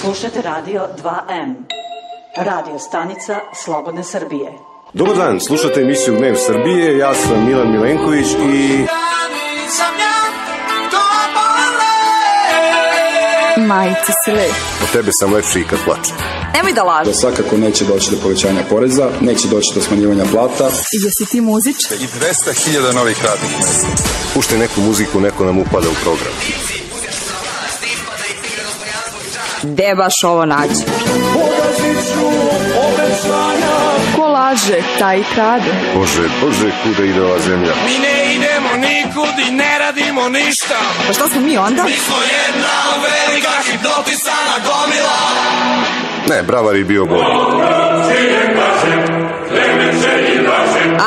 Slušajte radio 2M. Radio stanica Slobodne Srbije. Dobar dan, slušate emisiju Dnev Srbije, ja sam Milan Milenković i... Majice si lep. Od tebe sam lepši i kad plačem. Nemoj da da lažeš. svakako neće doći do povećanja poreza, neće doći do smanjivanja plata. I da si ti muzičar. i 200.000 novih radnih mesta. Puštaj neku muziku, neko nam upada u program. Gde baš ovo nađe? Ko laže, taj krade. Bože, bože, kuda ide ova zemlja? Mi ne idemo nikud i ne radimo ništa Pa šta smo mi onda? Mi smo jedna velika hipnotisana gomila Ne, bravar je bio bolji.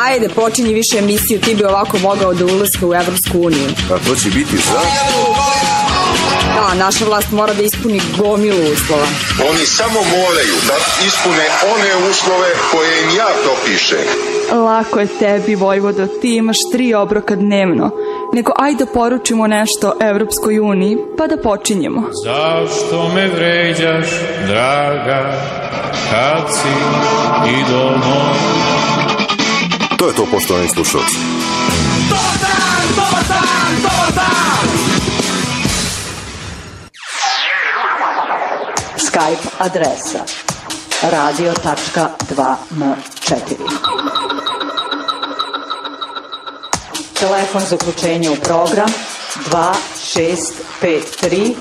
Ajde, počinji više emisiju, ti bi ovako mogao da ulaska u Evropsku uniju. A to će biti za... Da, naša vlast mora da ispuni gomilu uslova. Oni samo moraju da ispune one uslove koje im ja propišem. Lako je tebi, Vojvodo, ti imaš tri obroka dnevno. Nego ajde poručimo nešto Evropskoj uniji, pa da počinjemo. Zašto me vređaš, draga, kad si i domo? To je to, poštovani slušalci. Dobar dan, dobar dan, dobar dan Skype adresa radio.2m4 Telefon za uključenje u program 2653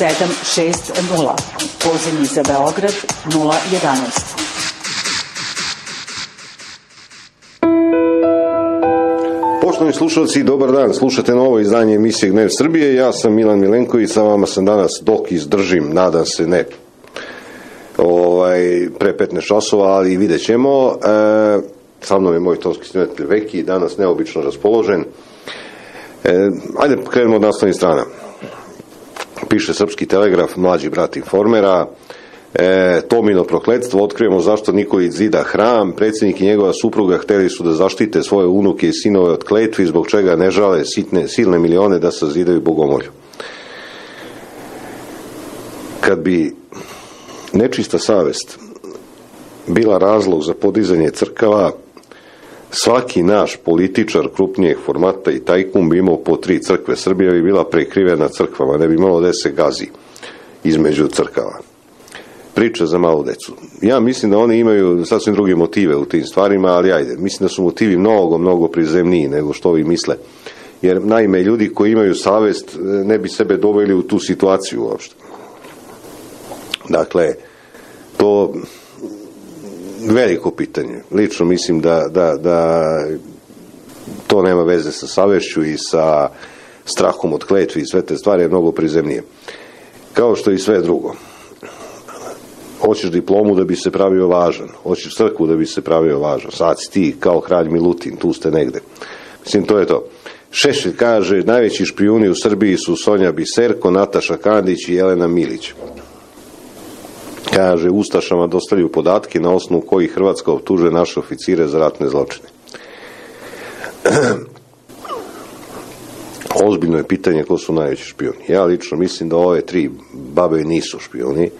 760 Pozivni za Beograd 011 Poštovani slušalci, dobar dan. Slušate novo izdanje emisije Gnev Srbije. Ja sam Milan Milenković, sa vama sam danas dok izdržim, nadam se ne ovaj, pre 15 časova, ali vidjet ćemo. E, sa mnom je moj tonski snimatelj Veki, danas neobično raspoložen. E, ajde, krenemo od naslovnih strana. Piše Srpski telegraf, mlađi brat informera, e, Tomino prokledstvo, otkrijemo zašto Nikolić zida hram, predsjednik i njegova supruga hteli su da zaštite svoje unuke i sinove od kletvi, zbog čega ne žale sitne, silne milione da sazidaju bogomolju. Kad bi nečista savest bila razlog za podizanje crkava, svaki naš političar krupnijeg formata i tajkun bi imao po tri crkve. Srbija bi bila prekrivena crkvama, ne bi imalo da se gazi između crkava. Priča za malu decu. Ja mislim da oni imaju sasvim druge motive u tim stvarima, ali ajde, mislim da su motivi mnogo, mnogo prizemniji nego što ovi misle. Jer, naime, ljudi koji imaju savest ne bi sebe doveli u tu situaciju uopšte. Dakle, to veliko pitanje. Lično mislim da, da, da to nema veze sa savešću i sa strahom od kletvi i sve te stvari je mnogo prizemnije. Kao što i sve drugo. Hoćeš diplomu da bi se pravio važan, hoćeš crkvu da bi se pravio važan. Sad si ti kao kralj Milutin, tu ste negde. Mislim, to je to. Šešelj kaže, najveći špijuni u Srbiji su Sonja Biserko, Nataša Kandić i Jelena Milić kaže Ustašama dostavljaju podatke na osnovu kojih Hrvatska optužuje naše oficire za ratne zločine. Ozbiljno je pitanje ko su najveći špioni. Ja lično mislim da ove tri babe nisu špioni.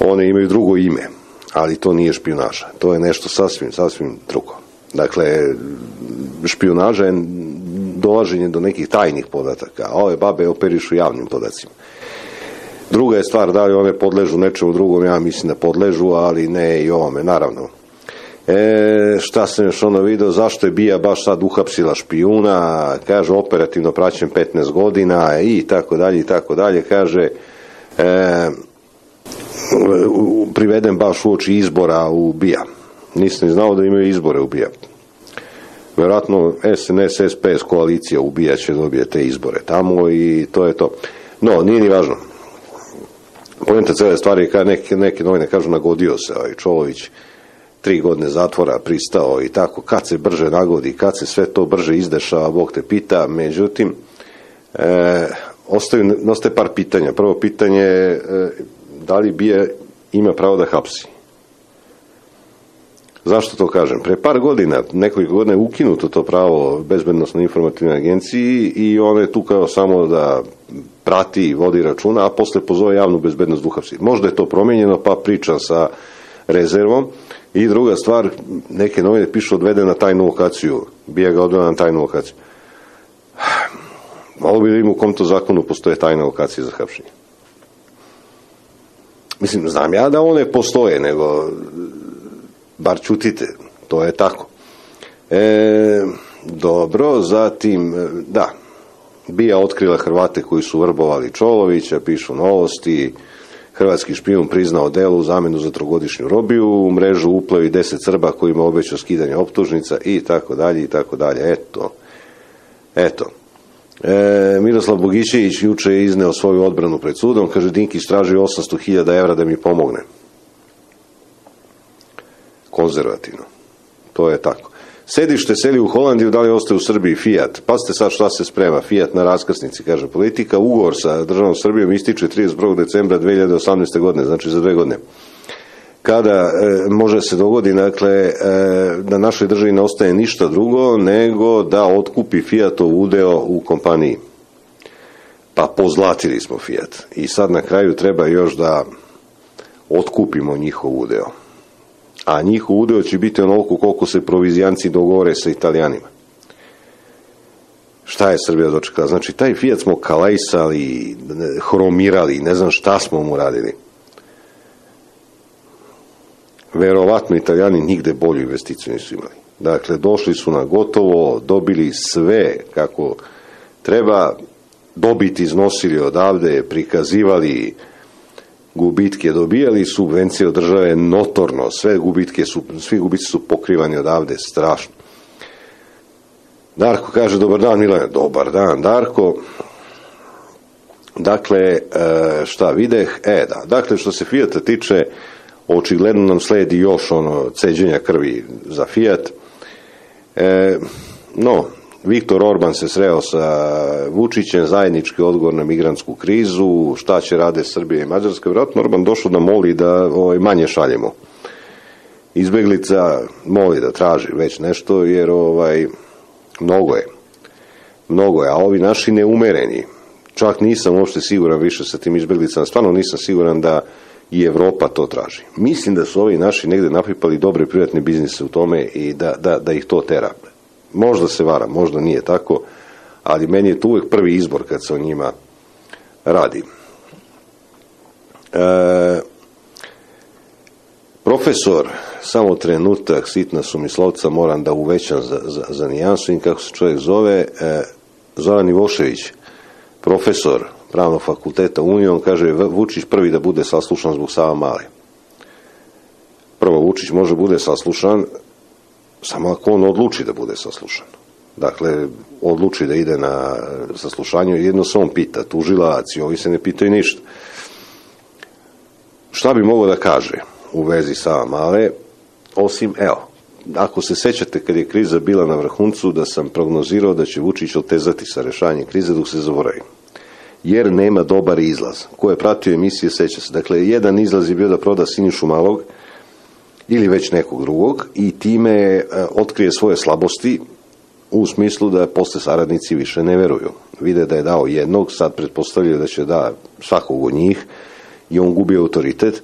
One imaju drugo ime, ali to nije špionaža. To je nešto sasvim, sasvim drugo. Dakle, špionaža je dolaženje do nekih tajnih podataka, a ove babe operišu javnim podacima. Druga je stvar da li one podležu nečemu drugom, ja mislim da podležu, ali ne i ovome, naravno. E, šta sam još ono video, zašto je Bija baš sad uhapsila špijuna, kaže operativno praćen 15 godina i tako dalje i tako dalje, kaže e, priveden baš u oči izbora u Bija. Nisam ni znao da imaju izbore u Bija. Vjerojatno SNS, SPS koalicija u Bija će dobije te izbore tamo i to je to. No, nije ni važno. Pojenta cele stvari kada neke, neke novine kažu nagodio se ovaj Čolović tri godine zatvora pristao i tako, kad se brže nagodi, kad se sve to brže izdešava, Bog te pita, međutim, e, ostaju, ostaje par pitanja. Prvo pitanje je da li bije ima pravo da hapsi. Zašto to kažem? Pre par godina, nekoliko godina je ukinuto to pravo bezbednostno informativnoj agenciji i ona je tu kao samo da prati i vodi računa, a posle pozove javnu bezbednost duhavci. Možda je to promijenjeno, pa pričam sa rezervom. I druga stvar, neke novine pišu odvede na tajnu lokaciju, bija ga odvede na tajnu lokaciju. Malo bi da im u kom to zakonu postoje tajna lokacija za hapšenje. Mislim, znam ja da one postoje, nego bar čutite, to je tako. E, dobro, zatim, da, Bija otkrila Hrvate koji su vrbovali Čolovića, pišu novosti, hrvatski špijun priznao delu u zamenu za trogodišnju robiju, u mrežu uplevi deset Srba kojima obećao skidanje optužnica i tako dalje i tako dalje. Eto, eto. E, Miroslav Bogićević juče je izneo svoju odbranu pred sudom, kaže Dinkić traži 800.000 evra da mi pomogne. Konzervativno. To je tako. Sedište seli u Holandiju, da li ostaje u Srbiji Fiat? Pazite sad šta se sprema. Fiat na raskrsnici, kaže politika. Ugovor sa državom Srbijom ističe 31. decembra 2018. godine, znači za dve godine. Kada e, može se dogodi, dakle, e, da našoj državi ne ostaje ništa drugo nego da otkupi Fiatov udeo u kompaniji. Pa pozlatili smo Fiat. I sad na kraju treba još da otkupimo njihov udeo a njihov udeo će biti onoliko koliko se provizijanci dogovore sa italijanima. Šta je Srbija dočekala? Znači, taj Fiat smo kalajsali, hromirali, ne znam šta smo mu radili. Verovatno italijani nigde bolju investiciju nisu imali. Dakle, došli su na gotovo, dobili sve kako treba, dobiti iznosili odavde, prikazivali gubitke dobijali, subvencije od države notorno, sve gubitke su, svi gubici su pokrivani odavde, strašno. Darko kaže, dobar dan Milane, dobar dan Darko. Dakle, e, šta videh? E, da, dakle, što se Fijata tiče, očigledno nam sledi još ono ceđenja krvi za Fiat. E, no, Viktor Orban se sreo sa Vučićem, zajednički odgovor na migrantsku krizu, šta će rade Srbije i Mađarska. Vjerojatno Orban došao da moli da ovaj, manje šaljemo. Izbeglica moli da traži već nešto, jer ovaj, mnogo je. Mnogo je, a ovi naši neumereni. Čak nisam uopšte siguran više sa tim izbeglicama, stvarno nisam siguran da i Evropa to traži. Mislim da su ovi naši negde napipali dobre privatne biznise u tome i da, da, da ih to tera. Možda se vara, možda nije tako, ali meni je to uvijek prvi izbor kad se o njima radi. E, profesor, samo trenutak, sitna su mislovca, moram da uvećam za, za, za nijansu i kako se čovjek zove, e, Zoran Ivošević, profesor pravnog fakulteta Union, kaže Vučić prvi da bude saslušan zbog Sava Male. Prvo, Vučić može bude saslušan samo ako on odluči da bude saslušan. Dakle, odluči da ide na saslušanje, jedno se on pita, tužilac i ovi se ne pitaju ništa. Šta bi mogao da kaže u vezi sa Male, osim, evo, ako se sećate kad je kriza bila na vrhuncu, da sam prognozirao da će Vučić otezati sa rešavanjem krize dok se zaboravi. Jer nema dobar izlaz. Ko je pratio emisije, seća se. Dakle, jedan izlaz je bio da proda Sinišu Malog, ili već nekog drugog i time e, otkrije svoje slabosti u smislu da posle saradnici više ne veruju. Vide da je dao jednog, sad pretpostavljaju da će da svakog od njih i on gubi autoritet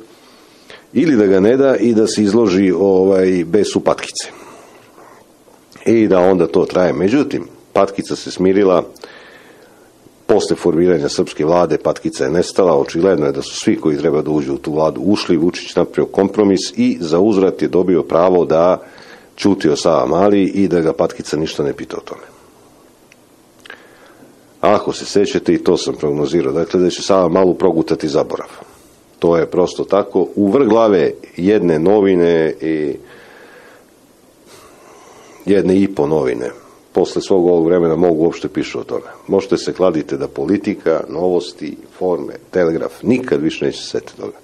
ili da ga ne da i da se izloži ovaj, bez supatkice. I da onda to traje. Međutim, patkica se smirila, Posle formiranja srpske vlade patkica je nestala, očigledno je da su svi koji treba da uđu u tu vladu ušli, Vučić napravio kompromis i za uzvrat je dobio pravo da čuti o Sava Mali i da ga patkica ništa ne pita o tome. Ako se sećate, i to sam prognozirao, dakle da će Sava Malu progutati zaborav. To je prosto tako. U vrh glave jedne novine i jedne i po novine posle svog ovog vremena mogu uopšte pišu o tome. Možete se kladite da politika, novosti, forme, telegraf, nikad više neće se setiti toga.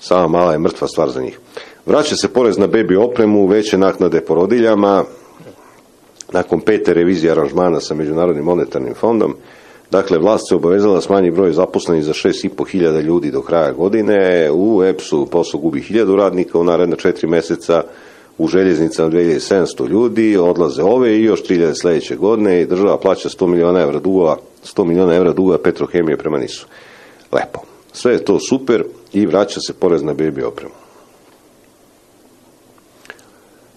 Sama mala je mrtva stvar za njih. Vraća se porez na bebi opremu, veće naknade porodiljama, nakon pete revizije aranžmana sa Međunarodnim monetarnim fondom, Dakle, vlast se obavezala da smanji broj zaposlenih za 6.500 ljudi do kraja godine. U EPS-u posao gubi 1000 radnika u naredna četiri meseca u željeznicama 2700 ljudi, odlaze ove i još 3000 sledeće godine i država plaća 100 miliona evra dugova 100 miliona evra duga Petrohemije prema nisu. Lepo. Sve je to super i vraća se porez na bebi opremu.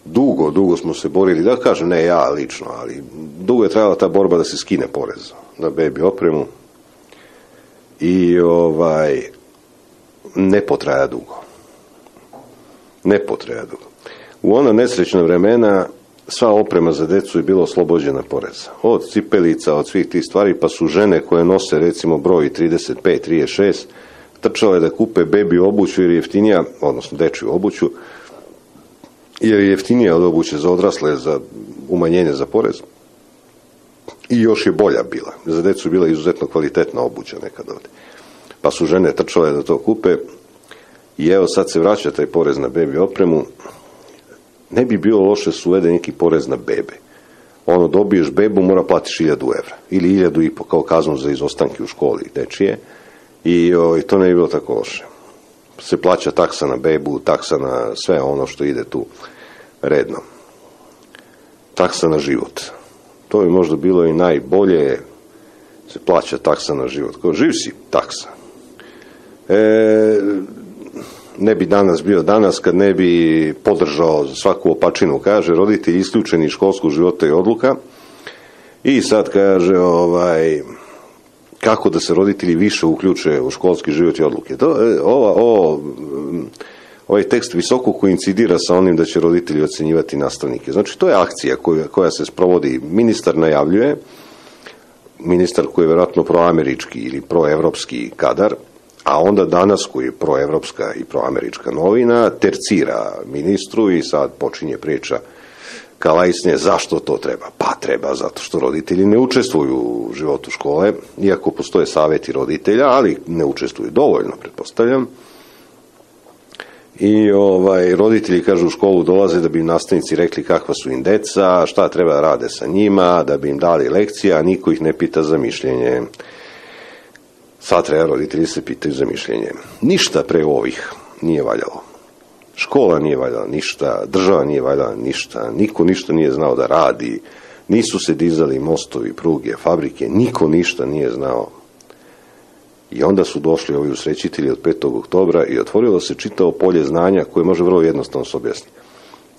Dugo, dugo smo se borili, da kažem, ne ja lično, ali dugo je trajala ta borba da se skine porez na bebi opremu i ovaj ne potraja dugo. Ne potraja dugo. U ona nesrećna vremena sva oprema za decu je bila oslobođena poreza. Od cipelica, od svih tih stvari, pa su žene koje nose recimo broj 35, 36, trčale da kupe bebi obuću jer je jeftinija, odnosno dečju obuću, jer je jeftinija od obuće za odrasle za umanjenje za porez. I još je bolja bila. Za decu je bila izuzetno kvalitetna obuća nekad ovdje. Pa su žene trčale da to kupe i evo sad se vraća taj porez na bebi opremu. Ne bi bilo loše su uvede neki porez na bebe. Ono, dobiješ bebu, mora platiš hiljadu evra. Ili hiljadu i po kao kaznu za izostanke u školi dečije. I, o, I to ne bi bilo tako loše. Se plaća taksa na bebu, taksa na sve ono što ide tu redno. Taksa na život. To bi možda bilo i najbolje se plaća taksa na život. Kao živ si, taksa. E, ne bi danas bio danas kad ne bi podržao svaku opačinu, kaže roditelj isključeni iz školskog života i odluka i sad kaže ovaj kako da se roditelji više uključe u školski život i odluke. To, e, ova, ovo, ovaj tekst visoko koincidira sa onim da će roditelji ocenjivati nastavnike. Znači, to je akcija koja, koja se sprovodi. Ministar najavljuje, ministar koji je vjerojatno proamerički ili proevropski kadar, a onda danas koji je proevropska i proamerička novina tercira ministru i sad počinje priča kalajsnje zašto to treba? Pa treba zato što roditelji ne učestvuju u životu škole, iako postoje saveti roditelja, ali ne učestvuju dovoljno, pretpostavljam. I ovaj, roditelji, kažu, u školu dolaze da bi im nastavnici rekli kakva su im deca, šta treba da rade sa njima, da bi im dali lekcije, a niko ih ne pita za mišljenje. Sad treba roditelji se pitaju za mišljenje. Ništa pre ovih nije valjalo. Škola nije valjala ništa, država nije valjala ništa, niko ništa nije znao da radi, nisu se dizali mostovi, pruge, fabrike, niko ništa nije znao. I onda su došli ovi usrećitelji od 5. oktobra i otvorilo se čitao polje znanja koje može vrlo jednostavno se objasniti.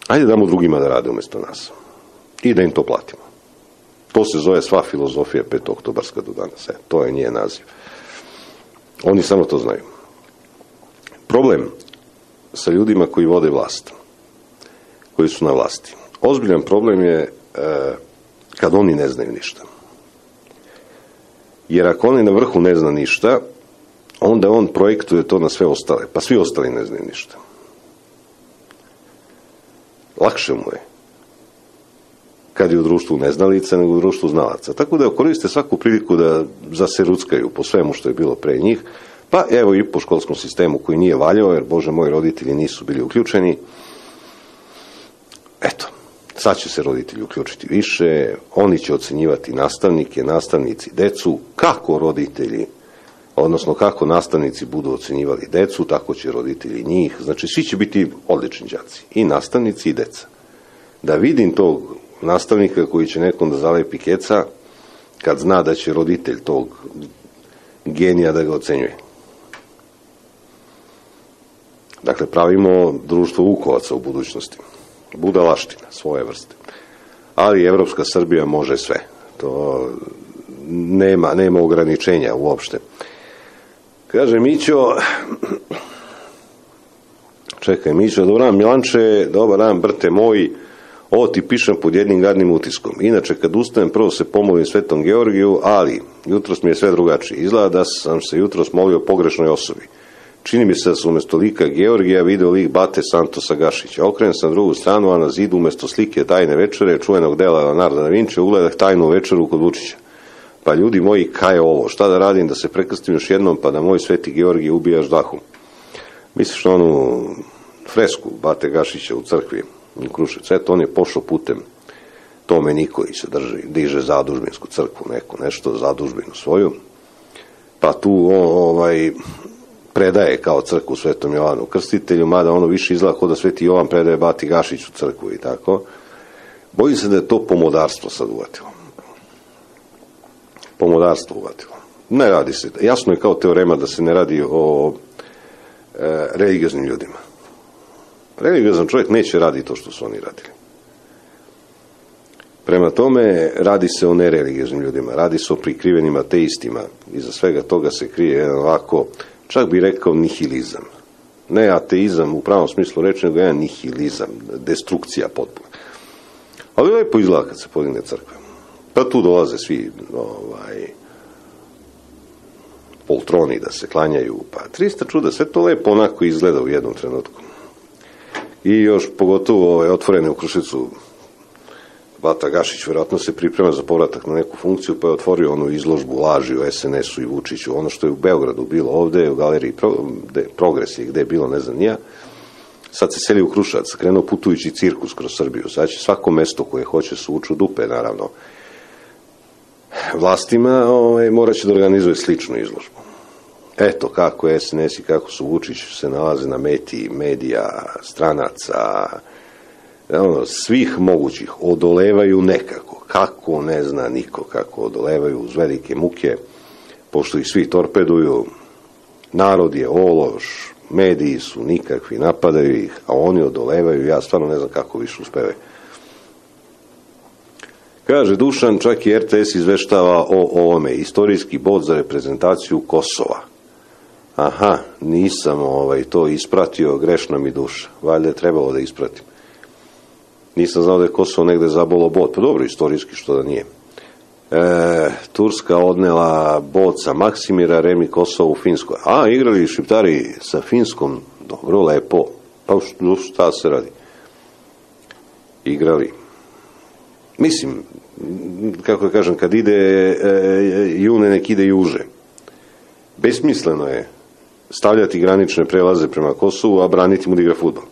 Ajde damo drugima da rade umjesto nas. I da im to platimo. To se zove sva filozofija 5. oktobarska do danas. E, to je njen naziv. Oni samo to znaju. Problem sa ljudima koji vode vlast, koji su na vlasti. Ozbiljan problem je e, kad oni ne znaju ništa. Jer ako oni na vrhu ne zna ništa, onda on projektuje to na sve ostale, pa svi ostali ne znaju ništa. Lakše mu je kad je u društvu neznalica nego u društvu znalaca. Tako da koriste svaku priliku da zaseruckaju po svemu što je bilo pre njih, pa evo i po školskom sistemu koji nije valjao, jer Bože moji roditelji nisu bili uključeni. Eto, sad će se roditelji uključiti više, oni će ocenjivati nastavnike, nastavnici, decu, kako roditelji, odnosno kako nastavnici budu ocenjivali decu, tako će roditelji njih, znači svi će biti odlični đaci, i nastavnici i deca. Da vidim tog nastavnika koji će nekom da zalepi keca, kad zna da će roditelj tog genija da ga ocenjuje. Dakle, pravimo društvo ukovaca u budućnosti. Budalaština svoje vrste. Ali Evropska Srbija može sve. To nema, nema ograničenja uopšte. Kaže Mićo, čekaj Mićo, dobar dan Milanče, dobar dan brte moj, ovo ti pišem pod jednim gadnim utiskom. Inače, kad ustanem, prvo se pomolim Svetom Georgiju, ali jutros mi je sve drugačije. Izgleda da sam se jutros molio pogrešnoj osobi. Čini mi se da su umjesto lika Georgija video lik Bate Santosa Gašića. Okrenem sam drugu stranu, a na zidu umjesto slike tajne večere, čuvenog dela Leonarda da Vinci, ugledah tajnu večeru kod Vučića. Pa ljudi moji, kaj je ovo? Šta da radim da se prekrstim još jednom, pa da moj sveti Georgij ubijaš dahom? Misliš na onu fresku Bate Gašića u crkvi u Kruševcu? Eto, on je pošao putem Tome Nikolića drži, diže zadužbinsku crkvu, neku, nešto, zadužbinu svoju. Pa tu ovaj, predaje kao crkvu Svetom Jovanu Krstitelju, mada ono više izgleda kao da Sveti Jovan predaje Bati Gašić u crkvu i tako. Bojim se da je to pomodarstvo sad uvatilo. pomodarstvo uvatilo. Ne radi se, jasno je kao teorema da se ne radi o e, religioznim ljudima. Religiozan čovjek neće raditi to što su oni radili. Prema tome, radi se o nereligioznim ljudima, radi se o prikrivenim ateistima. Iza svega toga se krije jedan ovako, čak bi rekao nihilizam. Ne ateizam u pravom smislu reći, nego jedan nihilizam, destrukcija potpuna. Ali lepo izgleda kad se podigne crkva. Pa tu dolaze svi ovaj, poltroni da se klanjaju, pa 300 čuda, sve to lepo onako izgleda u jednom trenutku. I još pogotovo ovaj, otvorene u Krušicu Bata Gašić vjerojatno se priprema za povratak na neku funkciju, pa je otvorio onu izložbu laži o SNS-u i Vučiću, ono što je u Beogradu bilo ovde, u galeriji Pro, de, Progresije, gde je bilo, ne znam nija, sad se seli u Krušac, krenuo putujući cirkus kroz Srbiju, sad će svako mesto koje hoće suču dupe, naravno, vlastima ovaj, morat će da organizuje sličnu izložbu. Eto kako SNS i kako su Vučić se nalaze na meti medija, stranaca, ono, svih mogućih odolevaju nekako. Kako ne zna niko kako odolevaju uz velike muke, pošto ih svi torpeduju, narod je ološ, mediji su nikakvi, napadaju ih, a oni odolevaju, ja stvarno ne znam kako više uspeve. Kaže Dušan, čak i RTS izveštava o ovome, istorijski bod za reprezentaciju Kosova. Aha, nisam ovaj, to ispratio, grešna mi duša. Valjda je trebalo da ispratim. Nisam znao da je Kosovo negde zabolo bod. Pa dobro, istorijski što da nije. E, Turska odnela bod sa Maksimira, Remi Kosovo u Finskoj. A, igrali šiptari sa Finskom, dobro, lepo. Pa šta se radi? Igrali. Mislim, kako da kažem, kad ide e, june, nek ide juže. Besmisleno je stavljati granične prelaze prema Kosovu, a braniti mu da igra futbol.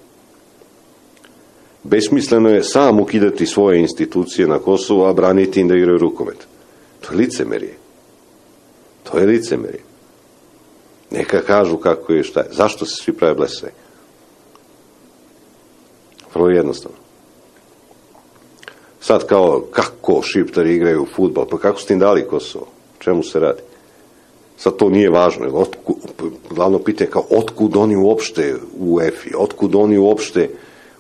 Besmisleno je sam ukidati svoje institucije na Kosovu, a braniti im da igraju rukomet. To je licemerije. To je licemerije. Neka kažu kako je šta je. Zašto se svi prave blesve? Vrlo jednostavno. Sad kao, kako šiptari igraju futbol, pa kako ste im dali Kosovo? Čemu se radi? Sad to nije važno. Otku, glavno pitanje je kao, otkud oni uopšte u EFI? Otkud oni uopšte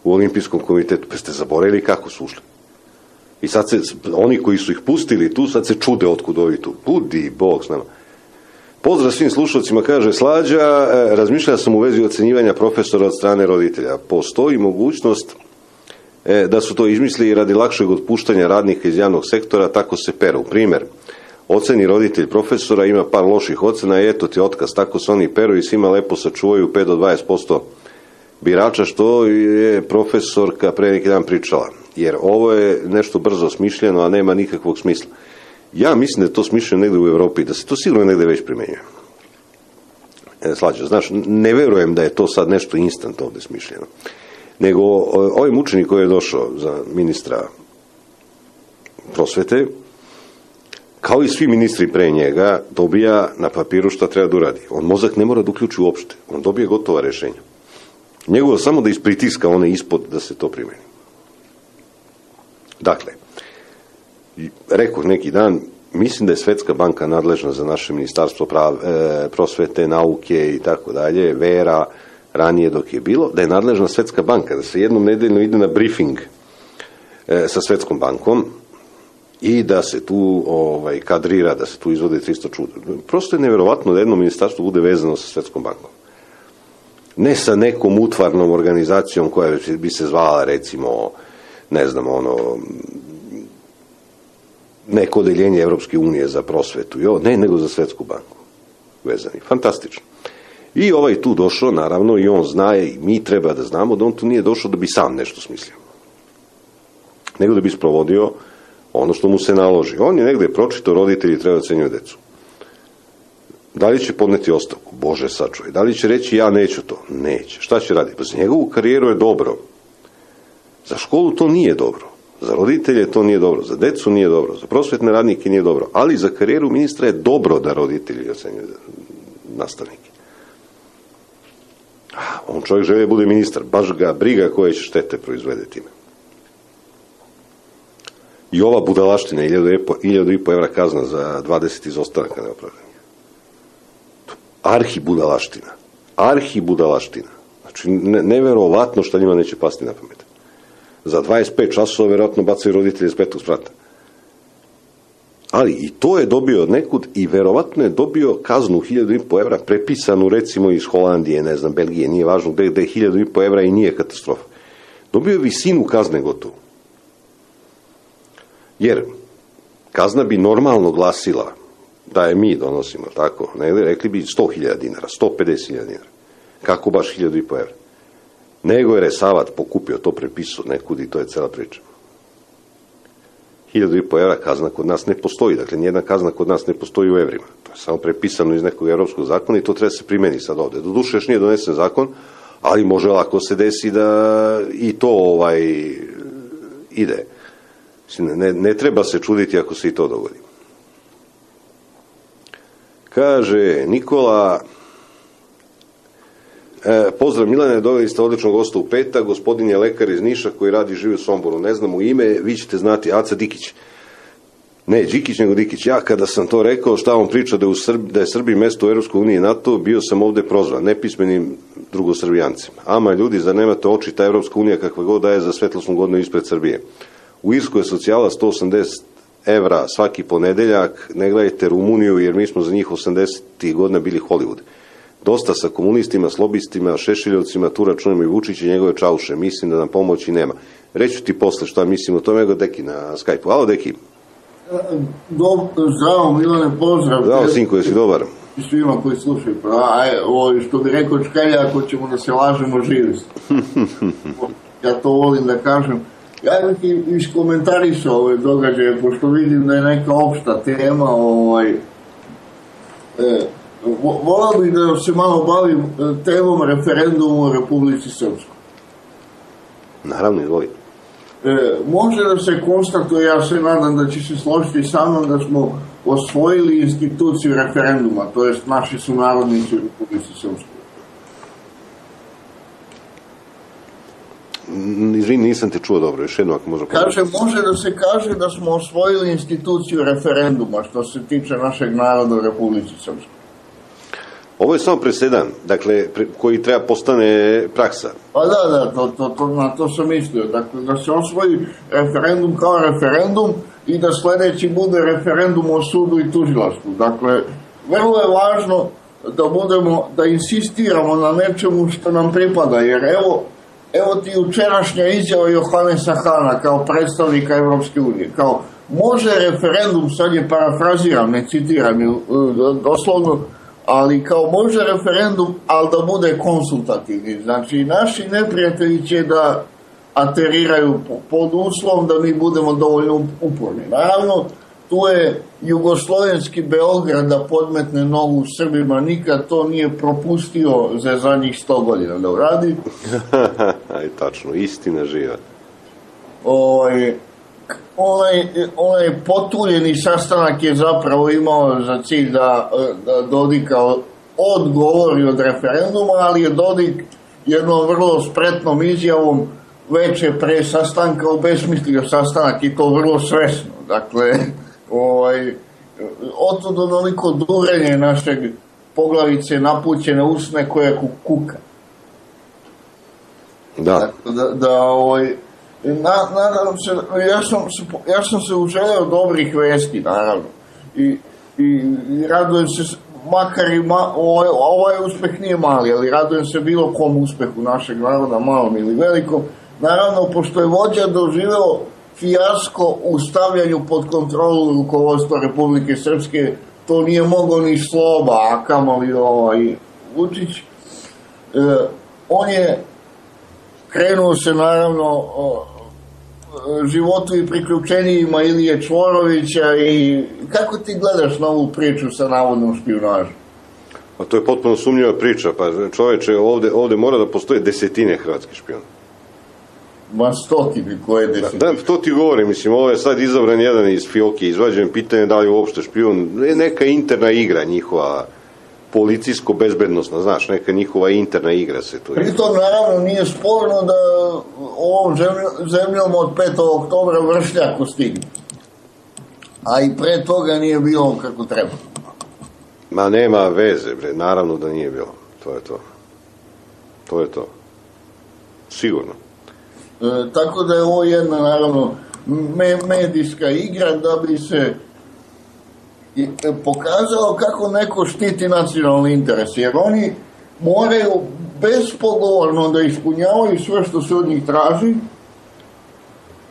u olimpijskom komitetu? Pa ste zaboravili kako su ušli? I sad se, oni koji su ih pustili tu, sad se čude otkud ovi tu. Budi Bog s nama. Pozdrav svim slušalcima, kaže Slađa, e, razmišljao sam u vezi ocenjivanja profesora od strane roditelja. Postoji mogućnost e, da su to izmislili radi lakšeg otpuštanja radnika iz javnog sektora, tako se peru. Primer, oceni roditelj profesora, ima par loših ocena i eto ti otkaz, tako se oni peru i svima lepo sačuvaju 5 do 20% birača, što je profesorka pre neki dan pričala. Jer ovo je nešto brzo smišljeno, a nema nikakvog smisla. Ja mislim da je to smišljeno negde u Evropi, da se to sigurno negde već primenjuje. E, slađa, znaš, ne verujem da je to sad nešto instant ovde smišljeno. Nego ovaj mučenik koji je došao za ministra prosvete, kao i svi ministri pre njega, dobija na papiru šta treba da uradi. On mozak ne mora da uključi uopšte. On dobije gotova rešenja. Njegovo samo da ispritiska one ispod da se to primeni. Dakle, rekao neki dan, mislim da je Svetska banka nadležna za naše ministarstvo prav, e, prosvete, nauke i tako dalje, vera, ranije dok je bilo, da je nadležna Svetska banka, da se jednom nedeljno ide na briefing e, sa Svetskom bankom i da se tu ovaj, kadrira, da se tu izvode 300 čuda. Prosto je neverovatno da jedno ministarstvo bude vezano sa Svetskom bankom. Ne sa nekom utvarnom organizacijom koja bi se zvala recimo ne znam, ono, neko odeljenje Evropske unije za prosvetu, jo, ne, nego za Svetsku banku vezani. Fantastično. I ovaj tu došao, naravno, i on zna i mi treba da znamo da on tu nije došao da bi sam nešto smislio. Nego da bi sprovodio ono što mu se naloži. On je negde pročito, roditelji treba da cenjuju decu. Da li će podneti ostavku? Bože sačuvaj. Da li će reći ja neću to? Neće. Šta će raditi? Pa za njegovu karijeru je dobro. Za školu to nije dobro. Za roditelje to nije dobro, za decu nije dobro, za prosvetne radnike nije dobro, ali za karijeru ministra je dobro da roditelji ocenjuju nastavnike. On čovjek želi da bude ministar, baš ga briga koje će štete proizvede time. I ova budalaština, 1000 i po- 1000 i po evra kazna za 20 izostanaka neopravdanih. Arhi budalaština. Arhi budalaština. Znači, ne, neverovatno što njima neće pasti na pamet. Za 25 časova verovatno bacaju roditelje s petog sprata. Ali i to je dobio nekud i verovatno je dobio kaznu 1000 evra prepisanu recimo iz Holandije, ne znam, Belgije, nije važno gde, gde je 1000 evra i nije katastrofa. Dobio je visinu kazne gotovo. Jer kazna bi normalno glasila da je mi donosimo, tako, negde rekli bi 100.000 dinara, 150.000 dinara. Kako baš 1000 evra? Nego je Resavat pokupio to prepisao nekud i to je cela priča. 1000 i po evra kazna kod nas ne postoji, dakle nijedna kazna kod nas ne postoji u evrima. To je samo prepisano iz nekog evropskog zakona i to treba se primeni sad ovde. Doduše još nije donesen zakon, ali može lako se desi da i to ovaj ide. Ne, ne treba se čuditi ako se i to dogodi. Kaže Nikola, E, pozdrav Milane, doveli ste odličnog gosta u petak, gospodin je lekar iz Niša koji radi i živi u Somboru, ne znam mu ime, vi ćete znati, Aca Dikić. Ne, Đikić nego Dikić. Ja kada sam to rekao, šta on priča da, je u Srb, da je Srbiji mesto u Europskoj uniji i NATO, bio sam ovde prozvan, nepismenim drugosrbijancima. Ama ljudi, zar nemate oči, ta Europska unija kakva god daje za svetlosnu godinu ispred Srbije. U Irskoj je socijala 180 evra svaki ponedeljak, ne gledajte Rumuniju, jer mi smo za njih 80. godina bili Hollywood. Dosta sa komunistima, slobistima, šešiljovcima, tu računamo i Vučić i njegove čauše. Mislim da nam pomoći nema. Reću ti posle šta mislim o tome, nego Deki na Skype-u. Alo, Deki. Dob, zdravo Milane, pozdrav. Zdravo, sinko, jesi dobar? I svima koji slušaju. Pa, aj, o, što bi rekao Čkalja, ako ćemo da se lažemo, živi ja to volim da kažem. Ja bih iskomentarisao ove događaje, pošto vidim da je neka opšta tema, ovaj, e, vo- volao bih da se malo bavim e, temom referenduma u Republici Srpskoj. Naravno, izvoli. E, može da se konstatuje, ja se nadam da će se složiti sa mnom, da smo osvojili instituciju referenduma, to jest naši su narodnici u Republici Srpskoj. Izvini, nisam te čuo dobro, još jedno ako možemo... Kaže, može da se kaže da smo osvojili instituciju referenduma što se tiče našeg naroda u Republici Srpskoj. Ovo je samo presedan, dakle, pre, koji treba postane praksa. Pa da, da, to, to, to, na to sam mislio. Dakle, da se osvoji referendum kao referendum i da sledeći bude referendum o sudu i tužilaštvu. Dakle, vrlo je važno da budemo, da insistiramo na nečemu što nam pripada, jer evo, evo ti jučerašnja izjava Johanesa Hana kao predstavnika Evropske unije, kao može referendum, sad je parafraziram, ne citiram ju, e, doslovno, ali kao može referendum, ali da bude konsultativni. Znači, naši neprijatelji će da ateriraju po- pod uslovom da mi budemo dovoljno uporni. Naravno, tu je jugoslovenski Beograd da podmetne nogu Srbima, nikad to nije propustio za zadnjih 100 godina da uradi. Aj, tačno, istina živa. Ovaj, onaj, onaj potuljeni sastanak je zapravo imao za cilj da, da Dodika odgovori od referenduma, ali je Dodik jednom vrlo spretnom izjavom veče pre sastanka obesmislio sastanak i to vrlo svesno. Dakle, ovaj, otud onoliko durenje našeg poglavice napućene usne koje ku- kuka. Da. Tako da, da ovaj, na, nadam se, ja sam, ja sam se uželeo dobrih vesti, naravno. I, i, i radujem se, makar i ma, ovaj, ovaj uspeh nije mali, ali radujem se bilo kom uspehu našeg naroda, malom ili velikom. Naravno, pošto je vođa doživeo fijasko u stavljanju pod kontrolu rukovodstva Republike Srpske, to nije mogo ni Sloba, a kamoli ovaj Vučić. E, on je krenuo se naravno životu i priključenijima Ilije Čvorovića i kako ti gledaš na ovu priču sa navodnom špionažom? A to je potpuno sumnjiva priča, pa čoveče, ovde, ovde mora da postoje desetine hrvatskih špijona. Ma stotine koje desetine. Da, to ti govorim, mislim, ovo je sad izabran jedan iz Fioke, izvađen pitanje da li je uopšte špijun, Ne- neka interna igra njihova, policijsko-bezbednostna, znaš, neka njihova interna igra se tu. Pritom naravno nije sporno da ovom zemljo- zemljom od 5. oktobra vršnjako stigne. a i pre toga nije bilo kako treba. Ma nema veze, bre, naravno da nije bilo. To je to. To je to. Sigurno. E, tako da je ovo jedna, naravno, me, medijska igra da bi se i, e, pokazalo kako neko štiti nacionalni interes, jer oni moraju bespogovorno da ispunjavaju sve što se od njih traži,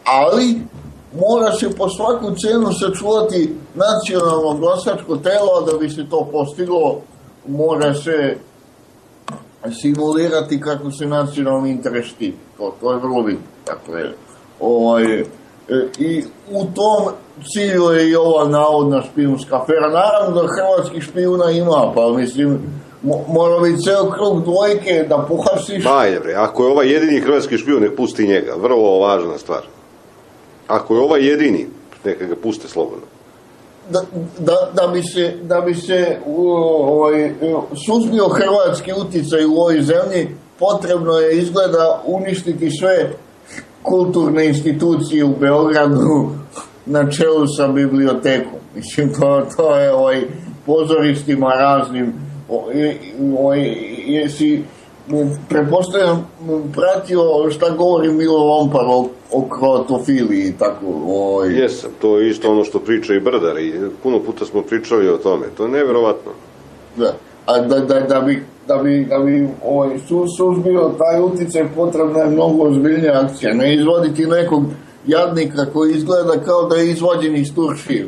ali mora se po svaku cenu sačuvati nacionalno glasačko telo, da bi se to postiglo, mora se симулирати како се национални интереси. Тоа, To, е врло vrlo така е. ovaj, e, i u tom cilju je i ova navodna špijunska afera. Naravno da hrvatskih špijuna ima, pa mislim, mo, mora biti ceo krug dvojke da pohapsiš. Ma je, bre, ako je ovaj jedini hrvatski špijun, nek pusti njega. Vrlo važna stvar. Ako je ovaj jedini, neka ga puste slobodno. Da, da, da bi se, da bi se ovaj, suzbio hrvatski uticaj u ovoj zemlji, potrebno je izgleda uništiti sve kulturne institucije u Beogradu na čelu sa bibliotekom. Mislim, to, to je ovaj, pozorištima raznim. O, i- ovaj, jesi, pretpostavljam, pratio šta govori Milo Lompar o, o kroatofiliji i tako. Ovaj, Jesam, to je isto ono što priča i Brdar i puno puta smo pričali o tome. To je neverovatno. Da. A da, da, da bi, da bi, da bi ovaj, su, suzbio taj uticaj potrebna je mnogo ozbiljnija akcija. Ne izvoditi nekog jadnika koji izgleda kao da je izvođen iz Turšije.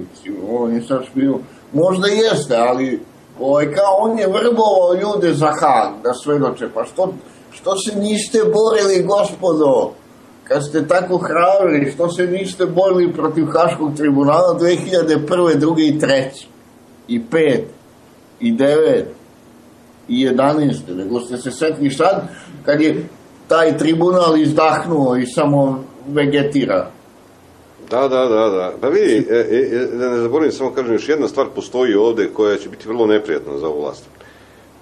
On je sad špiju. Možda jeste, ali ovaj, kao on je vrbovao ljude za Hag da svedoče. Pa što, što se niste borili, gospodo? Kad ste tako hrabri, što se niste borili protiv Haškog tribunala 2001. 2. i 3. i 5 i 9 i 11. nego ste se setili sad kad je taj tribunal izdahnuo i samo vegetira. Da, da, da, da. Pa vidi, e, e, da ne zaboravim, samo kažem, još jedna stvar postoji ovde koja će biti vrlo neprijatna za ovu vlast.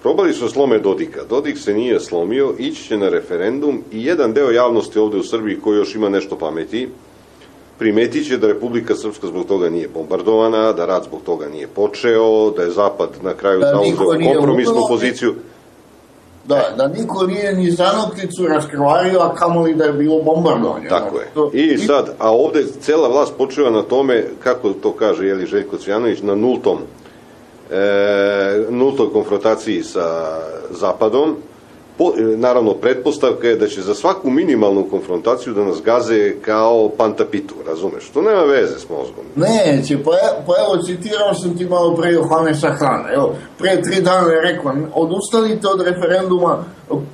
Probali su da slome Dodika. Dodik se nije slomio, ići će na referendum i jedan deo javnosti ovde u Srbiji koji još ima nešto pameti, primetit će da Republika Srpska zbog toga nije bombardovana, da rat zbog toga nije počeo, da je Zapad na kraju Da zauzeo kompromisnu poziciju. Da, da niko nije ni zanokticu raskrvario, a kamoli da je bilo bombardovanje. Tako je. To- I sad, a ovde cela vlast počiva na tome, kako to kaže Jeli Željko Cvjanović, na nultom e, nultoj konfrontaciji sa Zapadom. E, naravno, pretpostavka je da će za svaku minimalnu konfrontaciju da nas gaze kao pantapitu, razumeš? To nema veze s mozgom. Neće, pa, pa evo, citirao sam ti malo pre Johanesa Hrana. Evo, pre tri dana je rekao, odustanite od referenduma,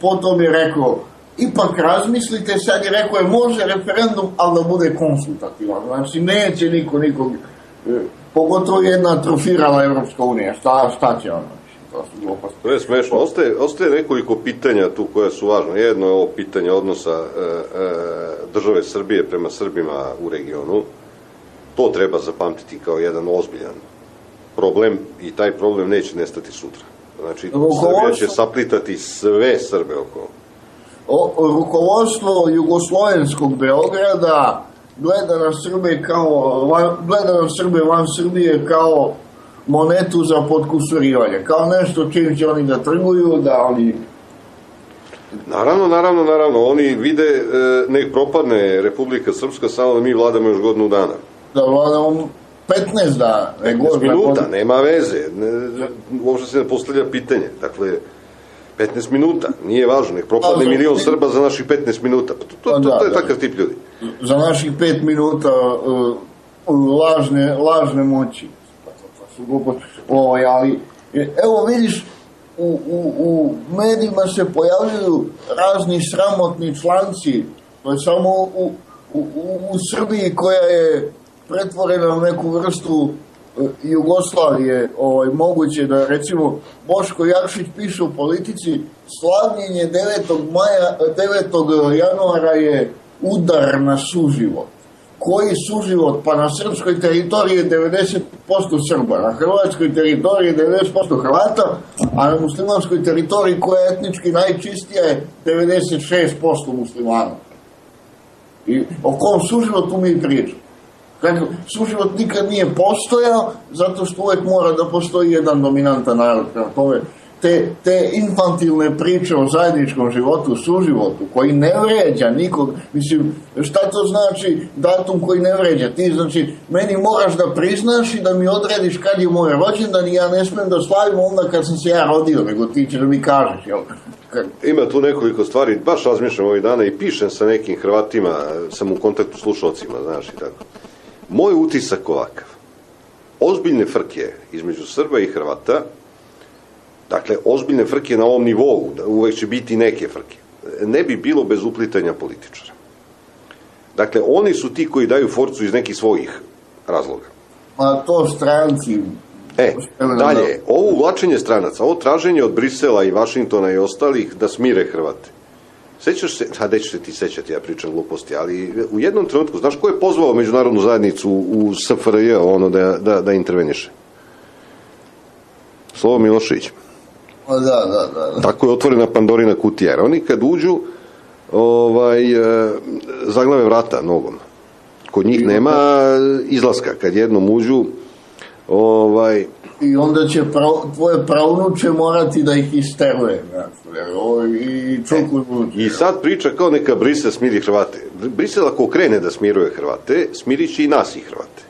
potom je rekao, ipak razmislite, sad je rekao, je može referendum, ali da bude konsultativan. Znači, neće niko nikog, e, pogotovo jedna atrofirala Evropska unija, šta, šta će ono? To je smešno. Ostaje, ostaje nekoliko pitanja tu koja su važna. Jedno je ovo pitanje odnosa e, e, države Srbije prema Srbima u regionu. To treba zapamtiti kao jedan ozbiljan problem i taj problem neće nestati sutra. Znači, Rukovodstvo- Srbija će saplitati sve Srbe oko. O, rukovodstvo jugoslovenskog Beograda gleda na Srbe kao van, gleda na Srbe van Srbije kao monetu za podkusurivanje, kao nešto čim će oni da trguju, da oni Naravno, naravno, naravno. Oni vide, e, nek propadne Republika Srpska, samo da mi vladamo još godinu dana. da vladamo 15 dana. ne 15 god- minuta, nema veze. Ne, uopšte se ne postavlja pitanje. Dakle, 15 minuta, nije važno, nek propadne A, za- milion Srba za naših 15 minuta. Pa to, to, to, Da, to je da. takav tip ljudi. za naših 5 minuta uh, lažne, lažne moći. Su gluposti. Ovaj, ali, e, evo vidiš, u, u, u medijima se pojavljuju razni sramotni članci, to je samo u, u, u, u Srbiji koja je pretvorena u neku vrstu e, Jugoslavije, ovaj, moguće da recimo Boško Jakšić piše u politici slavljenje 9. maja 9. januara je udar na suživot. Koji suživot? Pa na srpskoj teritoriji je 90% Srba, na hrvatskoj teritoriji je 90% Hrvata, a na muslimanskoj teritoriji koja je etnički najčistija je 96% muslimana. I o kom suživotu mi pričamo? Dakle, suživot nikad nije postojao, zato što uvek mora da postoji jedan dominantan narod. Prema tome, те, те инфантилне причи о заедничком животу, суживоту, кој не вреѓа никог, мислим, шта то значи датум кој не вреѓа? Ти, значи, мене мораш да признаш и да ми одредиш каде е мој да и ја не смем да славим онда кад сум се ја родил, него ти ќе да ми кажеш, јел? Има tu nekoliko stvari, baš razmišljam ovih dana i pišem sa nekim Hrvatima, sam u kontaktu s знаеш и така. Мој Moj utisak ovakav. Ozbiljne frke između Srba i Hrvata dakle, ozbiljne frke na ovom nivou, da uvek će biti neke frke, ne bi bilo bez uplitanja političara. Dakle, oni su ti koji daju forcu iz nekih svojih razloga. Ma to stranci... E, dalje, ovo uvlačenje stranaca, ovo traženje od Brisela i Vašingtona i ostalih da smire Hrvate. Sećaš se, a nećeš se ti sećati, ja pričam gluposti, ali u jednom trenutku, znaš ko je pozvao međunarodnu zajednicu u SFRJ ono da, da, da interveniše? Slovo Milošević. Ma da, da, da. da. Tako je otvorena Pandorina kutija. Jer oni kad uđu, ovaj, e, zaglave vrata nogom. Kod njih nema izlaska. Kad jednom uđu, ovaj, I onda će prav, tvoje pravnuče morati da ih isteruje. I čukuju I sad priča kao neka Brisel smiri Hrvate. Brisel ako krene da smiruje Hrvate, smirit će i nas i Hrvate.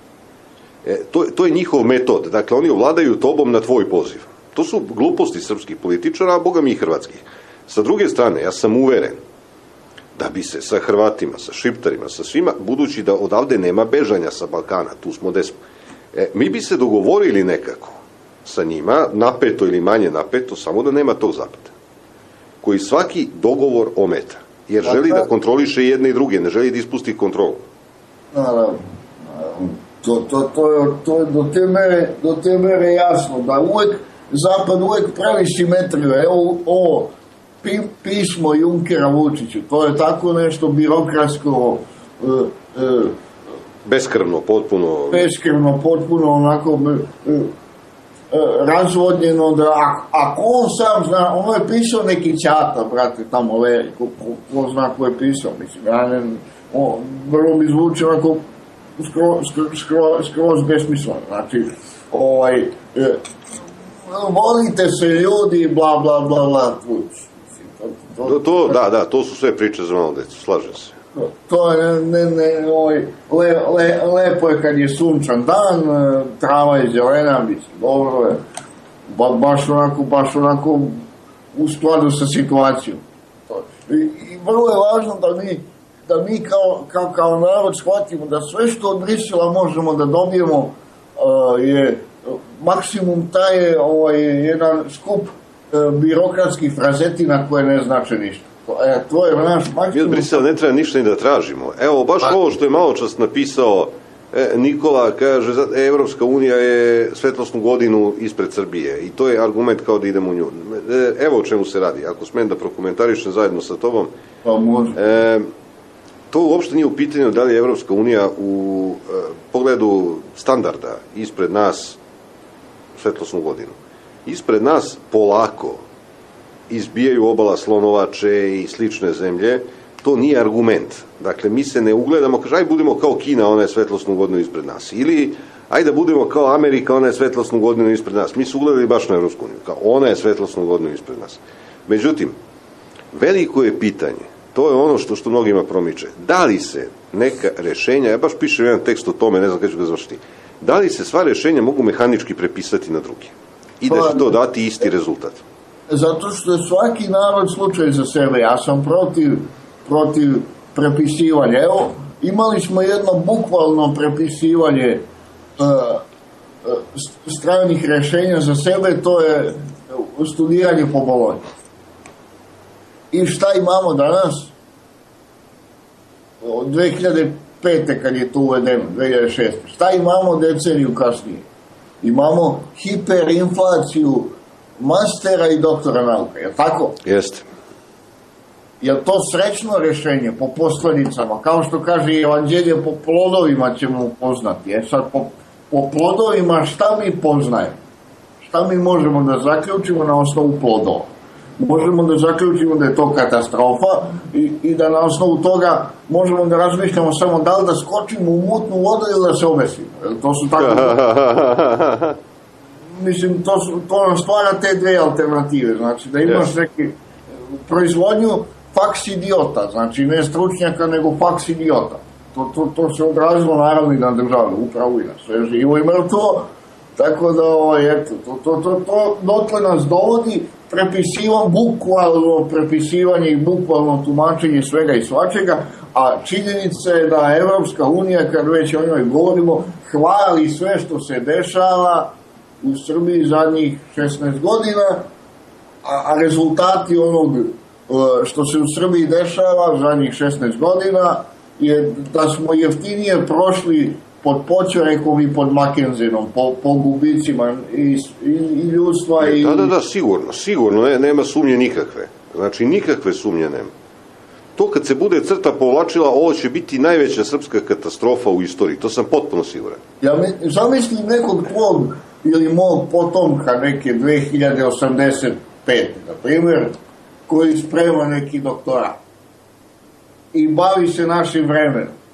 E, to, to je njihov metod. Dakle, oni ovladaju tobom na tvoj poziv. To su gluposti srpskih političara, a boga mi i hrvatskih. Sa druge strane, ja sam uveren da bi se sa Hrvatima, sa Šiptarima, sa svima, budući da odavde nema bežanja sa Balkana, tu smo gde smo, e, mi bi se dogovorili nekako sa njima, napeto ili manje napeto, samo da nema tog zapada, koji svaki dogovor ometa, jer želi da kontroliše jedne i druge, ne želi da ispusti kontrolu. Naravno. naravno. To, to, to, je, to je do te mere, do te mere jasno, da uvek Zapad uvek pravi simetriju. Evo ovo pi, pismo Junkera Vučiću, to je tako nešto birokratsko, e, e, Beskrvno, potpuno... beskrvno, potpuno onako e, e, razvodnjeno da ako, on sam zna, ono je pisao neki ćata, brate, tamo veri, ko, ko, ko zna ko je pisao, mislim, ja ne, o, vrlo mi zvuči onako skroz, skroz, skroz, skroz besmisleno, znači, ovaj, e, volite se ljudi, bla, bla, bla, bla. Mislim, to, to, da, da, to su sve priče za malo decu, slažem se. to je ne, ne, ne, ovaj, le, le, lepo je kad je sunčan dan, e, trava je zelena, mislim, dobro je, ba, baš onako, baš onako u skladu sa situacijom. I, I vrlo je važno da mi, da mi kao, kao, kao narod shvatimo da sve što od Brisela možemo da dobijemo uh, je maksimum taj je ovaj, jedan skup uh, birokratskih frazetina koje ne znače ništa. E, to je naš maksimum. Brisela ne treba ništa ni da tražimo. Evo, baš Pa- ovo što je malo čas napisao e, Nikola, kaže, e, Evropska unija je svetlosnu godinu ispred Srbije i to je argument kao da idemo u nju. E, evo o čemu se radi, ako smem da prokomentarišem zajedno sa tobom. Pa može. E, to uopšte nije u pitanju da li je Evropska unija u e, pogledu standarda ispred nas svetlosnu godinu. Ispred nas polako izbijaju obala Slonovače i slične zemlje, to nije argument. Dakle, mi se ne ugledamo, kaže, aj budemo kao Kina, ona je svetlosnu godinu ispred nas. Ili, aj da budemo kao Amerika, ona je svetlosnu godinu ispred nas. Mi se ugledali baš na Evropsku uniju, kao ona je svetlosnu godinu ispred nas. Međutim, veliko je pitanje, to je ono što, što mnogima promiče, da li se neka rešenja, ja baš pišem jedan tekst o tome, ne znam kada ću ga završiti, da li se sva rešenja mogu mehanički prepisati na druge i da će to dati isti rezultat. Zato što je svaki narod slučaj za sebe. Ja sam protiv, protiv prepisivanja. Evo, imali smo jedno bukvalno prepisivanje uh, stranih rešenja za sebe, to je studiranje po bolonji. I šta imamo danas? Od 2005. kad je to uvedeno, 2006. Šta imamo deceniju kasnije? Imamo hiperinflaciju mastera i doktora nauka, je tako? Jeste. Je to srećno rešenje po posledicama? Kao što kaže Evanđelje, po plodovima ćemo upoznati. E sad, po, po plodovima šta mi poznajemo? Šta mi možemo da zaključimo na osnovu plodova? Možemo da zaključimo da je to katastrofa i, i da na osnovu toga možemo da razmišljamo samo da li da skočimo u mutnu vodu ili da se obesimo. Jer To su tako... Mislim, to, su, to nam stvara te dve alternative. Znači, da imaš Yes. neki proizvodnju faks idiota, znači ne stručnjaka, nego faks idiota. To, to, to se odrazilo naravno i na državu, upravo i na sve živo i mrtvo, tako da, ovaj, eto, to, to, to, to dotle nas dovodi prepisivan, bukvalno prepisivanje i bukvalno tumačenje svega i svačega, a činjenica je da Evropska unija, kad već o njoj govorimo, hvali sve što se dešava u Srbiji zadnjih 16 godina, a, a rezultati onog e, što se u Srbiji dešava zadnjih 16 godina je da smo jeftinije prošli pod Počorekom i pod Makenzinom, po, po gubicima i, i, i ljudstva i... Da, da, da, sigurno, sigurno, ne, nema sumnje nikakve. Znači, nikakve sumnje nema. To kad se bude crta povlačila, ovo će biti najveća srpska katastrofa u istoriji, to sam potpuno siguran. Ja mi, zamislim nekog tvog ili mog potomka neke 2085. na primjer, koji sprema neki doktorat i bavi se našim vremenom.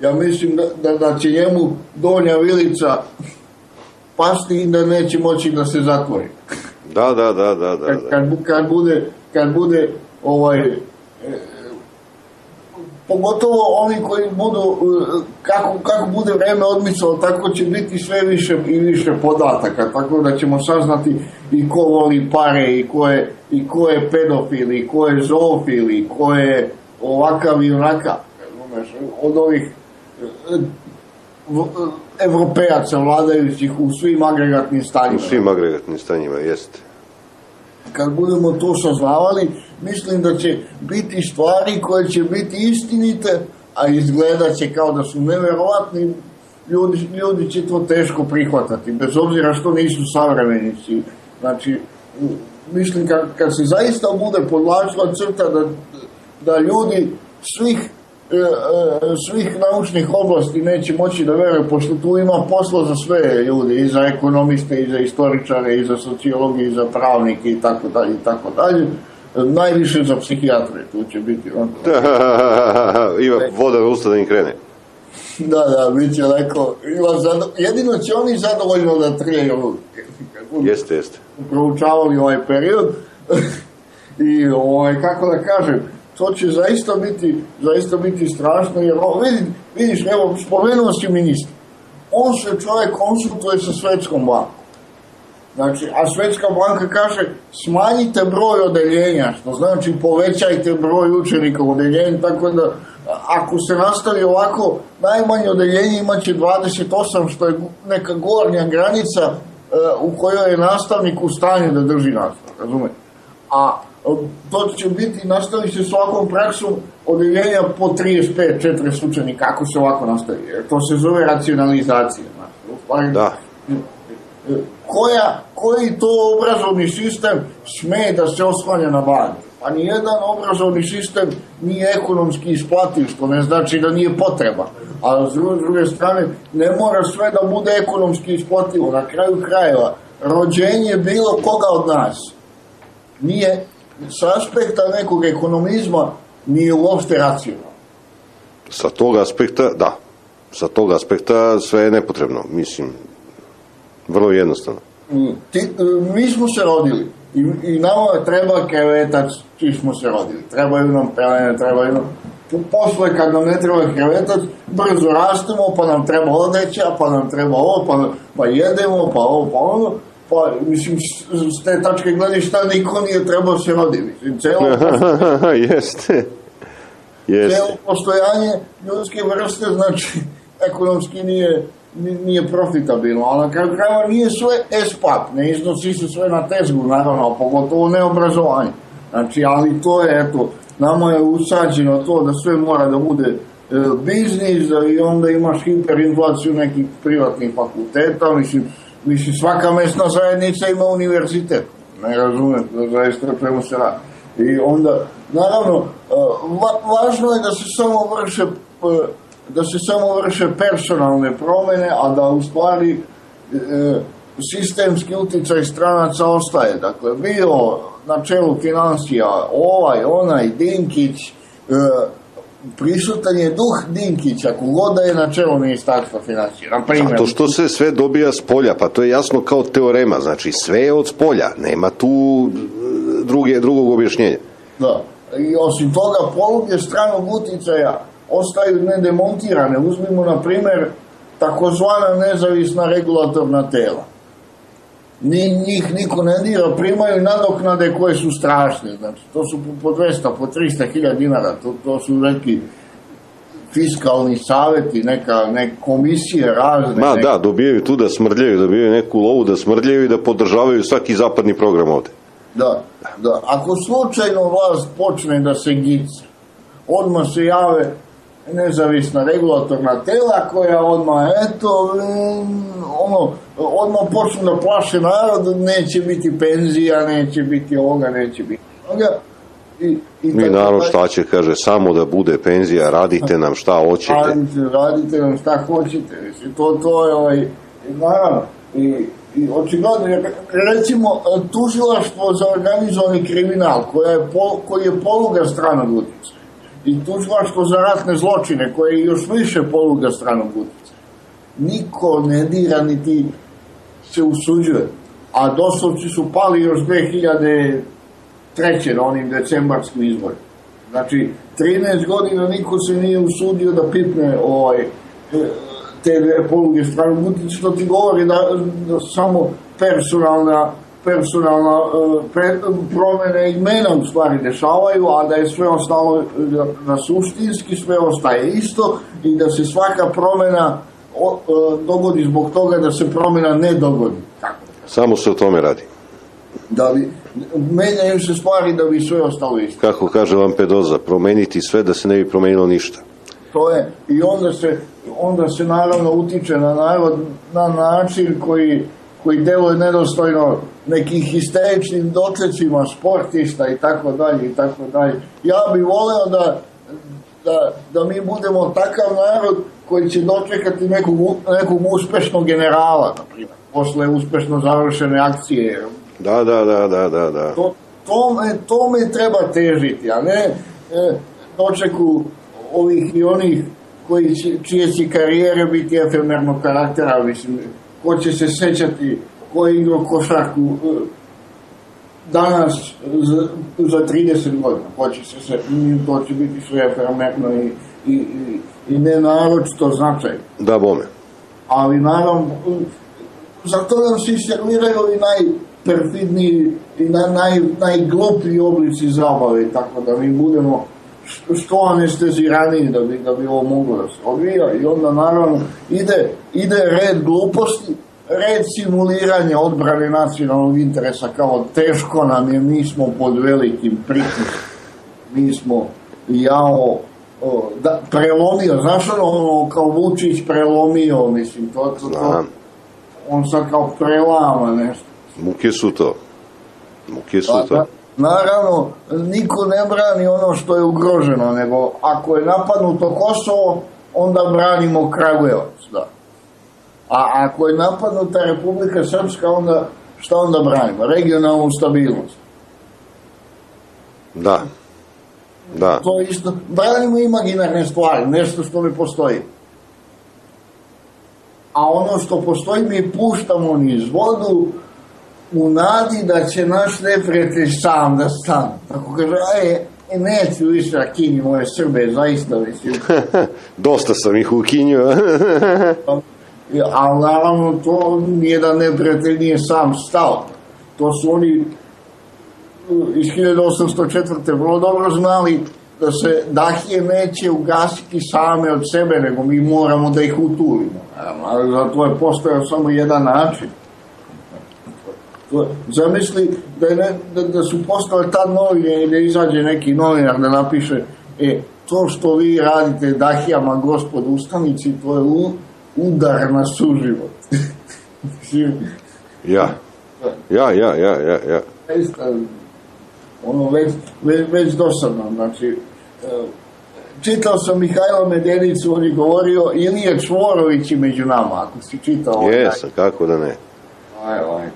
Ja mislim da, da, da će njemu donja vilica pasti i da neće moći da se zatvori. Da, da, da, da, da. Kad, da. kad, kad bude, kad bude ovaj, e, pogotovo oni koji budu, e, kako, kako bude vreme odmicalo, tako će biti sve više i više podataka, tako da ćemo saznati i ko voli pare, i ko je, i ko je pedofil, i ko je zoofil, i ko je ovakav i onakav, razumeš, od ovih evropejaca vladajućih u svim agregatnim U stanjima svim agregatnim stanjima, jeste. kad budemo to saznavali, mislim da će biti stvari koje će biti istinite, a izgledat će kao da su neverovatni, ljudi, ljudi će to teško prihvatati, bez obzira što nisu savremenici. Znači, mislim, kad, kad se zaista bude podlačila crta da, da ljudi svih svih naučnih oblasti neće moći da veruju, pošto tu ima posla za sve ljudi, i za ekonomiste, i za istoričare, i za sociologije, i za pravnike, i tako dalje, i tako dalje. Najviše za psihijatre, tu će biti on. Ima voda usta da im krene. Da, da, bit će zado... jedino će oni zadovoljno da budu Jeste, jeste. proučavali ovaj period i ovaj, kako da kažem, to će zaista biti, zaista biti strašno, jer vidi, vidiš, evo, spomenuo si ministra. On se čovjek konsultuje sa Svetskom bankom. Znači, a Svetska banka kaže smanjite broj odeljenja, što znači povećajte broj učenika u odeljenju, tako da ako se nastavi ovako, najmanje odeljenje imaće 28, što je neka gornja granica e, u kojoj je nastavnik u stanju da drži nastavu, razumete? A to će biti, nastavi se s ovakvom praksom odeljenja po 35-40 učenika, ako se ovako nastavi. Jer to se zove racionalizacija. Znači, u stvari, Da. koja, koji to obrazovni sistem sme da se oslanja na banke? Pa nijedan obrazovni sistem nije ekonomski isplativ, što ne znači da nije potreba. A s druge strane, ne mora sve da bude ekonomski isplativo. Na kraju krajeva, rođenje bilo koga od nas nije s aspekta nekog ekonomizma nije uopšte racionalno. Sa tog aspekta, da. Sa tog aspekta sve je nepotrebno, mislim. Vrlo jednostavno. Mm, ti, e, mi smo se rodili i, i nama treba krevetac čiji smo se rodili. Trebaju nam pelene, trebaju nam... Posle kad nam ne treba krevetac, brzo rastemo, pa nam treba odeća, pa nam treba ovo, pa, pa jedemo, pa ovo, pa ono. Pa, mislim, s, te tačke gledišta niko nije trebao se roditi. Mislim, celo, jeste. Jeste. celo postojanje ljudske vrste, znači, ekonomski nije, ni- nije profitabilno, ali na kraju krajeva nije sve espat, ne iznosi se sve na tezgu, naravno, a pogotovo ne obrazovanje. Znači, ali to je, eto, nama je usađeno to da sve mora da bude e, biznis da i onda imaš hiperinflaciju nekih privatnih fakulteta, mislim, mislim svaka mesna zajednica ima univerzitet, ne razumem da zaista čemu se radi. I onda, naravno, e, va, važno je da se samo vrše e, da se samo vrše personalne promene, a da u stvari e, sistemski uticaj stranaca ostaje. Dakle, bio na čelu financija ovaj, onaj, Dinkić, prisutan je duh Dinkića, kogod da je na čelu ministarstva financija. Na primjer, Zato što se sve dobija s polja, pa to je jasno kao teorema, znači sve je od spolja, nema tu e, druge, drugog objašnjenja. Da. I osim toga, poluge stranog uticaja ostaju nedemontirane. Uzmimo, na primjer, takozvana nezavisna regulatorna tela. Ni, njih niko ne dira, primaju nadoknade koje su strašne. Znači, to su po- po 200, po 300 hiljada dinara. To, to su neki fiskalni saveti, neka, neke komisije razne. Ma neke- da, dobijaju tu da smrdljaju, dobijaju neku lovu da smrdljaju i da podržavaju svaki zapadni program ovde. Da, da. Ako slučajno vlast počne da se gica, odmah se jave nezavisna regulatorna tela koja odmah, eto, ono, odmah počnu da plaše narod, neće biti penzija, neće biti ovoga, neće biti ovoga. I, i I narod šta će, kaže, samo da bude penzija, radite nam šta hoćete. Radite, radite nam šta hoćete. Mislim, to, to je ovaj, naravno, i, i očigledno, recimo, tužilaštvo za organizovani kriminal, koja je pol, koji je poluga stranog utjecaja, i tužilaštvo za ratne zločine, koje je još više poluga stranog utjecaja. Niko ne dira, niti se usuđuje. A doslovci su pali još 2003. na onim decembarskim izborima. Znači, 13 godina niko se nije usudio da pipne ovaj, te poluge stranog utjecaja, što ti govori da, da samo personalna personalna e, pre, promene imena u stvari dešavaju, a da je sve ostalo, da, da suštinski sve ostaje isto i da se svaka promena o, e, dogodi zbog toga da se promena ne dogodi. Tako. Samo se o tome radi. Da bi, menjaju se stvari da bi sve ostalo isto. Kako kaže Lampedoza, promeniti sve da se ne bi promenilo ništa. To je, i onda se, onda se naravno utiče na narod na način koji, koji deluje nedostojno nekih histeričnim dočecima sportista i tako dalje i tako dalje. Ja bih voleo da, da, da mi budemo takav narod koji će dočekati nekog, nekog uspešnog generala, na primjer, posle uspešno završene akcije. Da, da, da, da, da, da. To, tome, tome treba težiti, a ne e, dočeku ovih i onih koji će, čije će karijere biti efemernog karaktera, mislim, ko će se sećati ko je igrao košarku e, danas za, za 30 godina, ko će se se, mm, to će biti sve efemerno i, i, i, i ne naročito značajno Da, bome. ali naravno zato nam se serviraju ovi najperfidniji i na, naj, najgluplji oblici zabave tako da mi budemo što anesteziraniji da bi, da bi ovo moglo da se odvija i onda naravno ide, ide red gluposti red simuliranja odbrane nacionalnog interesa kao teško nam je, mi smo pod velikim pritiskom mi smo jao da, prelomio, znaš ono, ono kao Vučić prelomio, mislim, to, to, to, on sad kao prelama nešto. Muke su to. Muke su Pa, to. da, naravno, niko ne brani ono što je ugroženo, nego ako je napadnuto Kosovo, onda branimo Kragujevac, da. A ako je napadnuta Republika Srpska, onda šta onda branimo? Regionalnu stabilnost. Da. Da. To isto, branimo imaginarne stvari, nešto što ne postoji. A ono što postoji mi puštamo niz vodu u nadi da će naš neprijatelj sam da stane. Tako kaže, aj, e, neću više akini moje Srbe, zaista mislim. Dosta sam ih ukinio. Ali naravno to nijedan neprijatelj nije sam stao. To su oni iz 1804. vrlo dobro znali da se dahije neće ugasiti same od sebe, nego mi moramo da ih utulimo. Ali zato je postojao samo jedan način. Zamisli da, je ne, da, da su postale tad novine i da izađe neki novinar da napiše e, to što vi radite dahijama gospod ustanici, to je u, udar na suživot. Ja. Ja, ja, ja, ja, ja. ono već, već, već dosadno, znači, e, čitao sam Mihajla Medenicu, on je govorio, Ilije Čvorović i među nama, ako si čitao. ovaj, Jesam, kako da ne. Aj, aj.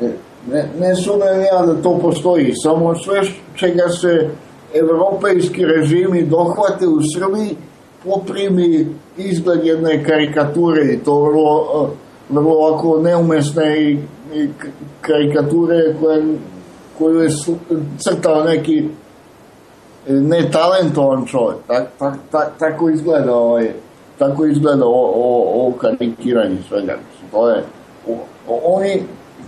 E, Ne, ne sumnjam ja da to postoji, samo sve čega se evropejski režimi dohvate u Srbiji poprimi izgled jedne karikature i to vrlo, e, vrlo neumesne i, i karikature koje, koju je crtao neki e, netalentovan čovjek. Tak, tak, tak, tako izgleda ovaj, tako izgleda ovo, ovo, karikiranje svega. To je, o- o- oni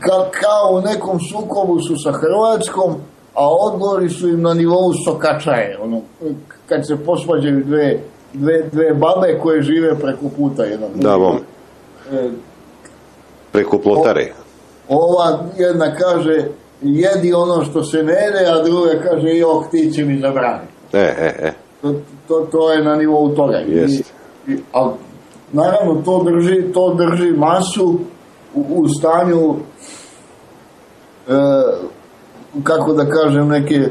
ka, kao u nekom sukobu su sa Hrvatskom, a odgovori su im na nivou sokačaje. Ono, kad se posvađaju dve, dve, dve babe koje žive preko puta jedan. Da, bom. E, Preko plotare. ova jedna kaže jedi ono što se ne jede, a druga kaže jok ti će mi zabraniti. E, e, e. To, to, to je na nivou toga. I- Jest. i- ali, naravno, to drži, to drži masu u, u stanju e, kako da kažem, neke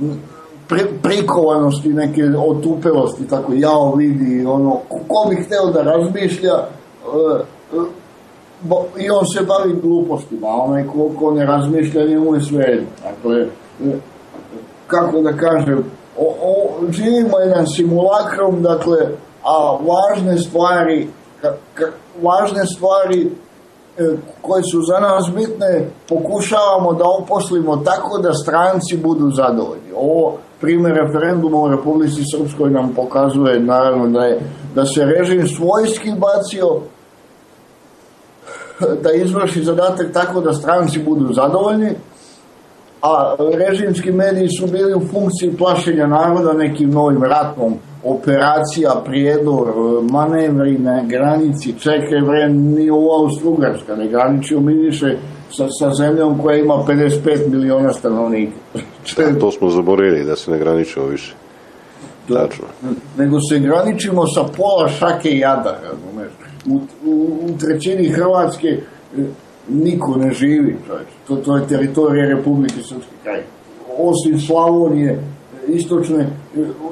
m, pri, prikovanosti, neke otupelosti, tako jao vidi, ono, ko, bi hteo da razmišlja, e, e, bo, i on se bavi glupostima, a onaj ko, ko ne razmišlja, njemu je sve jedno. Dakle, e, kako da kažem, o, o, živimo jedan simulakrum, dakle, a važne stvari, ka, ka, važne stvari koje su za nas bitne, pokušavamo da uposlimo tako da stranci budu zadovoljni. Ovo primjer referenduma u Republici Srpskoj nam pokazuje naravno da, je, da se režim svojski bacio da izvrši zadatak tako da stranci budu zadovoljni, a režimski mediji su bili u funkciji plašenja naroda nekim novim ratnom operacija, prijedor, manevri na granici, čekaj bre, ni u Austro-Ugarska, ne graničio mi više sa, sa zemljom koja ima 55 miliona stanovnika. To smo zaboravili da se ne graničimo više. Tačno. nego se graničimo sa pola šake jada, razumeš. U, u, u trećini Hrvatske e, niko ne živi, čovječ. To, to je teritorija Republike Srpske krajine. Osim Slavonije, e, istočne,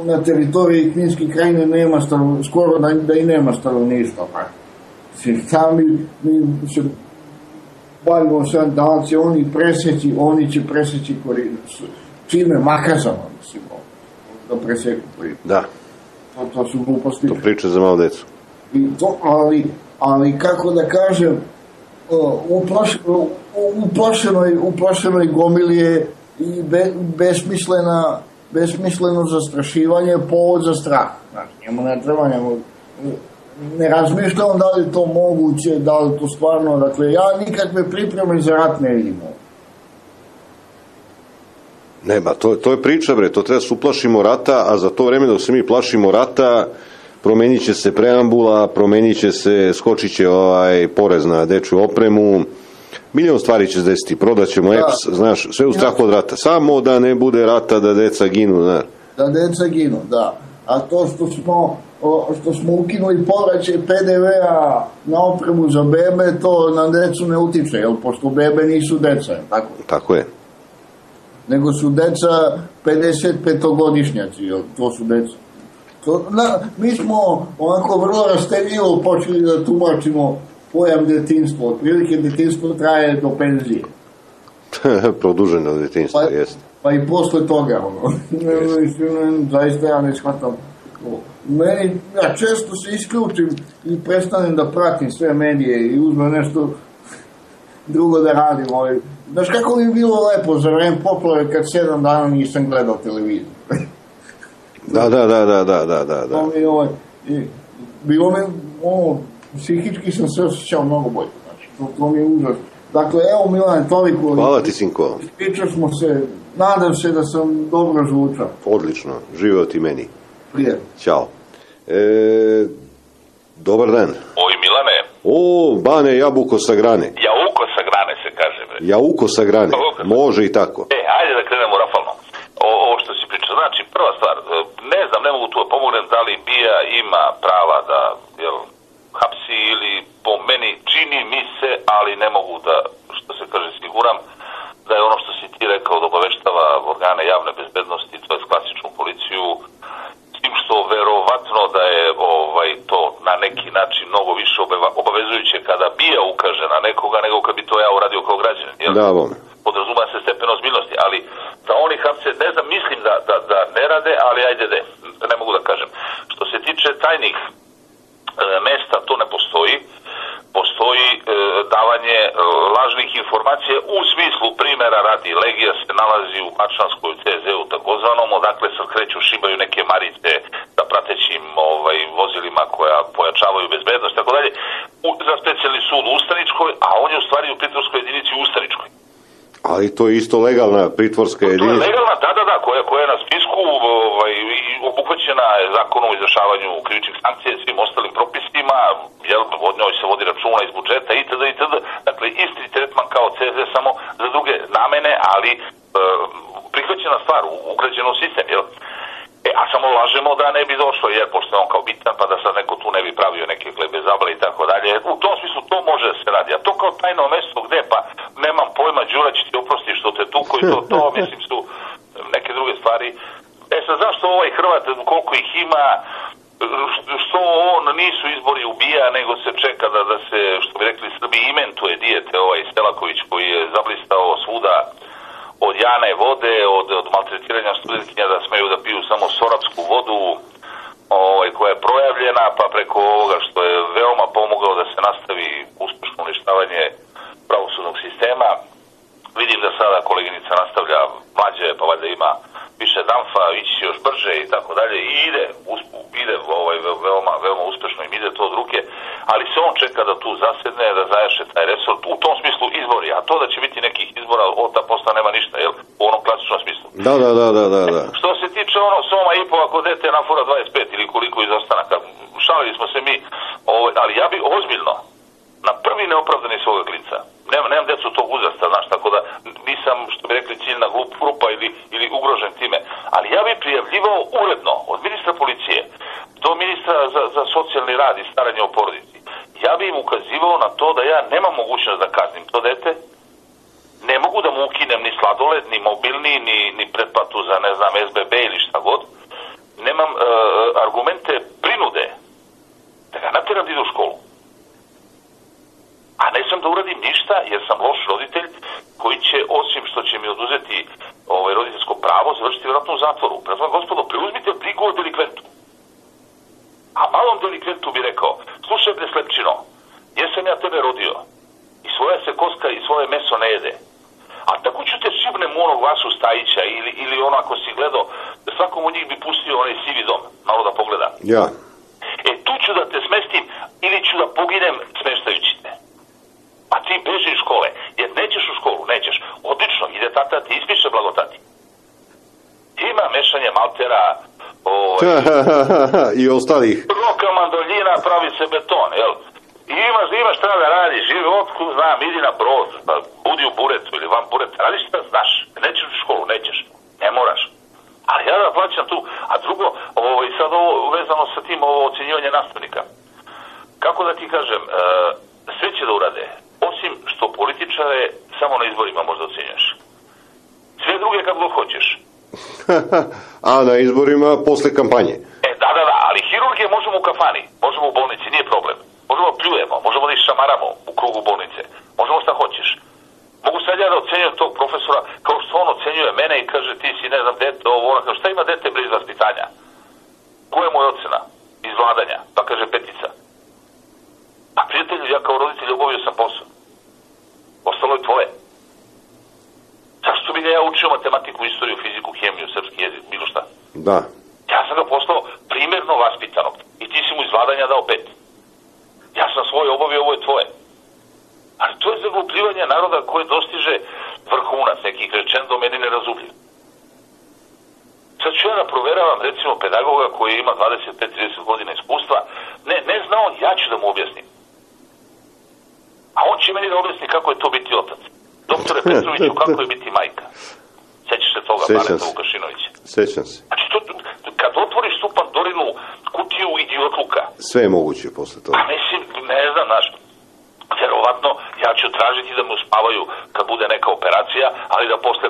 na teritoriji Kninske krajine nema stanov, skoro da, da i nema stanovništva. Mislim, Tam mi, se bavimo sad da će oni preseći, oni će preseći koridor. Čime? Makazama, mislim, da preseku koridor. Da, To, to su gluposti. to priča za malo decu. I to, ali, ali kako da kažem, uplaš, uplašenoj, uplašenoj gomili je i be, besmislena, besmisleno zastrašivanje povod za strah. Znači, njemu ne treba, njemu, ne razmišljam da li to moguće, da li to stvarno, dakle, ja nikakve pripreme za rat ne vidim. Nema, to, to je priča, bre, to treba da se uplašimo rata, a za to vreme dok se mi plašimo rata, promenit će se preambula, promenit će se, skočit će ovaj porez na dečju opremu, milion stvari će se desiti, prodat ćemo Da. EPS, znaš, sve u strahu od rata. Samo da ne bude rata, da deca ginu, znaš. da deca ginu, da. A to što smo, što smo ukinuli povraćaj PDV-a na opremu za bebe, to na decu ne utiče, jel, pošto bebe nisu deca, tako? Tako je. Nego su deca 55-godišnjaci, jel, to su deca. To, na, mi smo onako vrlo rastegljivo počeli da tumačimo pojam detinstvo. Otprilike detinstvo traje do penzije. Produženo detinstvo, Pa, jeste. pa i posle toga, ono. Zaista ja ne shvatam. Meni, ja često se isključim i prestanem da pratim sve medije i uzmem nešto drugo da radim. Ovaj. Znaš kako bi bilo lepo za vreme poplave kad sedam dana nisam gledao televiziju. Da, da, da, da, da, da, da, da. To mi, ovaj, i, bilo mi, ono, psihički sam se osjećao mnogo bolje. Znači, to, to mi je užas. Dakle, evo Milane, toliko. Hvala ti, Sinko. Pričao smo se, nadam se da sam dobro zvučao. Odlično. Živeo ti meni. Prijatno. Ćao. E, dobar dan. Oj Milane, O, Bane Jabuko sa grane. jauko sa grane se kaže. Bre. Jauko sa grane. Može i tako. E, ajde da krenemo rafalno. O, ovo što si pričao, znači prva stvar, e, ne znam, ne mogu tu da pomognem da li bija ima prava da jel, hapsi ili po meni čini mi se, ali ne mogu da, što se kaže, siguram, da je ono što si ti rekao da obaveštava organe javne bezbednosti, to je klasičnu policiju, s tim što verovatno da je ovaj to na neki način mnogo više obavezujuće kada bija ukaže na nekoga nego kad bi to ja uradio kao građanin. Jel? Da, bom. Podrazuma se stepen ozbiljnosti, ali da oni hapse, ne znam, mislim da, da, da ne rade, ali ajde de, ne mogu da kažem. Što se tiče tajnih mesta, to ne postoji. Postoji e, davanje e, lažnih informacija u smislu primjera radi. Legija se nalazi u Mačanskoj CZ-u takozvanom, odakle se kreću, šibaju neke marice sa pratećim ovaj, vozilima koja pojačavaju bezbednost, tako dalje, za specijalni sud u Ustaničkoj, a on je u stvari u pritvorskoj jedinici u Ustaničkoj. Ali to je isto legalna pritvorska To je jedinica. legalna, da, da, da, koja, koja je na spisku ovaj, obuhvaćena zakonom o izvršavanju krivičnih sankcija i svim ostalim propisima, jel, od njoj se vodi računa iz budžeta itd. itd. Dakle, isti tretman kao CZ, samo za druge namene, ali e, prihvaćena stvar, u- ugrađena u sistem, jel? E, a samo lažemo da ne bi došlo, jer pošto je on kao bitan, pa da sad neko tu ne bi pravio neke glebe zabale i tako dalje. U tom smislu to može da se radi. A to kao tajno mesto gde, pa nemam pojma, Đura će ti oprosti što te tuko i to, to mislim su neke druge stvari. E sad, zašto ovaj Hrvat, koliko ih ima, što on nisu izbori ubija, nego se čeka da, da se, što bi rekli Srbi, imentuje dijete ovaj Selaković koji je zablistao svuda od jane vode, od, od maltretiranja studentkinja da smeju da piju samo sorapsku vodu, ovaj, koja je projavljena, pa preko ovoga što je veoma pomogao da se nastavi uspešno uništavanje pravosudnog sistema. Vidim da sada koleginica nastavlja mlađe, pa valjda ima više damfa, ići još brže i tako dalje i ide, uspu, ide ovaj, ve- veoma, veoma uspešno im ide to od ruke, ali se on čeka da tu zasedne, da zaješe taj resort, u tom smislu izbori, a to da će biti nekih izbora od ta posla nema ništa, jel, u onom klasičnom smislu. Da, da, da, da, da, da. Što se tiče ono soma i po ako dete nafura 25 ili koliko izostanaka, šalili smo se mi, ovaj, ali ja bi ozbiljno, na prvi neopravdani svoga klinca. Nemam, nemam decu tog uzrasta, znaš, tako da nisam, što bi rekli, ciljna grupa ili, ili ugrožen time. Ali ja bi prijavljivao uredno od ministra policije do ministra za, za socijalni rad i staranje o porodici. Ja bi im ukazivao na to da ja nemam mogućnost da kaznim to dete, ne mogu da mu ukinem ni sladoled, ni mobilni, ni, ni pretplatu za, ne znam, SBB ili šta god. Nemam e, argumente prinude da ga nateram da ide u školu. A ne sam da uradim ništa jer sam loš roditelj koji će, osim što će mi oduzeti ovaj, roditeljsko pravo, završiti vjerojatno u zatvoru. Prema gospodo, preuzmite brigu o delikventu. A malom delikventu bi rekao, slušaj bre slepčino, jesam ja tebe rodio i svoja se koska i svoje meso ne jede. A tako ću te šibnem u onog vasu Stajića ili, ili ono ako si gledao, da svakom od njih bi pustio onaj sivi dom, malo da pogleda. Ja. E tu ću da te smestim ili ću da poginem smeštajući te. A ti beži iz škole, jer nećeš u školu, nećeš. Odlično, ide tata, ti ispiše blagotati. Ima mešanje maltera, ovaj, I ostalih. roka mandoljina, pravi se beton, jel? I imaš, imaš šta da radiš, živi otkud znam, idi na brod, pa budi u buretu ili van bureta, radi šta znaš, nećeš u školu, nećeš, ne moraš. Ali ja da plaćam tu, a drugo, ovo, i sad ovo vezano sa tim, ovo ocjenjivanje nastavnika. Kako da ti kažem, e, а на изборима после кампање. Se toga, Sećam se. Vukašinovića. Sećam se. Znači, to, kad otvoriš tu Pandorinu kutiju idiotluka, Sve je moguće posle toga. a mislim, ne znam, znaš, verovatno ja ću tražiti da mu spavaju kad bude neka operacija, ali da posle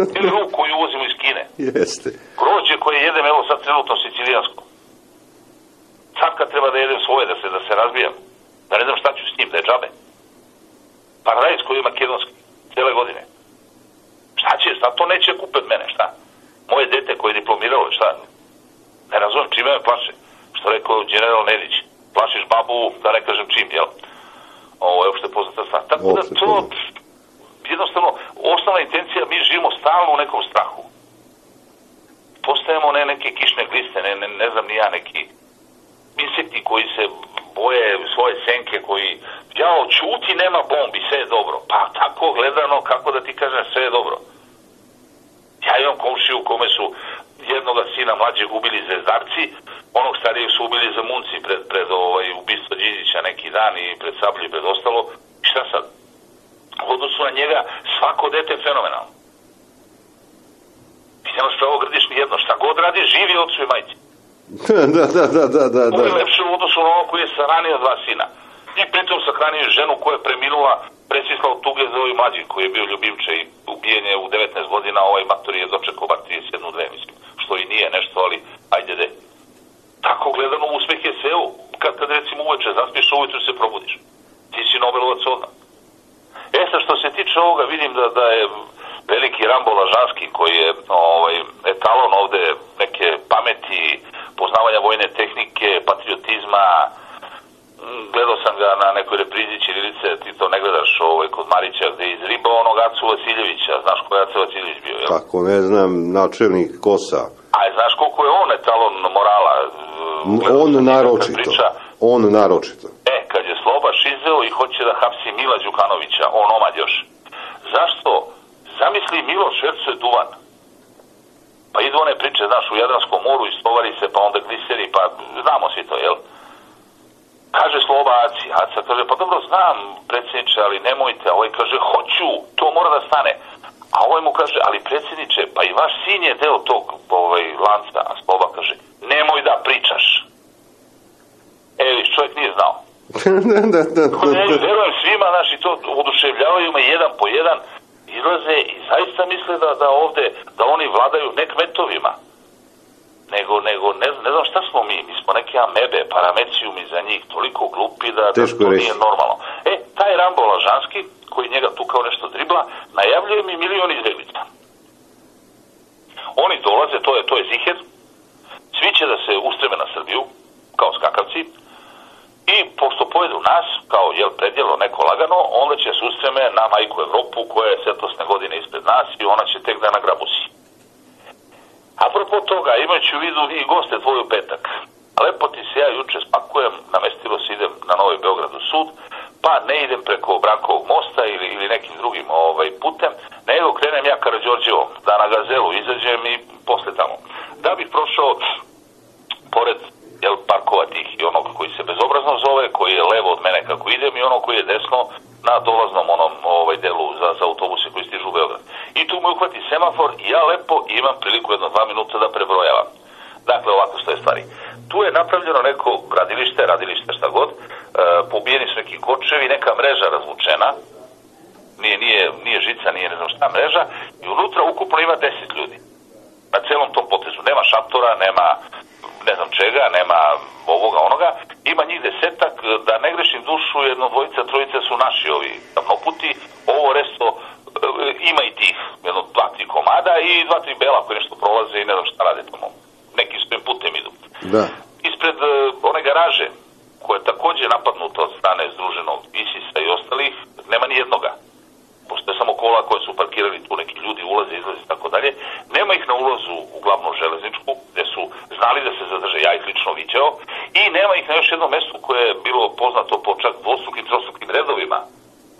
Ili ruk koju uvozimo iz Kine. Jeste. Grožđe koje jedem, evo sad trenutno да, да, да, да. да. Тој лепше во односу на оно кој е саранија два сина. И притом сахранија жену која преминува načelnik Kosa. A znaš koliko je on etalon morala? Gledao On naročito. On naročito. E, kad je Slobaš izveo i hoće da hapsi Mila Đukanovića, on omad još. Zašto? Zamisli Milo švercuje duvan. Pa idu one priče, znaš, u Jadranskom moru istovari se, pa onda gliseri, pa znamo svi to, jel? Kaže Slovaci, Aca kaže, pa dobro znam, predsjedniče, ali nemojte, ovaj kaže, hoću, to mora da stane. A ovaj mu kaže, ali predsjedniče, pa i vaš sin je deo tog ovaj, lanca, a Sloba kaže, nemoj da pričaš. E, viš, čovjek nije znao. da, da, da, Ja da. verujem svima, naši to oduševljavaju me jedan po jedan, izlaze i zaista misle da, da ovde, da oni vladaju ne kmetovima, nego, nego ne, ne znam šta smo mi, mi smo neke amebe, paramecijumi za njih, toliko glupi da, da to reći. nije normalno. E, taj Rambo Lažanski, koji njega tu kao nešto dribla, najavljuje mi milion izbjeglica. Oni dolaze, to je, to je ziher, svi će da se ustreme na Srbiju, kao skakavci, i pošto pojedu nas, kao jel predjelo neko lagano, onda će se ustreme na majku Evropu koja je svetlosne godine ispred nas i ona će tek da nagrabusi. Apropo toga, imajući u vidu i goste tvoj u petak, lepo ti se ja juče spakujem, namestilo se idem na Novi Beograd u sud, pa ne idem preko Brankovog mosta ili, ili nekim drugim ovaj, putem, nego krenem ja Karadžorđevom, da na gazelu izađem i posle tamo. Da bih prošao pored jel, parkova tih i onog koji se bezobrazno zove, koji je levo od mene kako idem i onog koji je desno na dolaznom onom ovaj delu za, za autobuse koji stižu u Beograd. tu me uhvati semafor i ja lepo imam priliku jedno dva minuta da prebrojavam. Dakle, ovako stoje stvari. Tu je napravljeno neko gradilište, radilište šta god, pobijeni su neki kočevi, neka mreža razvučena, nije, nije, nije žica, nije ne znam šta mreža, i unutra ukupno ima 10 ljudi. Na celom tom potezu. Nema šatora, nema ne znam čega, nema ovoga onoga, ima njih desetak, da ne grešim dušu, jedno dvojica, trojica su naši ovi puti, ovo resto e, ima i tih, jedno dva, tri komada i dva, tri bela koje nešto prolaze i ne znam šta rade tamo. Neki svojim putem idu. Da. Ispred uh, one garaže, koja je takođe napadnuta od strane Združenog ISIS-a i ostalih, nema ni jednoga. Pošto je samo kola koje su parkirali tu neki ljudi, ulaze, izlaze i tako dalje. Nema ih na ulazu u glavnu železničku, gde su znali da se zadrže, ja ih lično viđao. I nema ih na još jednom mestu koje je bilo poznato po čak dvostrukim, trostrukim redovima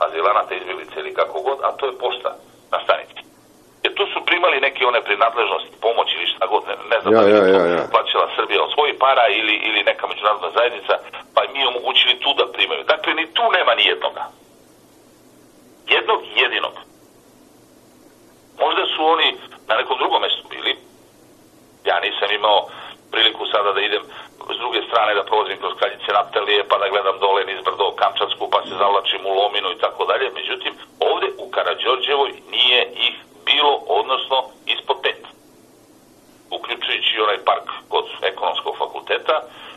azilanata izbjeglice ili kako god, a to je pošta na stanici. Jer tu su primali neke one prinadležnosti, pomoć ili šta god, ne, ne znam Ja, da ja, ja, ja. plaćala Srbija od svojih para ili, ili neka međunarodna zajednica, pa mi omogućili tu da primaju. Dakle, ni tu nema ni jednoga. Jednog jedinog. Možda su oni na nekom drugom mestu bili. Ja nisam imao priliku sada da idem s druge strane da prolazim kroz kraljice Naptalije, pa da gledam dole niz brdo Kamčatsku, pa se zavlačim u Lominu i tako dalje. Međutim, ovde u Karadžorđevoj nije ih bilo, odnosno ispod pet. Uključujući onaj park kod ekonomskog fakulteta,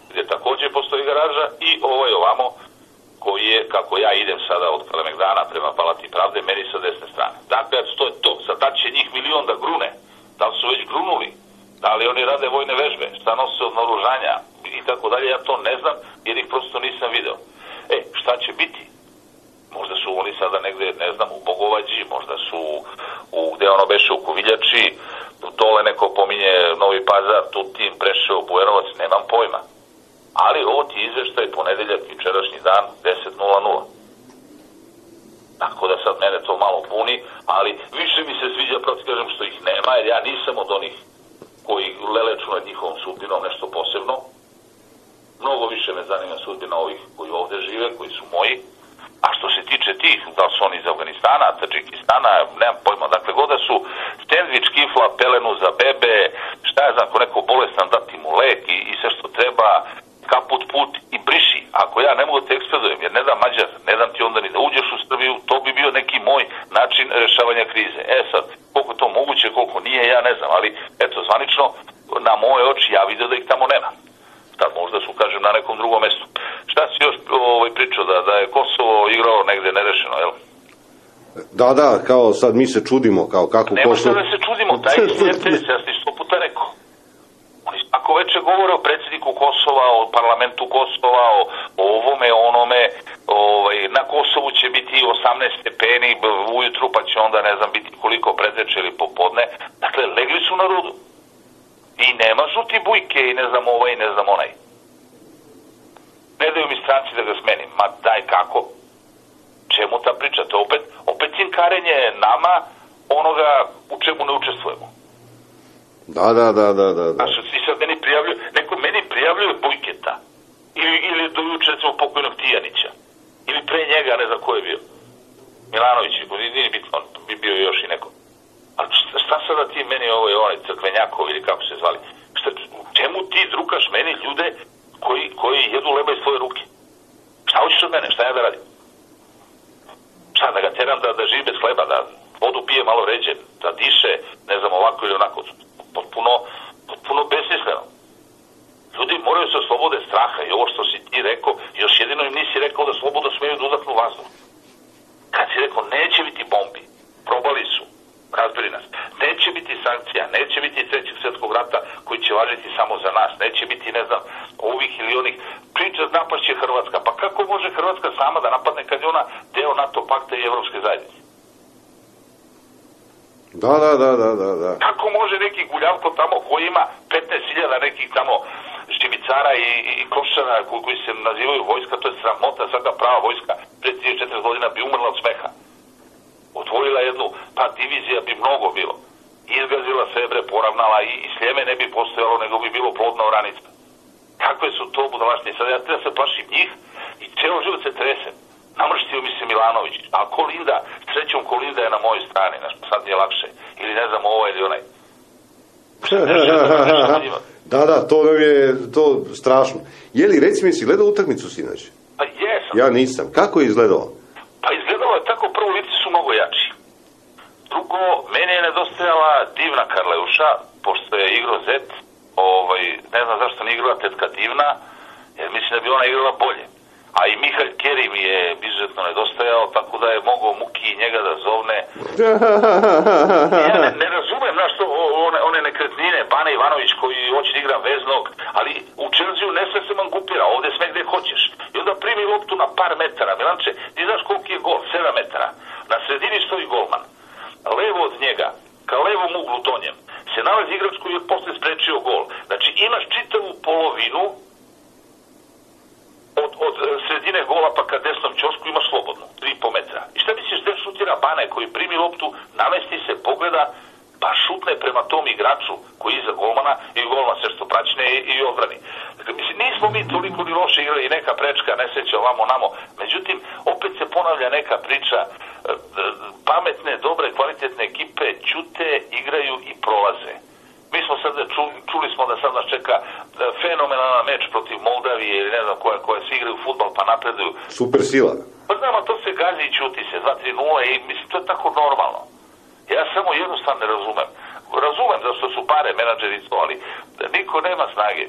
gde takođe postoji garaža i ovaj ovamo koji je, kako ja idem sada od Kalemegdana prema Palati Pravde, meni sa desne strane. Dakle, to je to. Sad će njih milion da grune. Da li su već grunuli? Da li oni rade vojne vežbe? Šta nose od naoružanja? I tako dalje, ja to ne znam, jer ih prosto nisam video. E, šta će biti? Možda su oni sada negde, ne znam, u Bogovađi, možda su u, gde ono beše, u Koviljači, dole neko pominje Novi Pazar, Tutin, Preševo, Bujanovac, nemam pojma. Ali ovo ti izveštaj ponedeljak jučerašnji dan 10.00. Tako da sad mene to malo puni, ali više mi se sviđa, pravo ti kažem, što ih nema, jer ja nisam od onih koji leleču nad njihovom sudbinom nešto posebno. Mnogo više me zanima sudbina ovih koji ovde žive, koji su moji. A što se tiče tih, da su oni iz Afganistana, Tadžikistana, nemam pojma, dakle god da su stendvič, kifla, pelenu za bebe, šta je znam, ako neko bolestan dati mu lek i, i sve što treba, kaput put i briši. Ako ja ne mogu da te ekspedujem, jer ne dam Mađar, ne dam ti onda ni da uđeš u Srbiju, to bi bio neki moj način rešavanja krize. E sad, koliko to moguće, koliko nije, ja ne znam, ali eto, zvanično, na moje oči ja vidio da ih tamo nema. Tad možda su, kažem, na nekom drugom mestu. Šta si još ovaj, pričao, da, da je Kosovo igrao negde nerešeno, jel? Da, da, kao sad mi se čudimo, kao kako Nema šta Kosovo... da se čudimo, taj RTS, ja sam ti sto puta rekao. Oni svako veče govore o predsjedniku Kosova, o parlamentu Kosova, o, o ovome, onome, ovaj, na Kosovu će biti 18 stepeni ujutru, pa će onda, ne znam, biti koliko predveče ili popodne. Dakle, legli su na rudu. I nema žuti bujke i ne znam ovaj i ne znam onaj. Ne daju mi stranci da ga smenim. Ma daj kako? Čemu ta priča? To opet, opet cinkarenje nama onoga u čemu ne učestvujemo. Da, da, da, da, da. da. Znaš, svi sad meni prijavljuju, neko meni prijavljuje Bujketa. Ili, ili do juče, recimo, pokojnog Tijanića. Ili pre njega, ne znam ko je bio. Milanović, nije bitno, on bi bio još i neko. Ali šta, šta sada ti meni ovo je onaj crkvenjakov ili kako se zvali? Šta, čemu ti drukaš meni ljude koji, koji jedu leba iz tvoje ruke? Šta hoćeš od mene? Šta ja da radim? Šta, da ga teram da, da živi bez hleba, da vodu pije malo ređe, da diše, ne znam, ovako ili onako. Potpuno, potpuno besmisleno. Ljudi moraju se oslobode straha i ovo što si ti rekao, još jedino im nisi rekao da slobodno smeju da udahnu vazduh. Kad si rekao, neće biti bombi, probali su, razbili nas. Neće biti sankcija, neće biti trećeg svjetskog rata koji će važiti samo za nas, neće biti, ne znam, ovih ili onih. Priča napašće Hrvatska. Pa kako može Hrvatska sama da napadne kad je ona deo NATO pakta i Evropske zajednice? Da, da, da, da, da, da. Kako može neki guljavko tamo koji ima 15.000 nekih tamo štibicara i, i košara koji, koji se nazivaju vojska, to je sramota, svaka prava vojska pre 34 godina bi umrla od smeha. Otvorila jednu, pa divizija bi mnogo bilo. Izgazila sebre, poravnala i, i sljeme ne bi postojalo, nego bi bilo plodna oranica. Kakve su to budalaštine? Sad ja treba se plašim njih i ceo život se tresem. Namrštio mi se Milanović, a Kolinda, srećom Kolinda je na mojoj strani, znaš, sad je lakše. ili ne znam ovaj ili onaj. da, da, to nam je to strašno. Je li, reci mi, si gledao utakmicu sinoć? Pa jesam. Ja nisam. Kako je izgledalo? Pa izgledalo je tako, prvo lici su mnogo jači. Drugo, nedostajala divna Karleuša, pošto je igrao Zet, ovaj, ne znam zašto nije igrala tetka divna, jer mislim da bi ona igrala bolje. A i Mihalj Keri mi je izuzetno nedostajao, tako da je mogao Muki i njega da zovne. Ja ne, ne razumem na što one, one nekretnine, Bane Ivanović koji hoće da igra veznog, ali u Čelziju ne sve se mangupira, ovde sve gde hoćeš. I onda primi loptu na par metara. Milanče, ti znaš koliki je gol? 7 metara. Na sredini stoji golman. Levo od njega, ka levom uglu donjem, se nalazi igrač koji je posle sprečio gol. Znači imaš čitavu polovinu od, od e, sredine gola pa ka desnom ćosku ima slobodno, 3,5 metra. I šta misliš da šutira Bane koji primi loptu, namesti se, pogleda, pa šutne prema tom igraču koji je iza golmana i golman se što praćne i, i odbrani. Dakle, mislim, nismo mi toliko ni loše igrali i neka prečka, nesreća ovamo namo. Međutim, opet se ponavlja neka priča, e, e, pametne, dobre, kvalitetne ekipe ćute, igraju i prolaze. Mi smo sad, čuli, čuli smo da sad nas čeka fenomenalan meč protiv Moldavije ili ne znam koja, koja se igraju futbol pa napreduju. Super sila. Pa znam, a to se gazi i čuti se, 2-3-0 i mislim, to je tako normalno. Ja samo jednostavno ne razumem. Razumem da su, su pare menadžeri to, ali niko nema snage.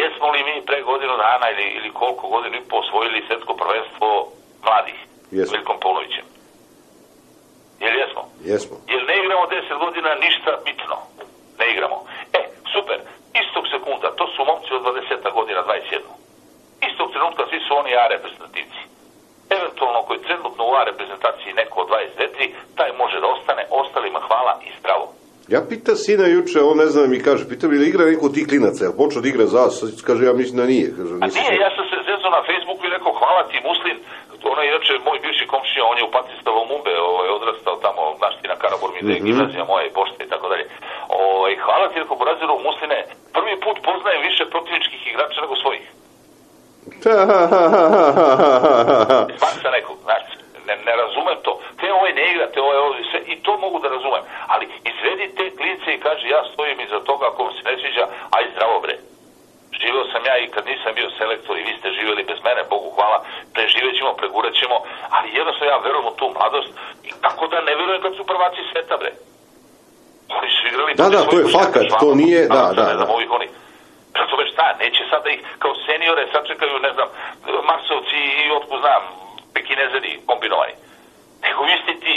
Jesmo li mi pre godinu dana ili, ili koliko godinu i po osvojili svetsko prvenstvo mladih? Jesmo. Velikom Polovićem. Jel jesmo? Jesmo. Jel ne igramo 10 godina ništa bitno? Ne igramo. E, super. Istog sekunda, to su momci od 20 godina, 21. Istog trenutka svi su oni A reprezentativci. Eventualno koji trenutno u A reprezentaciji neko od 24, taj može da ostane, ostalima hvala i zdravo. Ja pita sina juče, on ne zna da mi kaže, pita mi da igra neko od tih klinaca, jel počeo da igra za kaže, ja mislim da nije. Kaže, A nije, ja sam se zezao na Facebooku i rekao, hvala ti Muslin, ono je inače moj bivši komšija, on je u Patistavu Mumbe, ovaj, odrastao tamo, znaš ti na Karabor mi da je Mhm. gimnazija moja i pošte i tako dalje. Ovaj, hvala ti, rekao Buraziru, Musline, prvi put poznajem više protivničkih igrača nego svojih. Faksa nekog, znaš, ne, ne razumem to. Te ovaj ne igra, te ovaj ovdje sve, i to mogu da razumem. Ali izvedi te klince i kaže, ja stojim iza toga, ako vam se ne sviđa, aj zdravo bre. Živeo sam ja i kad nisam bio selektor i vi ste živjeli bez mene, Bogu hvala, preživet ćemo, pregurat ćemo, ali jednostavno ja verujem u tu mladost i kako da ne verujem kad su prvaci sveta, bre. Oni su igrali... Da, da, to je fakat, to nije, da, da, ne znam, da. ovih oni. Zato šta, neće sad da ih kao seniore sačekaju, ne znam, Marsovci i otko znam, Pekinezeri kombinovani. Nego isti ti.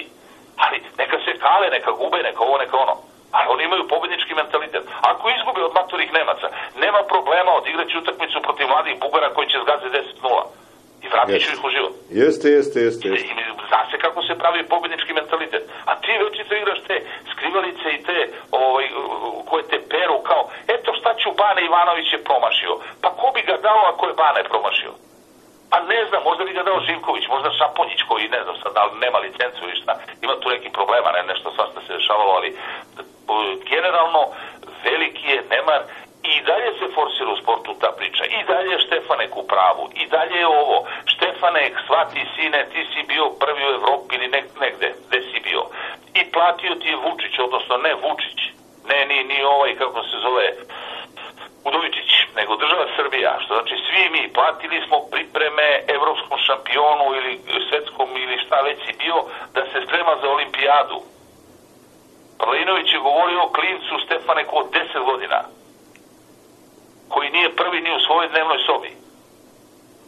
Ali neka se kale, neka gube, neka ovo, neka ono. Ali oni imaju pobednički mentalitet. Ako izgube od matorih Nemaca, nema problema, odigraće utakmicu protiv mladih Bugara koji će zgaziti 10-0. I vratit ću ih u život. Jeste, jeste, jeste, jeste. I zna se kako se pravi pobednički mentalitet. A ti večito igraš te skrivalice i te ovaj, koje te peru kao, eto šta ću Bane Ivanović je promašio. Pa ko bi ga dao ako je Bane promašio? Pa ne znam, možda bi ga dao Živković, možda Šaponjić koji ne znam sad, ali nema licencu ili šta. Ima tu neki problema, ne, nešto svašta se dešavalo, ali e, generalno veliki je nemar i dalje se forsira u sportu ta priča. I dalje je Štefanek u pravu. I dalje je ovo. Štefanek, svati sine, ti si bio prvi u Evropi ili negde. Gde si bio? I platio ti je Vučić, odnosno ne Vučić. Ne, ni, ni ovaj, kako se zove, Udovičić, nego država Srbija, što znači svi mi platili smo pripreme evropskom šampionu ili svetskom ili šta već si bio da se sprema za olimpijadu. Prlinović je govorio o klincu Stefaneku od 10 godina, koji nije prvi ni u svojoj dnevnoj sobi,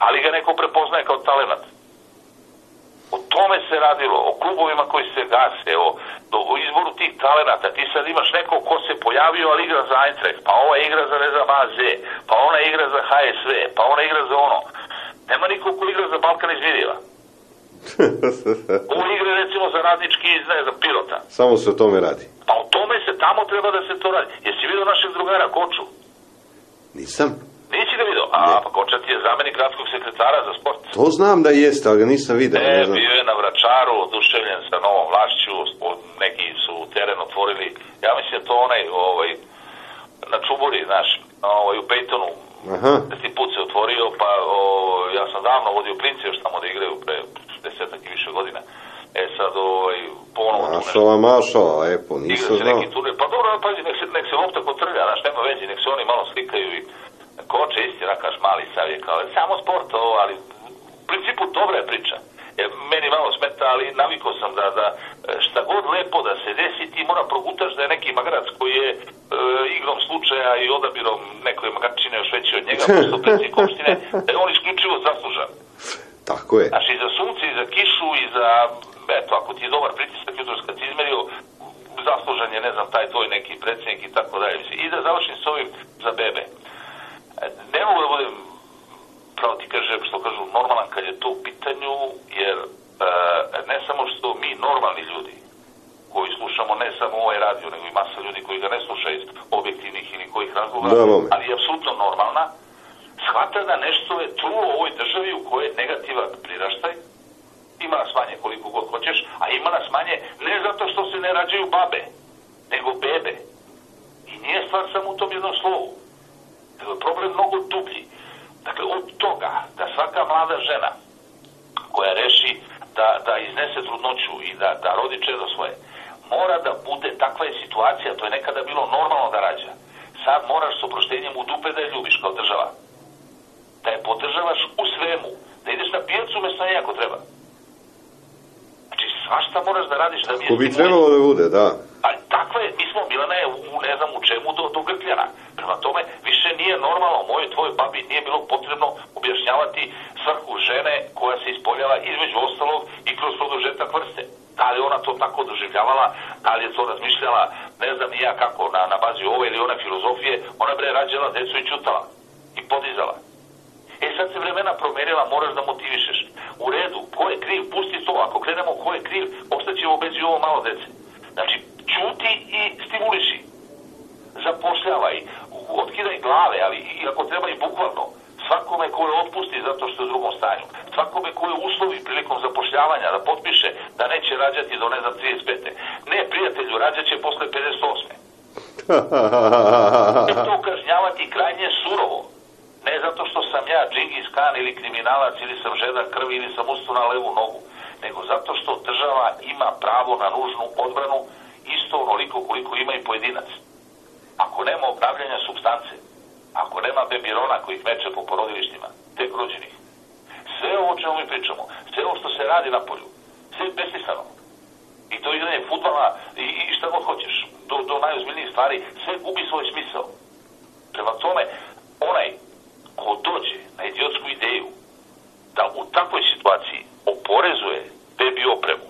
ali ga neko prepoznaje kao talenat. O tome se radilo, o klubovima koji se gase, o, o izboru tih talenata. Ti sad imaš neko ko se pojavio, ali igra za Eintracht, pa ova igra za, ne znam, AZ, pa ona igra za HSV, pa ona igra za ono. Nema niko ko igra za Balkan iz Vidjeva. Ovo igra recimo za radnički iz, ne znam, Pirota. Samo se o tome radi. Pa o tome se tamo treba da se to radi. Jesi vidio našeg drugara Koču? Nisam. Nisi ga vidio? A, pa Koča ti je zamenik gradskog sekretara za sport. To znam da jeste, ali ga nisam video. E, Ne znam. bio je na Vračaru, oduševljen sa novom vlašću, neki su teren otvorili, ja mislim da to onaj, ovaj, na Čuburi, znaš, ovaj, u Pejtonu, Aha. deseti put se otvorio, pa o, ja sam davno vodio klince još tamo da igraju pre desetak i više godina. E sad, ovaj, ponovo. Mašala, mašala, lepo, nisam znao. neki turnir, pa dobro, pazi, nek se, nek se lopta kotrlja, znaš, nema veze, nek se oni malo slikaju i koče istina, kaš mali savje, kao, samo sport ovo, ali u principu dobra je priča. Jer meni malo smeta, ali navikao sam da, da e, šta god lepo da se desi, ti mora progutaš da je neki magarac koji je e, igrom slučaja i odabirom nekoj magarčine još veći od njega, postao predsjednik opštine, da je on isključivo zaslužan. Tako je. Znaš, i za sunce, i za kišu, i za, eto, ako ti je dobar pritisak jutros kad ti izmerio, zaslužan je, ne znam, taj tvoj neki predsjednik i tako dalje. I da završim s ovim za bebe. E, Ne mogu da budem, pravo ti kažem, što kažu, normalan kad je to u pitanju, jer e, ne samo što mi normalni ljudi, koji slušamo ne samo ovaj radio, nego i masa ljudi koji ga ne slušaju iz objektivnih ili kojih razloga, Da, ali je apsolutno normalna, shvata da nešto je trulo u ovoj državi u kojoj je negativan priraštaj, ima nas manje koliko god hoćeš, a ima nas manje ne zato što se ne rađaju babe, nego bebe. I nije stvar samo u tom jednom slovu. Nego je problem mnogo dublji. Dakle, od toga da svaka mlada žena koja reši da, da iznese trudnoću i da, da rodi čedo svoje, mora da bude, takva je situacija, to je nekada bilo normalno da rađa. Sad moraš s oproštenjem u dupe da je ljubiš kao država. Da je podržavaš u svemu. Da ideš na pijacu umesto nje ako treba. Svašta moraš da radiš da bi Ko bi trebalo da bude, da. Ali takva je, mi smo Milana je u, ne znam u čemu do, do grkljana. Prema tome, više nije normalno, mojoj tvojoj babi nije bilo potrebno objašnjavati svrhu žene koja se ispoljava između ostalog i kroz produžetak vrste. Da li ona to tako doživljavala, da li je to razmišljala, ne znam ja kako, na, na bazi ove ili one filozofije, ona bre rađala decu i čutala i podizala. E sad se vremena promenila, moraš da motivišeš. U redu, ko je kriv, pusti to. Ako krenemo ko je kriv, ostaćemo bez i ovo malo dece. Znači, čuti i stimuliši. Zapošljavaj, otkidaj glave, ali i ako treba i bukvalno. Svakome ko je otpusti zato što je u drugom stanju. Svakome ko je uslovi prilikom zapošljavanja da potpiše da neće rađati do ne znam 35. Ne, prijatelju, rađat će posle 58. je to kažnjavati krajnje surovo. Ne zato što sam ja Džingis Khan ili kriminalac ili sam žedan krvi ili sam ustao na levu nogu, nego zato što država ima pravo na nužnu odbranu isto onoliko koliko ima i pojedinac. Ako nema obnavljanja substance, ako nema bebirona koji meče po porodilištima, tek rođenih, sve ovo o čemu mi pričamo, sve ovo što se radi na polju, sve je besmisleno. I to igranje futbala i, i šta god hoćeš, do, do najozbiljnijih stvari, sve gubi svoj smisao. Prema tome, onaj ko dođe na idiotsku ideju da u takvoj situaciji oporezuje bebi opremu,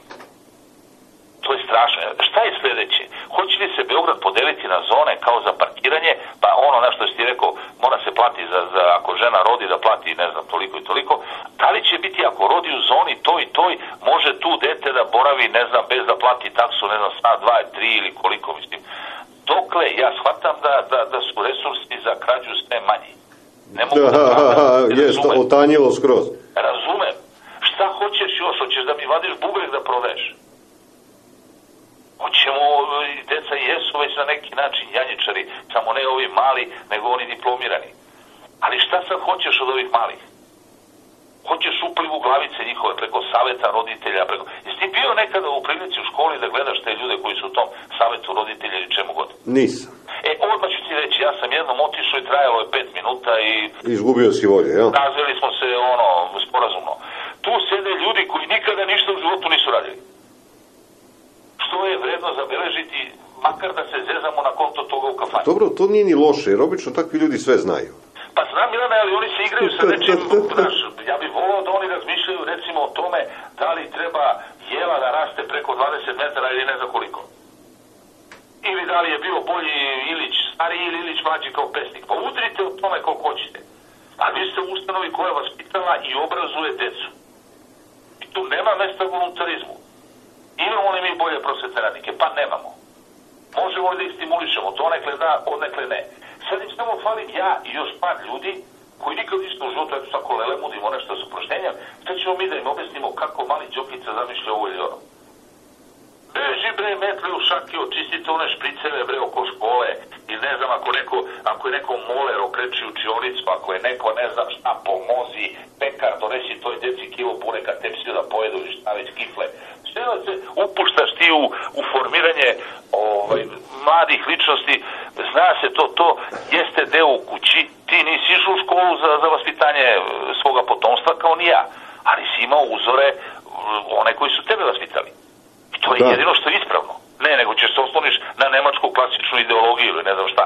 to je strašno. Šta je sledeće? Hoće li se Beograd podeliti na zone kao za parkiranje, pa ono na što si ti rekao, mora se plati za, za ako žena rodi da plati ne znam toliko i toliko, da li će biti ako rodi u zoni toj i toj, može tu dete da boravi ne znam bez da plati taksu ne znam sat, dva, tri ili koliko mislim. Dokle ja shvatam da, da, da su resursi za krađu sve manji. Ne mogu da pravdam, ne Jest, razumem. otanjilo skroz. Razumem. Šta hoćeš još? Hoćeš da mi vadiš bubreg da prodaješ? Hoćemo, e, deca jesu već na neki način janjičari, samo ne ovi mali, nego oni diplomirani. Ali šta sad hoćeš od ovih malih? Hoćeš uplivu glavice njihove preko saveta roditelja, preko... Jesi ti bio nekada u prilici u školi da gledaš te ljude koji su u tom savetu roditelja ili čemu god? Nisam. E, odmah ću ti reći, ja sam jednom otišao i trajalo je pet minuta i Izgubio si volje, jel? Razveli smo se ono sporazumno. Tu sede ljudi koji nikada ništa u životu nisu radili. Što je vredno zabeležiti, makar da se zezamo na konto toga u kafani. Dobro, to nije ni loše, jer obično takvi ljudi sve znaju. Pa znam Milane, ali oni se igraju sa nečim, znaš, ja bih volao da oni razmišljaju recimo o tome da li treba jela da raste preko 20 metara ili ne znam koliko. Ili da li je bio bolji Ilić stari ili Ilić mlađi kao pesnik. Pa udrite o tome koliko hoćete. A vi ste u ustanovi koja vas pitala i obrazuje decu. I tu nema mesta voluntarizmu. Imamo li mi bolje prosvetne radnike? Pa nemamo. Možemo li da ih stimulišemo? To nekle da, odnekle ne. Sad im samo falim ja i još par ljudi koji nikad nisu u životu, eto sako lele mudimo nešto sa proštenjem, šta ćemo mi da im objasnimo kako mali Đokica zamišlja ovo ili ono? Beži bre metle u šake, očistite one špriceve bre oko škole i ne znam ako, neko, ako je neko moler okreći učionicu, ako je neko ne znam šta pomozi, pekar donesi toj deci kilo pune kad tepsiju da pojedu ili šta već kifle. Sve da se upuštaš ti u mladih ličnosti, zna se to, to jeste deo u kući, ti nisi išao u školu za, za vaspitanje e, svoga potomstva kao ni ja, ali si imao uzore e, one koji su tebe vaspitali. To je Da. jedino što je ispravno. Ne, nego ćeš se osloniš na nemačku klasičnu ideologiju ili ne znam šta.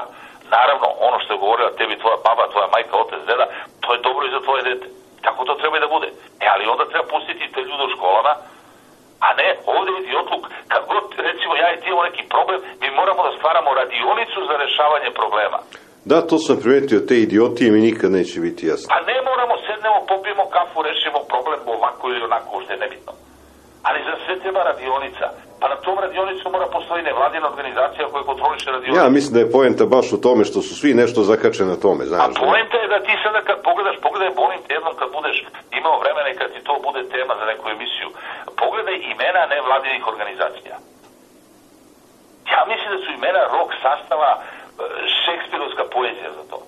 Naravno, ono što je govorila tebi tvoja baba, tvoja majka, otac, deda, to je dobro i za tvoje dete. Tako to treba i da bude. E, ali onda treba pustiti te ljude u školama, a ne ovdje je idiotluk. Kad god, recimo, ja i ti imamo neki problem, mi moramo da stvaramo radionicu za rešavanje problema. Da, to sam primetio, te idiotije mi nikad neće biti jasno. Pa ne moramo, sednemo, popijemo kafu, rešimo problem ovako ili onako, što je nebitno. Ali za sve treba radionica. Pa na tom radionicu mora postoji nevladina organizacija koja kontroliše radionicu. Ja mislim da je poenta baš u tome što su svi nešto zakačeni na tome, A znaš. da? poenta je da ti sada kad pogledaš, pogledaj molim te jednom kad budeš imao vremena i kad ti to bude tema za neku emisiju, pogledaj imena nevladinih organizacija. Ja mislim da su imena rok sastava e, šekspirovska poezija za to.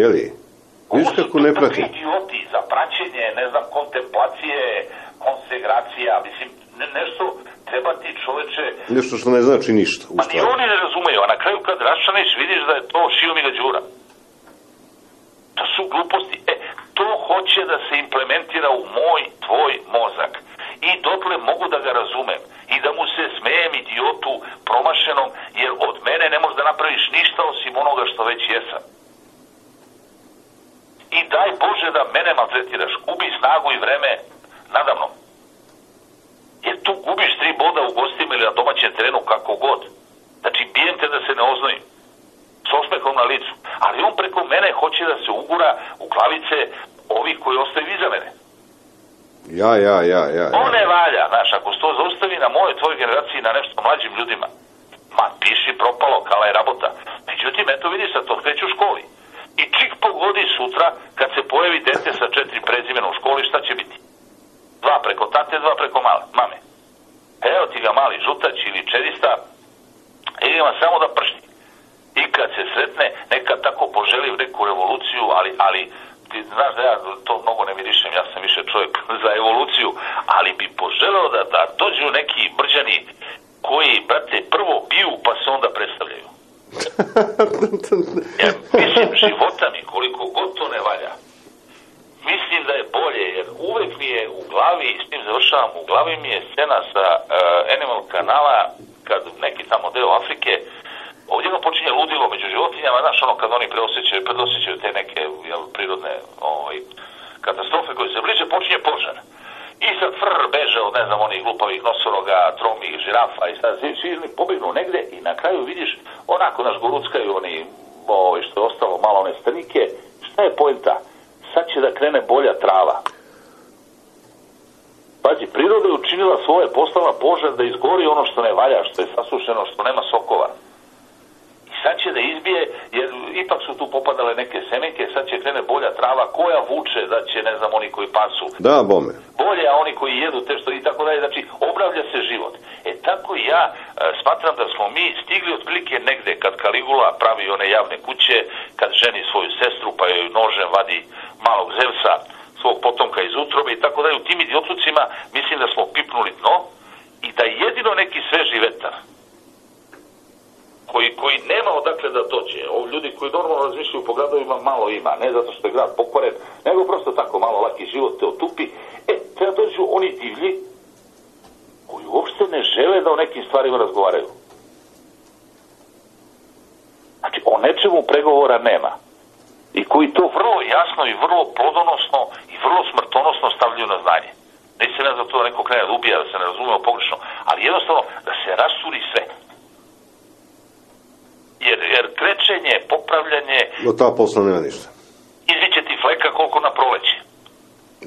Je li? Viš kako ne Takvi pratim? idioti za praćenje, ne znam, kontemplacije, konsegracija, mislim, ne, nešto treba ti čoveče Nešto što ne znači ništa, Pa ni oni ne razumeju, a na kraju kad raščaniš vidiš da je to Šiomiga Đura. To su gluposti. E, to hoće da se implementira u moj, tvoj mozak. I dotle mogu da ga razumem. I da mu se smejem idiotu promašenom, jer od mene ne možeš da napraviš ništa osim onoga što već jesam. I daj Bože da mene maltretiraš. Gubi snagu i vreme nadamnom. Jer tu gubiš tri boda u gostima ili na domaćem terenu kako god. Znači, bijem te da se ne oznojim. S osmehom na licu. Ali on preko mene hoće da se ugura u glavice ovih koji ostaju iza mene. Ja, ja, ja, ja. Ja. ne valja, znaš, ako se to zaustavi na moje, tvojoj generaciji, na nešto mlađim ljudima. Ma, piši propalo, kala je rabota. Međutim, eto vidi sad, to kreće u školi. I čik pogodi sutra, kad se pojavi dete sa četiri prezimena u školi, šta će biti? Dva preko tate, dva preko male, mame. Evo ti ga mali žutač ili čerista, i ima samo da pršti. I kad se sretne, nekad tako poželi neku revoluciju, ali, ali ti znaš da ja to mnogo ne mirišem, ja sam više čovjek za evoluciju, ali bi poželeo da, da dođu neki brđani koji, brate, prvo piju pa se onda predstavljaju. Jer, mislim, života mi, koliko god to ne valja, mislim da je bolje, jer uvek mi je u glavi, s tim završavam, u glavi mi je scena sa uh, Animal kanala, kad neki tamo deo Afrike, odjedno počinje ludilo među životinjama, znaš ono kad oni preosjećaju, predosjećaju te neke jel, prirodne ovaj, katastrofe koje se bliže, počinje požar. I sad frr beže od ne znam onih glupavih nosoroga, tromih, žirafa i sad svi, pobegnu negde i na kraju vidiš onako naš goruckaju oni ovaj, što je ostalo malo one strnike. Šta je poenta? Sad će da krene bolja trava. Pazi, priroda je učinila svoje, poslala požar da izgori ono što ne valja, što je sasušeno, što nema sokova. I sad će da izbije, jer ipak su tu popadale neke semenke, sad će krene bolja trava, koja vuče da će, ne znam, oni koji pasu, Da, bome. bolje, a oni koji jedu te što i tako dalje, znači obravlja se život. E tako ja e, smatram da smo mi stigli otprilike negde kad Kaligula pravi one javne kuće, kad ženi svoju sestru pa joj nožem vadi malog Zevsa, svog potomka iz utrobe i tako dalje, u tim idiotlucima mislim da smo pipnuli dno i da jedino neki sveži vetar koji, koji nema odakle da dođe. Ovi ljudi koji normalno razmišljaju po gradovima malo ima, ne zato što je grad pokvaren, nego prosto tako malo laki život te otupi. E, treba dođu oni divlji koji uopšte ne žele da o nekim stvarima razgovaraju. Znači, o nečemu pregovora nema. I koji to vrlo jasno i vrlo plodonosno i vrlo smrtonosno stavljaju na znanje. Nisam ja za to neko krene da ubija, da se ne razumemo pogrešno, ali jednostavno da se rasuri sve. Jer, jer krečenje, popravljanje, Do ta posla nema ništa. izviće ti fleka koliko na proleće.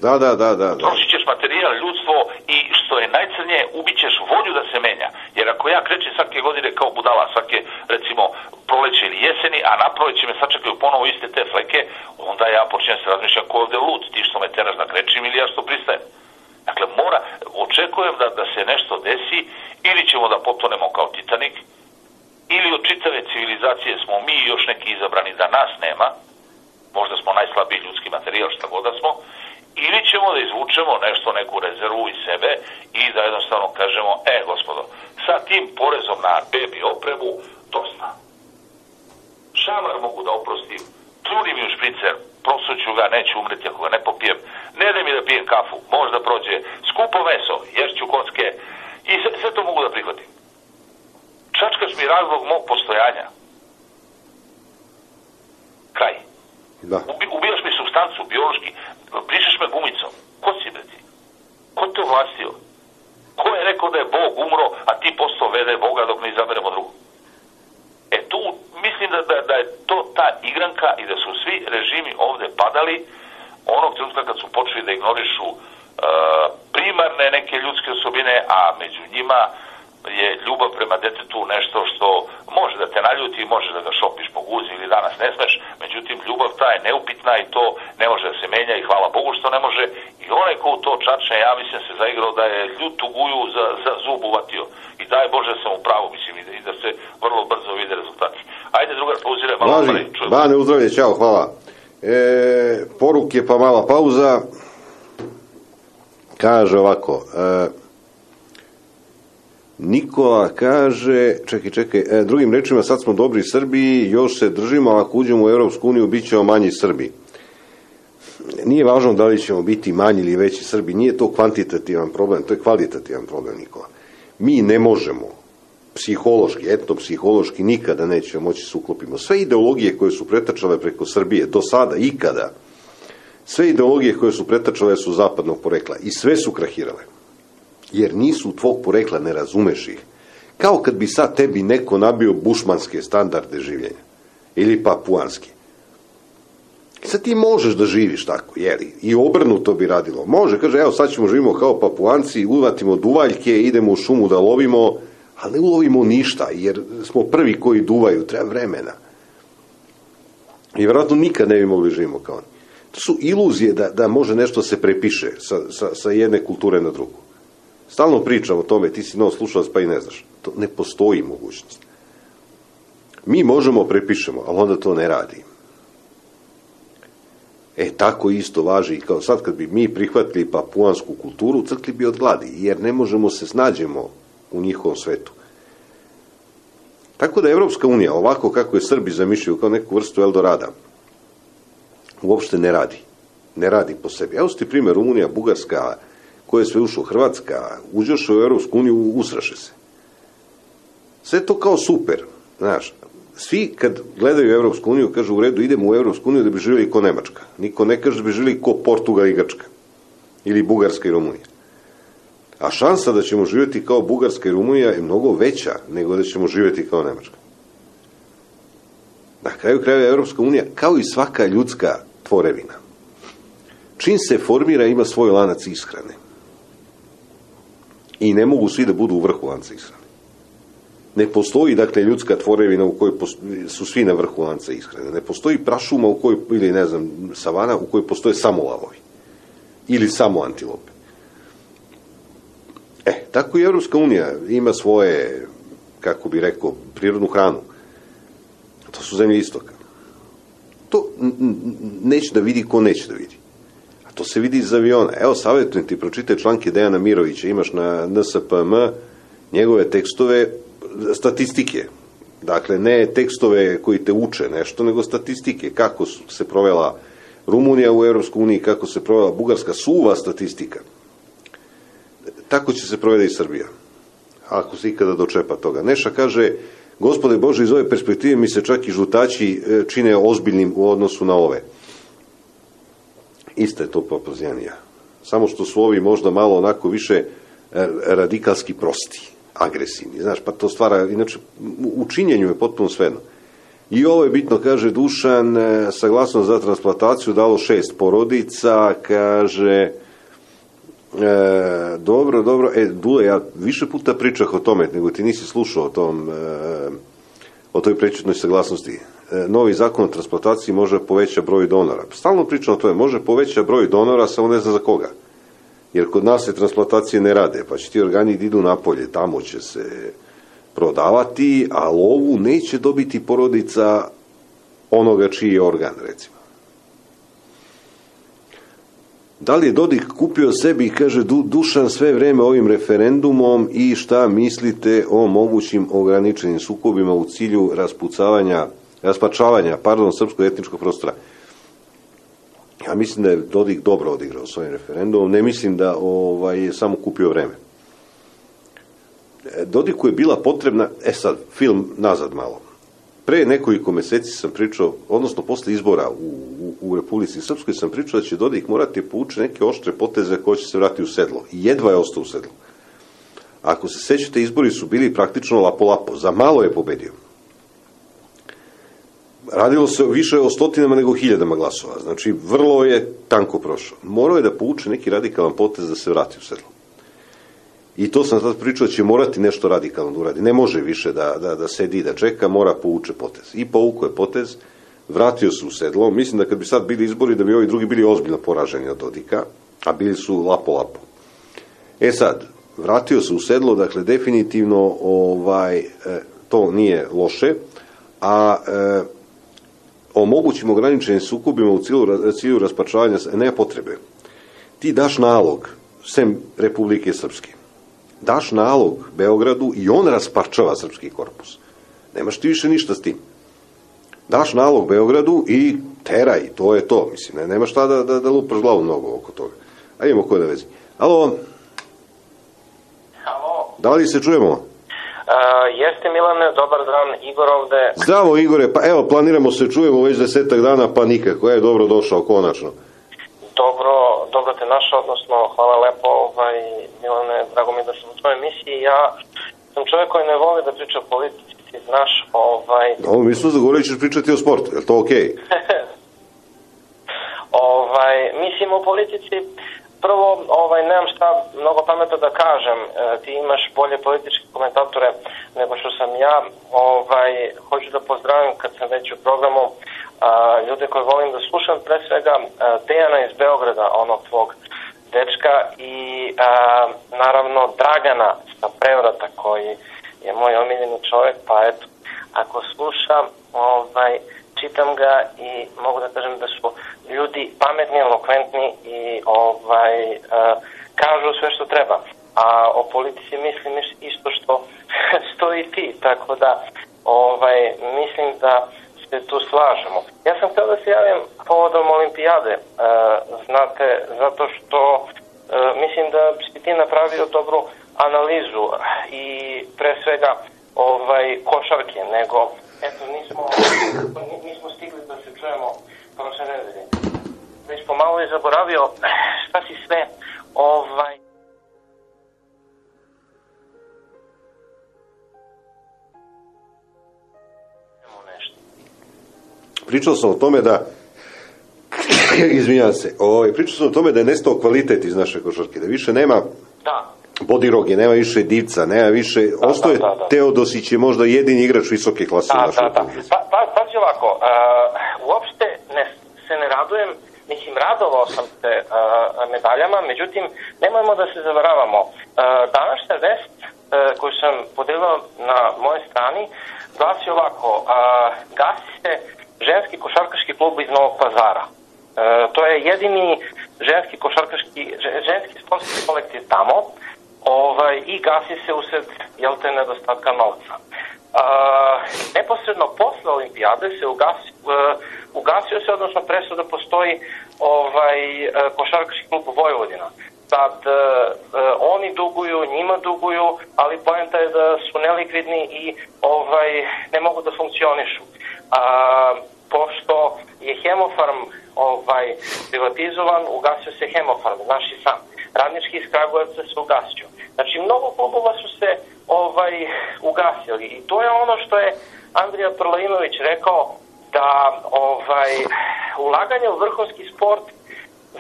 Da, da, da, da. da. Trošit ćeš materijal, ljudstvo i što je najcrnije, ubićeš volju da se menja. Jer ako ja krećem svake godine kao budala, svake recimo proleće ili jeseni, a na proleće me sačekaju ponovo iste te fleke, onda ja počnem se razmišljam ko je ovde lud, ti što me teraš da krećem ili ja što pristajem. Dakle, mora, očekujem da, da se nešto desi ili ćemo da potonemo kao Titanik, ili od čitave civilizacije smo mi još neki izabrani da nas nema, možda smo najslabiji ljudski materijal šta god da smo, ili ćemo da izvučemo nešto, neku rezervu iz sebe i da jednostavno kažemo, e gospodo, sa tim porezom na bebi opremu Dosta. Šamar mogu da oprostim. Truni mi u špricer, prosuću ga, neću umreti ako ga ne popijem. Ne da mi da pijem kafu, možda prođe. Skupo meso, ješću kocke. I sve, sve to mogu da prihvatim. Čačkaš mi razlog mog postojanja. Kraj. Da. Ubi, ubijaš mi substancu, biološki. Brišeš me gumicom. Ko si bre ti? Ko te ovlastio? Ko je rekao da je Bog umro, a ti postao vede Boga dok ne izaberemo drugu? E tu mislim da, da, da je to ta igranka i da su svi režimi ovde padali onog trenutka kad su počeli da ignorišu uh, primarne neke ljudske osobine, a među njima je ljubav prema detetu nešto što može da te naljuti, može da ga šopiš po guzi ili danas ne smeš, međutim ljubav ta je neupitna i to ne može da se menja i hvala Bogu što ne može i onaj ko u to čačne, ja mislim se zaigrao da je ljutu guju za, za zub uvatio i daj Bože sam u pravu, mislim i da, i da se vrlo brzo vide rezultati. Ajde drugar pauzire malo Važi. Bane uzdravlje, čao, hvala. E, poruke pa mala pauza. Kaže ovako, e, Nikola kaže, čekaj, čekaj, e, drugim rečima, sad smo dobri Srbiji, još se držimo, a ako uđemo u Europsku uniju, bit ćemo manji Srbi. Nije važno da li ćemo biti manji ili veći Srbi, nije to kvantitativan problem, to je kvalitativan problem, Nikola. Mi ne možemo, psihološki, etno-psihološki, nikada nećemo moći se uklopimo. Sve ideologije koje su pretačale preko Srbije, do sada, ikada, sve ideologije koje su pretačale su zapadnog porekla i sve su krahirale jer nisu tvog porekla, ne razumeš ih. Kao kad bi sad tebi neko nabio bušmanske standarde življenja. Ili papuanski. Sad ti možeš da živiš tako, jeli? I obrnuto bi radilo. Može, kaže, evo sad ćemo živimo kao papuanci, uvatimo duvaljke, idemo u šumu da lovimo, ali ne ulovimo ništa, jer smo prvi koji duvaju, treba vremena. I vjerojatno nikad ne bi mogli živimo kao oni. To su iluzije da, da može nešto se prepiše sa, sa, sa jedne kulture na drugu. Stalno pričam o tome, ti si nov slušalac pa i ne znaš. To ne postoji mogućnost. Mi možemo prepišemo, ali onda to ne radi. E, tako isto važi i kao sad kad bi mi prihvatili papuansku kulturu, crkli bi od gladi, jer ne možemo se snađemo u njihovom svetu. Tako da Evropska unija, ovako kako je Srbi zamišljaju kao neku vrstu Eldorada, uopšte ne radi. Ne radi po sebi. Evo ti primjer, Rumunija, Bugarska, koje je sve ušlo Hrvatska, uđoš u Europsku uniju, usraše se. Sve to kao super, znaš. Svi kad gledaju Europsku uniju kažu u redu idemo u Europsku uniju da bi živjeli ko Nemačka. Niko ne kaže da bi živjeli ko Portugal i Grčka. Ili Bugarska i Rumunija. A šansa da ćemo živjeti kao Bugarska i Rumunija je mnogo veća nego da ćemo živjeti kao Nemačka. Na kraju krajeva Europska unija, kao i svaka ljudska tvorevina, čim se formira ima svoj lanac ishrane. I ne mogu svi da budu u vrhu lanca ishrane. Ne postoji, dakle, ljudska tvorevina u kojoj su svi na vrhu lanca ishrane. Ne postoji prašuma u kojoj, ili ne znam, savana u kojoj postoje samo lavovi. Ili samo antilope. E, tako i Evropska unija ima svoje, kako bi rekao, prirodnu hranu. To su zemlje istoka. To neće da vidi ko neće da vidi. To se vidi iz aviona. Evo, savjetujem ti, pročitaj članke Dejana Mirovića, imaš na NSPM njegove tekstove, statistike. Dakle, ne tekstove koji te uče nešto, nego statistike. Kako se provela Rumunija u Evropsku uniji, kako se provela Bugarska, suva statistika. Tako će se provede i Srbija. Ako se ikada dočepa toga. Neša kaže, gospode Bože, iz ove perspektive mi se čak i žutači čine ozbiljnim u odnosu na ove. Ista je to propozjanija. Samo što su ovi možda malo onako više radikalski prosti, agresivni. Znaš, pa to stvara, inače, u činjenju je potpuno svejedno. I ovo je bitno, kaže Dušan, saglasno za transplantaciju dalo šest porodica, kaže, e, dobro, dobro, e, Dule, ja više puta pričah o tome, nego ti nisi slušao o tom, e, o toj prečetnoj saglasnosti. E, novi zakon o transplantaciji može poveća broj donora. Stalno pričam o tome, može poveća broj donora, samo ne zna za koga. Jer kod nas se transplantacije ne rade, pa će ti organi da idu napolje, tamo će se prodavati, a lovu neće dobiti porodica onoga čiji je organ, recimo. Da li je Dodik kupio sebi, kaže du, Dušan sve vreme ovim referendumom i šta mislite o mogućim ograničenim sukobima u cilju raspucavanja, raspačavanja, pardon, srpskog etničkog prostora? Ja mislim da je Dodik dobro odigrao s ovim referendumom, ne mislim da ovaj, je samo kupio vreme. E, Dodiku je bila potrebna, e sad, film nazad malo. Pre nekoliko meseci sam pričao, odnosno posle izbora u, u, u Republici Srpskoj sam pričao da će Dodik morati povuče neke oštre poteze koje će se vratiti u sedlo. I jedva je ostao u sedlo. Ako se sećate, izbori su bili praktično lapo-lapo. Za malo je pobedio. Radilo se više o stotinama nego hiljadama glasova. Znači, vrlo je tanko prošao. Morao je da povuče neki radikalan potez da se vrati u sedlo. I to sam sad pričao da će morati nešto radikalno da uradi. Ne može više da, da, da sedi i da čeka, mora povuče potez. I povuko je potez, vratio se u sedlo. Mislim da kad bi sad bili izbori, da bi ovi drugi bili ozbiljno poraženi od Dodika, a bili su lapo lapo. E sad, vratio se u sedlo, dakle, definitivno ovaj, e, to nije loše, a e, o mogućim ograničenim sukobima u cilju, cilju raspačavanja nema potrebe. Ti daš nalog, sem Republike Srpske, daš nalog Beogradu i on rasparčava srpski korpus. Nemaš ti više ništa s tim. Daš nalog Beogradu i teraj, to je to. Mislim, ne, nema šta da, da, da lupaš glavu mnogo oko toga. A imamo ko da vezi. Alo? Halo? Da li se čujemo? Uh, jeste Milane, dobar dan, Igor ovde. Zdravo Igore, pa evo planiramo se čujemo već desetak dana, pa nikako, je dobro došao, konačno. Dobro, dobro te našao, odnosno hvala lepo, ovaj, Milane, drago mi da sam u tvojoj emisiji. Ja sam čovjek koji ne voli da priča o politici, ti znaš, ovaj... Ovo, mi smo zagovorili ćeš pričati o sportu, je to okej? Okay? ovaj, mislim o politici, prvo, ovaj, nemam šta mnogo pametno da kažem, e, ti imaš bolje političke komentatore nego što sam ja, ovaj, hoću da pozdravim kad sam već u programu a, ljude koje volim da slušam, pre svega a, Dejana iz Beograda, onog tvog dečka i a, naravno Dragana sa Prevrata koji je moj omiljeni čovjek, pa eto, ako slušam, ovaj, čitam ga i mogu da kažem da su ljudi pametni, elokventni i ovaj, uh, kažu sve što treba. A o politici mislim isto što, što i ti, tako da ovaj, mislim da se tu slažemo. Ja sam htio da se javim povodom olimpijade, uh, znate, zato što uh, mislim da si ti napravio dobru analizu i pre svega ovaj košarke, nego eto nismo nismo stigli da se čujemo prošle nedelje. Već pomalo je zaboravio šta si sve ovaj Pričao sam o tome da izvinjam se, ovaj, pričao sam o tome da je nestao kvalitet iz naše košarke, da više nema da. Bodiroge, nema više Divca, nema više, da, ostoje da, da, da. Teodosić je možda jedini igrač visoke klase da, u našoj da, da. Pa, pa, pazi ovako, uh, uopšte ne, se ne radujem, mislim, radovao sam se uh, medaljama, međutim, nemojmo da se zavaravamo. Uh, današnja vest uh, koju sam podelio na moje strani glasi ovako, uh, gasi se ženski košarkaški klub iz Novog pazara. Uh, to je jedini ženski košarkaški, ženski sportski kolektiv tamo ovaj, i gasi se usled, jel te, nedostatka novca. Uh, neposredno posle olimpijade se ugasi, uh, ugasio se, odnosno presuda postoji ovaj, uh, košarkaški klub Vojvodina. Sad, uh, oni duguju, njima duguju, ali pojenta je da su nelikvidni i ovaj, ne mogu da funkcionišu. Uh, pošto je Hemofarm ovaj, privatizovan, ugasio se Hemofarm, naši sam. Radnički iz Kragujevca se ugasio. Znači, mnogo klubova su se ovaj, ugasili i to je ono što je Andrija Prlinović rekao da ovaj, ulaganje u vrhunski sport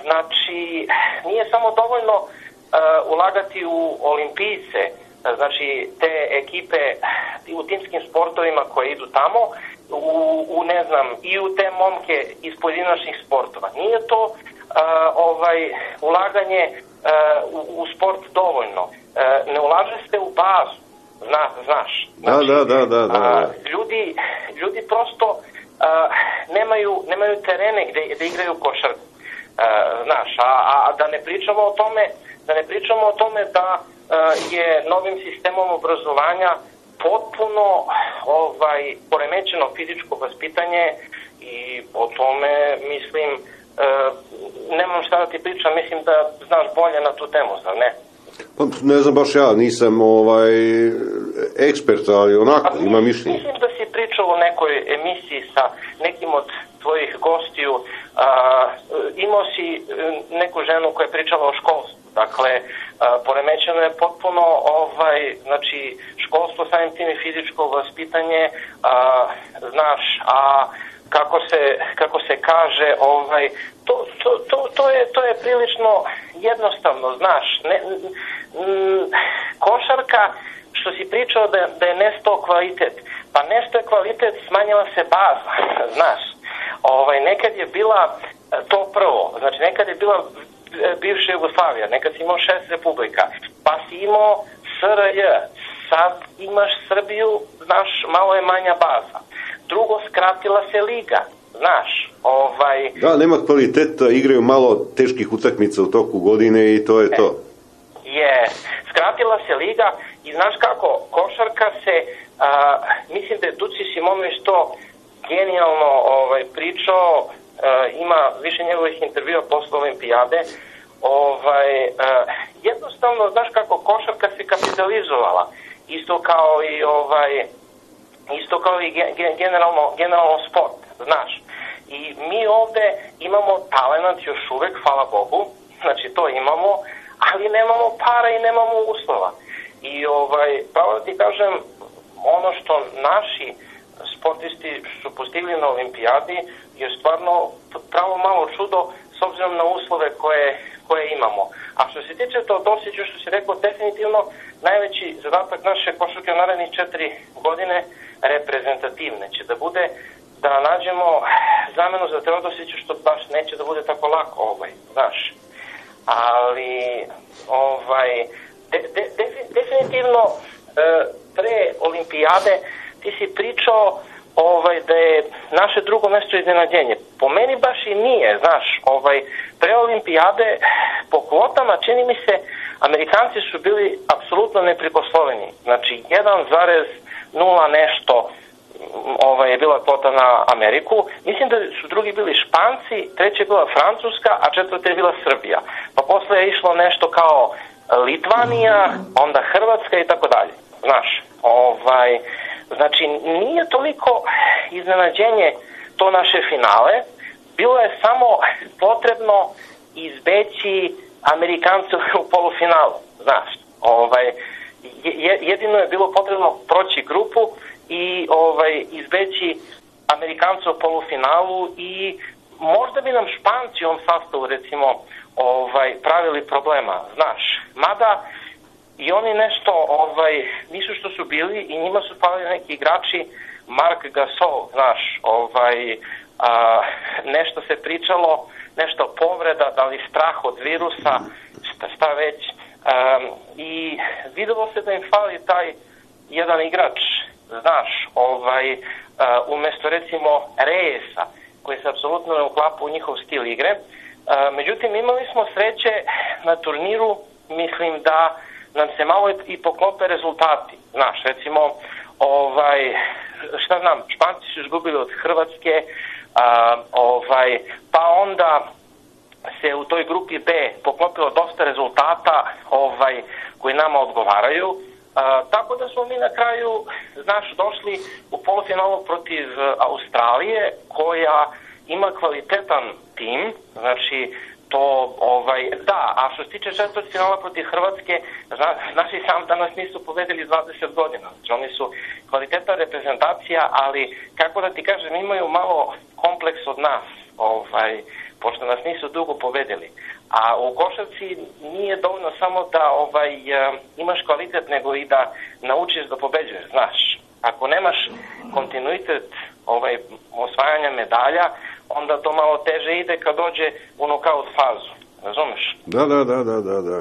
znači nije samo dovoljno uh, ulagati u olimpijce, znači te ekipe u timskim sportovima koje idu tamo, u, u ne znam, i u te momke iz pojedinačnih sportova. Nije to uh, ovaj ulaganje uh, u, u sport dovoljno. Uh, ne ulaže se u bazu, zna, znaš. Znači, da, da, da, da, da. A, ljudi, ljudi prosto uh, nemaju, nemaju terene gde, gde igraju košarku. znaš, a, a da ne pričamo o tome, da ne pričamo o tome da e, je novim sistemom obrazovanja potpuno ovaj poremećeno fizičko vaspitanje i o tome mislim e, nemam šta da ti pričam, mislim da znaš bolje na tu temu, zar ne? Pa ne znam baš ja, nisam ovaj ekspert, ali onako, ima mišljenje. Mislim da si pričao u nekoj emisiji sa nekim od tvojih gostiju, a, imao si e, neku ženu koja je pričala o školstvu. Dakle, a, poremećeno je potpuno ovaj, znači, školstvo samim tim i fizičko vaspitanje, a, znaš, a kako se, kako se kaže, ovaj, to, to, to, to, je, to je prilično jednostavno, znaš, ne, m, košarka, što si pričao da, da je nestao kvalitet, pa je kvalitet, smanjila se baza, znaš, ovaj, nekad je bila e, to prvo, znači nekad je bila e, bivša Jugoslavija, nekad si imao šest republika, pa si imao SRJ, sad imaš Srbiju, znaš, malo je manja baza. Drugo, skratila se liga, znaš, ovaj... Da, nema kvaliteta, igraju malo teških utakmica u toku godine i to je to. Je, skratila se liga i znaš kako, košarka se, a, mislim da je Duci Simonović to genijalno ovaj, pričao, a, ima više njegovih intervjua posle olimpijade, ovaj, a, jednostavno, znaš kako, košarka se kapitalizovala, isto kao i ovaj, isto kao i ge, generalno, generalno sport, znaš. I mi ovde imamo talenat još uvek, hvala Bogu, znači to imamo, ali nemamo para i nemamo uslova. I ovaj, pravo da ti kažem, ono što naši sportisti su postigli na olimpijadi je stvarno pravo malo čudo s obzirom na uslove koje, koje imamo. A što se tiče to dosjeću što si rekao, definitivno najveći zadatak naše košarke u narednih četiri godine reprezentativne će da bude da nađemo zamenu za Teodosiću što baš neće da bude tako lako ovaj, znaš. Ali ovaj de, de, de, definitivno e, pre olimpijade ti si pričao ovaj da je naše drugo mesto iznenađenje. Po meni baš i nije, znaš, ovaj pre olimpijade po kvotama čini mi se Amerikanci su bili apsolutno neprikosloveni. Znači 1,0 nešto ovaj, je bila kvota na Ameriku. Mislim da su drugi bili Španci, treća je bila Francuska, a četvrta je bila Srbija. Pa posle je išlo nešto kao Litvanija, onda Hrvatska i tako dalje. Znaš, ovaj, znači nije toliko iznenađenje to naše finale, bilo je samo potrebno izbeći Amerikancu u polufinalu, znaš. Ovaj, jedino je bilo potrebno proći grupu i ovaj izbeći Amerikancu u polufinalu i možda bi nam Španci u ovom sastavu recimo ovaj pravili problema, znaš. Mada i oni nešto ovaj nisu što su bili i njima su pali neki igrači Mark Gasol, znaš, ovaj a, nešto se pričalo, nešto povreda, da li strah od virusa, šta, šta već. Um, I videlo se da im fali taj jedan igrač, znaš, ovaj, uh, umesto recimo Reyesa, koji se apsolutno ne uklapa u njihov stil igre. Uh, međutim, imali smo sreće na turniru, mislim da nam se malo i poklope rezultati. Znaš, recimo, ovaj, šta znam, Španci su izgubili od Hrvatske, a, ovaj, pa onda se u toj grupi B poklopilo dosta rezultata ovaj, koji nama odgovaraju. A, tako da smo mi na kraju, znaš, došli u polufinalu protiv Australije koja ima kvalitetan tim, znači to, ovaj, da, a što se tiče četvrt finala protiv Hrvatske, zna, znaš i sam da nas nisu pobedili 20 godina. Znači, oni su kvalitetna reprezentacija, ali kako da ti kažem, imaju malo kompleks od nas, ovaj, pošto nas nisu dugo pobedili. A u košarci nije dovoljno samo da ovaj imaš kvalitet, nego i da naučiš da pobeđuješ, znaš. Ako nemaš kontinuitet ovaj osvajanja medalja, onda to malo teže ide kad dođe u nokaut fazu. Razumeš? Da, da, da, da, da, da.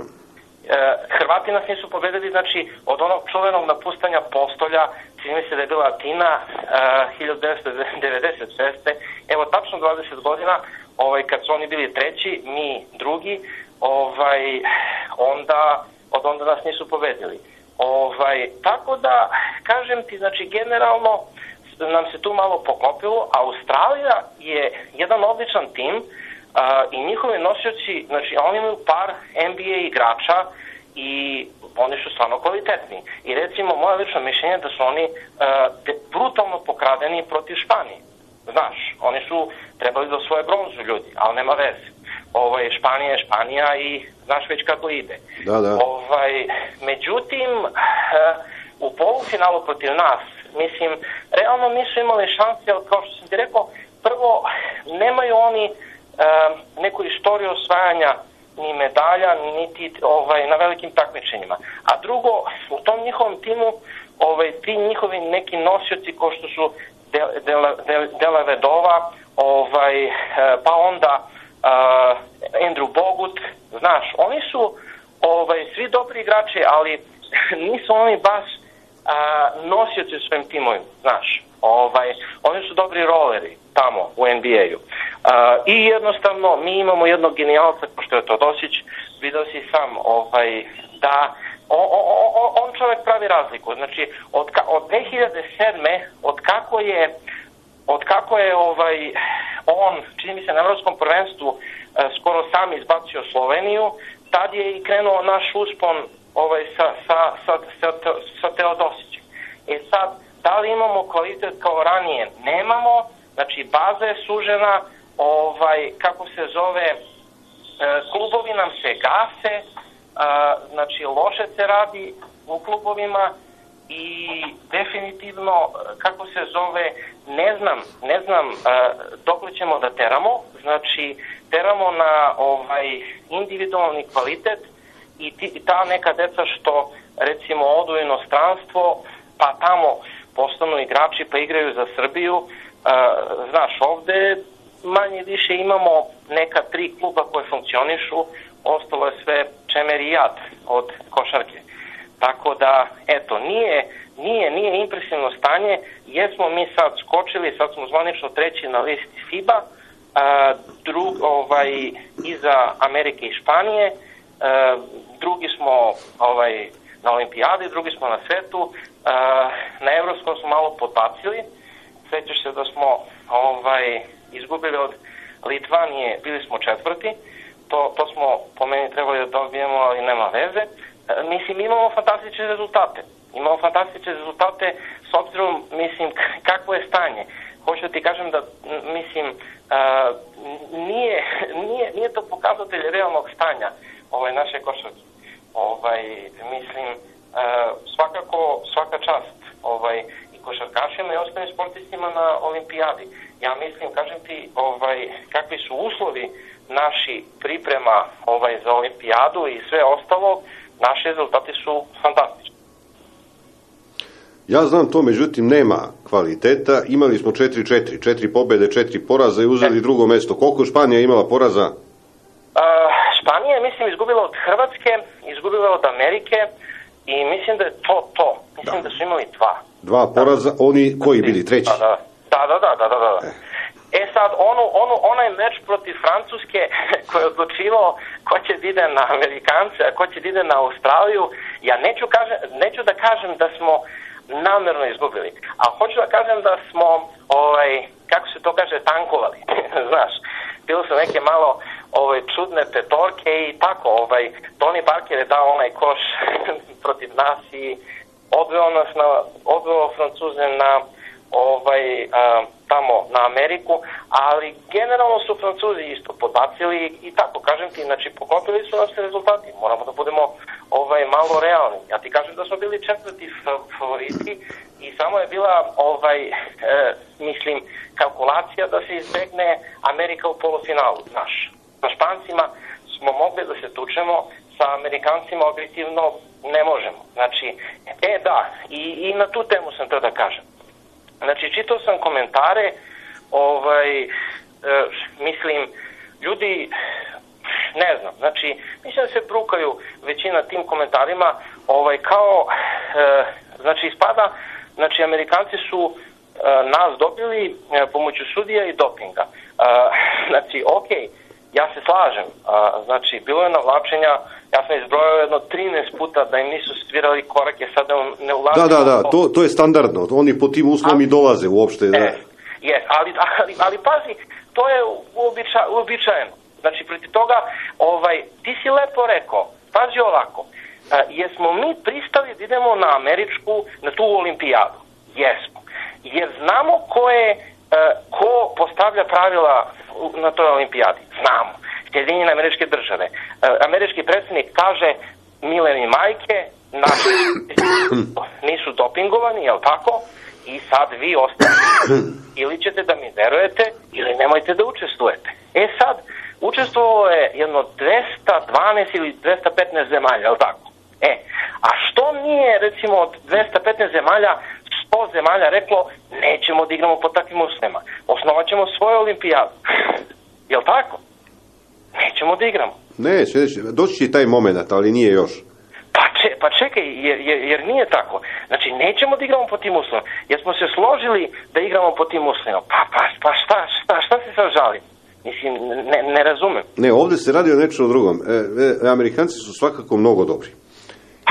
E, Hrvati nas nisu pobedili, znači, od onog čuvenog napustanja postolja, čini mi se da je bila Atina e, 1996. Evo, tačno 20 godina, ovaj, kad su oni bili treći, mi drugi, ovaj, onda, od onda nas nisu pobedili. Ovaj, tako da, kažem ti, znači, generalno, nam se tu malo poklopilo. Australija je jedan odličan tim a, i njihovi nosioci, znači oni imaju par NBA igrača i oni su stvarno kvalitetni. I recimo, moje lično mišljenje je da su oni a, brutalno pokradeni protiv Španije. Znaš, oni su trebali da svoje bronzu ljudi, ali nema veze. Ovaj, Španija je Španija i znaš već kako ide. Da, da. Ovaj, međutim, u polufinalu protiv nas, mislim, realno nisu imali šanse, ali kao što sam ti rekao, prvo, nemaju oni e, neku istoriju osvajanja ni medalja, niti ovaj, na velikim takmičenjima. A drugo, u tom njihovom timu, ovaj, ti njihovi neki nosioci, kao što su Dele, Dele, Dele Vedova, ovaj, e, pa onda uh, Andrew Bogut, znaš, oni su ovaj, svi dobri igrači, ali nisu oni baš a, nosioci u svojim timovima, znaš. Ovaj, oni su dobri roleri tamo u NBA-u. I jednostavno mi imamo jednog genijalca, pošto je Todosić, video si sam ovaj, da on, on, on čovek pravi razliku. Znači, od, ka, od 2007. od kako je od kako je ovaj on, čini mi se na evropskom prvenstvu skoro sam izbacio Sloveniju, tad je i krenuo naš uspon ovaj, sa, sa, sa, sa, sa Teodosićem. E sad, da li imamo kvalitet kao ranije? Nemamo, znači baza je sužena, ovaj, kako se zove, e, klubovi nam se gase, a, znači loše se radi u klubovima i definitivno, kako se zove, ne znam, ne znam a, dok ćemo da teramo, znači teramo na ovaj individualni kvalitet, i ti, ta neka deca što recimo odu u inostranstvo pa tamo postanu igrači pa igraju za Srbiju uh, znaš ovde manje više imamo neka tri kluba koje funkcionišu ostalo je sve čemer i jad od košarke. Tako da eto nije nije nije impresivno stanje. Jesmo mi sad skočili sad smo zvanično treći na listi FIBA uh, drug ovaj iza Amerike i Španije uh, drugi smo ovaj, na olimpijadi, drugi smo na svetu, uh, na evropskom smo malo potacili, sećaš se da smo ovaj, izgubili od Litvanije, bili smo četvrti, to, to smo po meni trebali da dobijemo, ali nema veze. Uh, mislim, imamo fantastične rezultate. Imamo fantastične rezultate s obzirom, mislim, kakvo je stanje. Hoću da ti kažem da, mislim, uh, nije, nije, nije to pokazatelj realnog stanja ovaj, naše košarke ovaj, mislim, e, svakako svaka čast ovaj, košarkašima i ostalim sportistima na olimpijadi. Ja mislim, kažem ti, ovaj, kakvi su uslovi naši priprema ovaj, za olimpijadu i sve ostalo, naši rezultati su fantastični. Ja znam to, međutim, nema kvaliteta. Imali smo 4-4, četiri pobede, četiri poraza i uzeli e. drugo mesto. Koliko Španija imala poraza? Uh, Španija je, mislim, izgubila od Hrvatske, izgubila od Amerike i mislim da je to to. Mislim da, da su imali dva. Dva poraza, da. oni koji bili treći? Da, da, da, da, da, da, da. E. E sad, ono, ono, onaj meč protiv Francuske koji je odlučivao ko će da ide na Amerikance, a ko će da ide na Australiju, ja neću, kažem, neću da kažem da smo namerno izgubili, a hoću da kažem da smo, ovaj, kako se to kaže, tankovali, znaš, bilo su neke malo ovaj, čudne petorke i tako, ovaj, Tony Parker je dao onaj koš protiv nas i odveo nas na, odveo Francuze na ovaj, a, tamo na Ameriku, ali generalno su Francuzi isto podbacili i tako, kažem ti, znači poklopili su nam se rezultati, moramo da budemo ovaj, malo realni. Ja ti kažem da smo bili četvrti favoriti i samo je bila, ovaj, e, mislim, kalkulacija da se izbegne Amerika u polufinalu, znaš sa Špancima smo mogli da se tučemo, sa Amerikancima objektivno ne možemo. Znači, e da, i, i na tu temu sam to da kažem. Znači, čitao sam komentare, ovaj, e, mislim, ljudi, ne znam, znači, mislim da se brukaju većina tim komentarima, ovaj, kao, e, znači, ispada, znači, Amerikanci su nas dobili e, pomoću sudija i dopinga. E, znači, ok, ja se slažem. E, znači, bilo je navlačenja, ja sam izbrojao jedno 13 puta da im nisu svirali korake, sad da ne ulazim. Da, da, da, to. to, je standardno. Oni po tim uslovom i dolaze uopšte. Da. E, jes, ali, ali, ali pazi, to je uobiča, uobičajeno. Znači, proti toga, ovaj, ti si lepo rekao, pazi ovako, a, jesmo mi pristali da idemo na američku, na tu olimpijadu? Jesmo. Jer znamo ko je, a, ko postavlja pravila na toj olimpijadi. Znamo. Sjedinjene američke države. A, američki predsjednik kaže, mileni majke, naši nisu dopingovani, jel tako? I sad vi ostavite. ili ćete da mi verujete, ili nemojte da učestvujete. E sad, učestvovalo je jedno 212 ili 215 zemalja, jel tako? E, a što nije, recimo, od 215 zemalja, 100 zemalja reklo, nećemo da igramo po takvim uslovima. Osnovat ćemo svoju olimpijadu. jel tako? Nećemo da igramo. Ne, sljedeće, doći će i taj moment, ali nije još. Pa, če, pa čekaj, jer, jer, jer nije tako. Znači, nećemo da igramo po tim uslovima. Jer smo se složili da igramo po tim uslovima. Pa, pa, pa šta, šta, šta se sad žali? Mislim, ne, ne razumem. Ne, ovdje se radi o nečem drugom. E, e, Amerikanci su svakako mnogo dobri.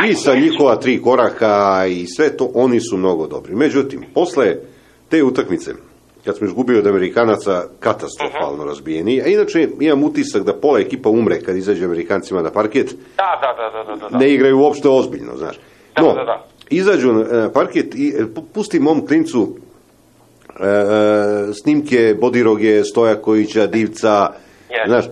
I sa njihova tri koraka i sve to, oni su mnogo dobri. Međutim, posle te utakmice, kad smo izgubili od Amerikanaca katastrofalno razbijeni, a inače imam utisak da pola ekipa umre kad izađe Amerikancima na parket, Da, da, da, da, da, da. ne igraju uopšte ozbiljno, znaš. Da, No, da, da. izađu na parket i e, pu- pusti mom klincu e, e, snimke Bodiroge, Stojakovića, Divca, Yes. znaš,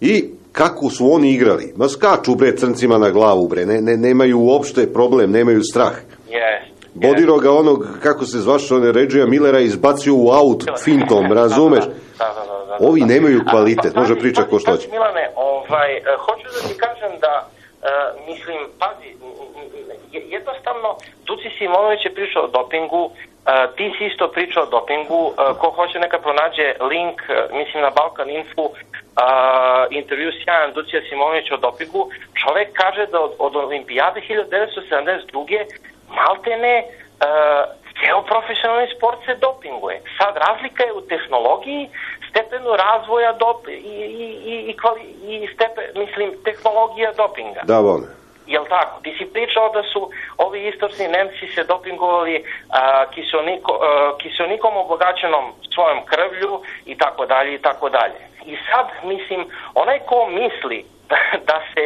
i kako su oni igrali. Ma skaču bre crncima na glavu bre, ne, ne, nemaju uopšte problem, nemaju strah. Jest. Bodiroga onog, kako se zvaše, one Ređija Millera izbacio u aut fintom, razumeš? Da, da, da. Ovi nemaju kvalitet, Pa, može pazi, priča ko što pazi, hoće. Milane, ovaj, hoću da ti kažem da, e, mislim, pazi, jednostavno, Duci Simonović je pričao o dopingu, e, ti si isto pričao o dopingu, e, ko hoće neka pronađe link, mislim na Balkan Info, intervju sjajan Ducija Simonović o dopingu, čovek kaže da od, od olimpijade 1972. maltene e, ceo profesionalni sport se dopinguje. Sad razlika je u tehnologiji, stepenu razvoja dop i, i, i, i, kvali, i stepe, mislim, tehnologija dopinga. Da, bome. Jel tako? Ti si pričao da su ovi istočni Nemci se dopingovali a, kiselniko, a, kiselnikom obogaćenom svojom krvlju i tako dalje i tako dalje. I sad, mislim, onaj ko misli da, da se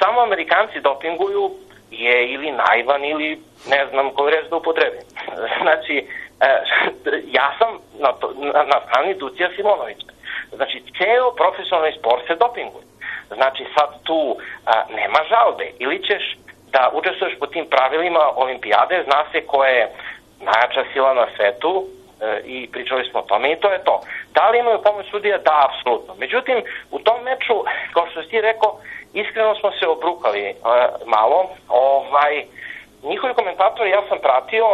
samo Amerikanci dopinguju je ili naivan ili ne znam koju reč da upotrebim. Znači, e, ja sam na, to, na, na strani Ducija Simonovića. Znači, ceo profesionalni sport se dopinguje. Znači sad tu a, nema žalbe. Ili ćeš da učestvuješ po tim pravilima olimpijade, zna se ko je najjača sila na svetu e, i pričali smo o tome i to je to. Da li imaju pomoć sudija? Da, apsolutno. Međutim, u tom meču, kao što si rekao, iskreno smo se obrukali e, malo. Ovaj, njihovi komentatori, ja sam pratio,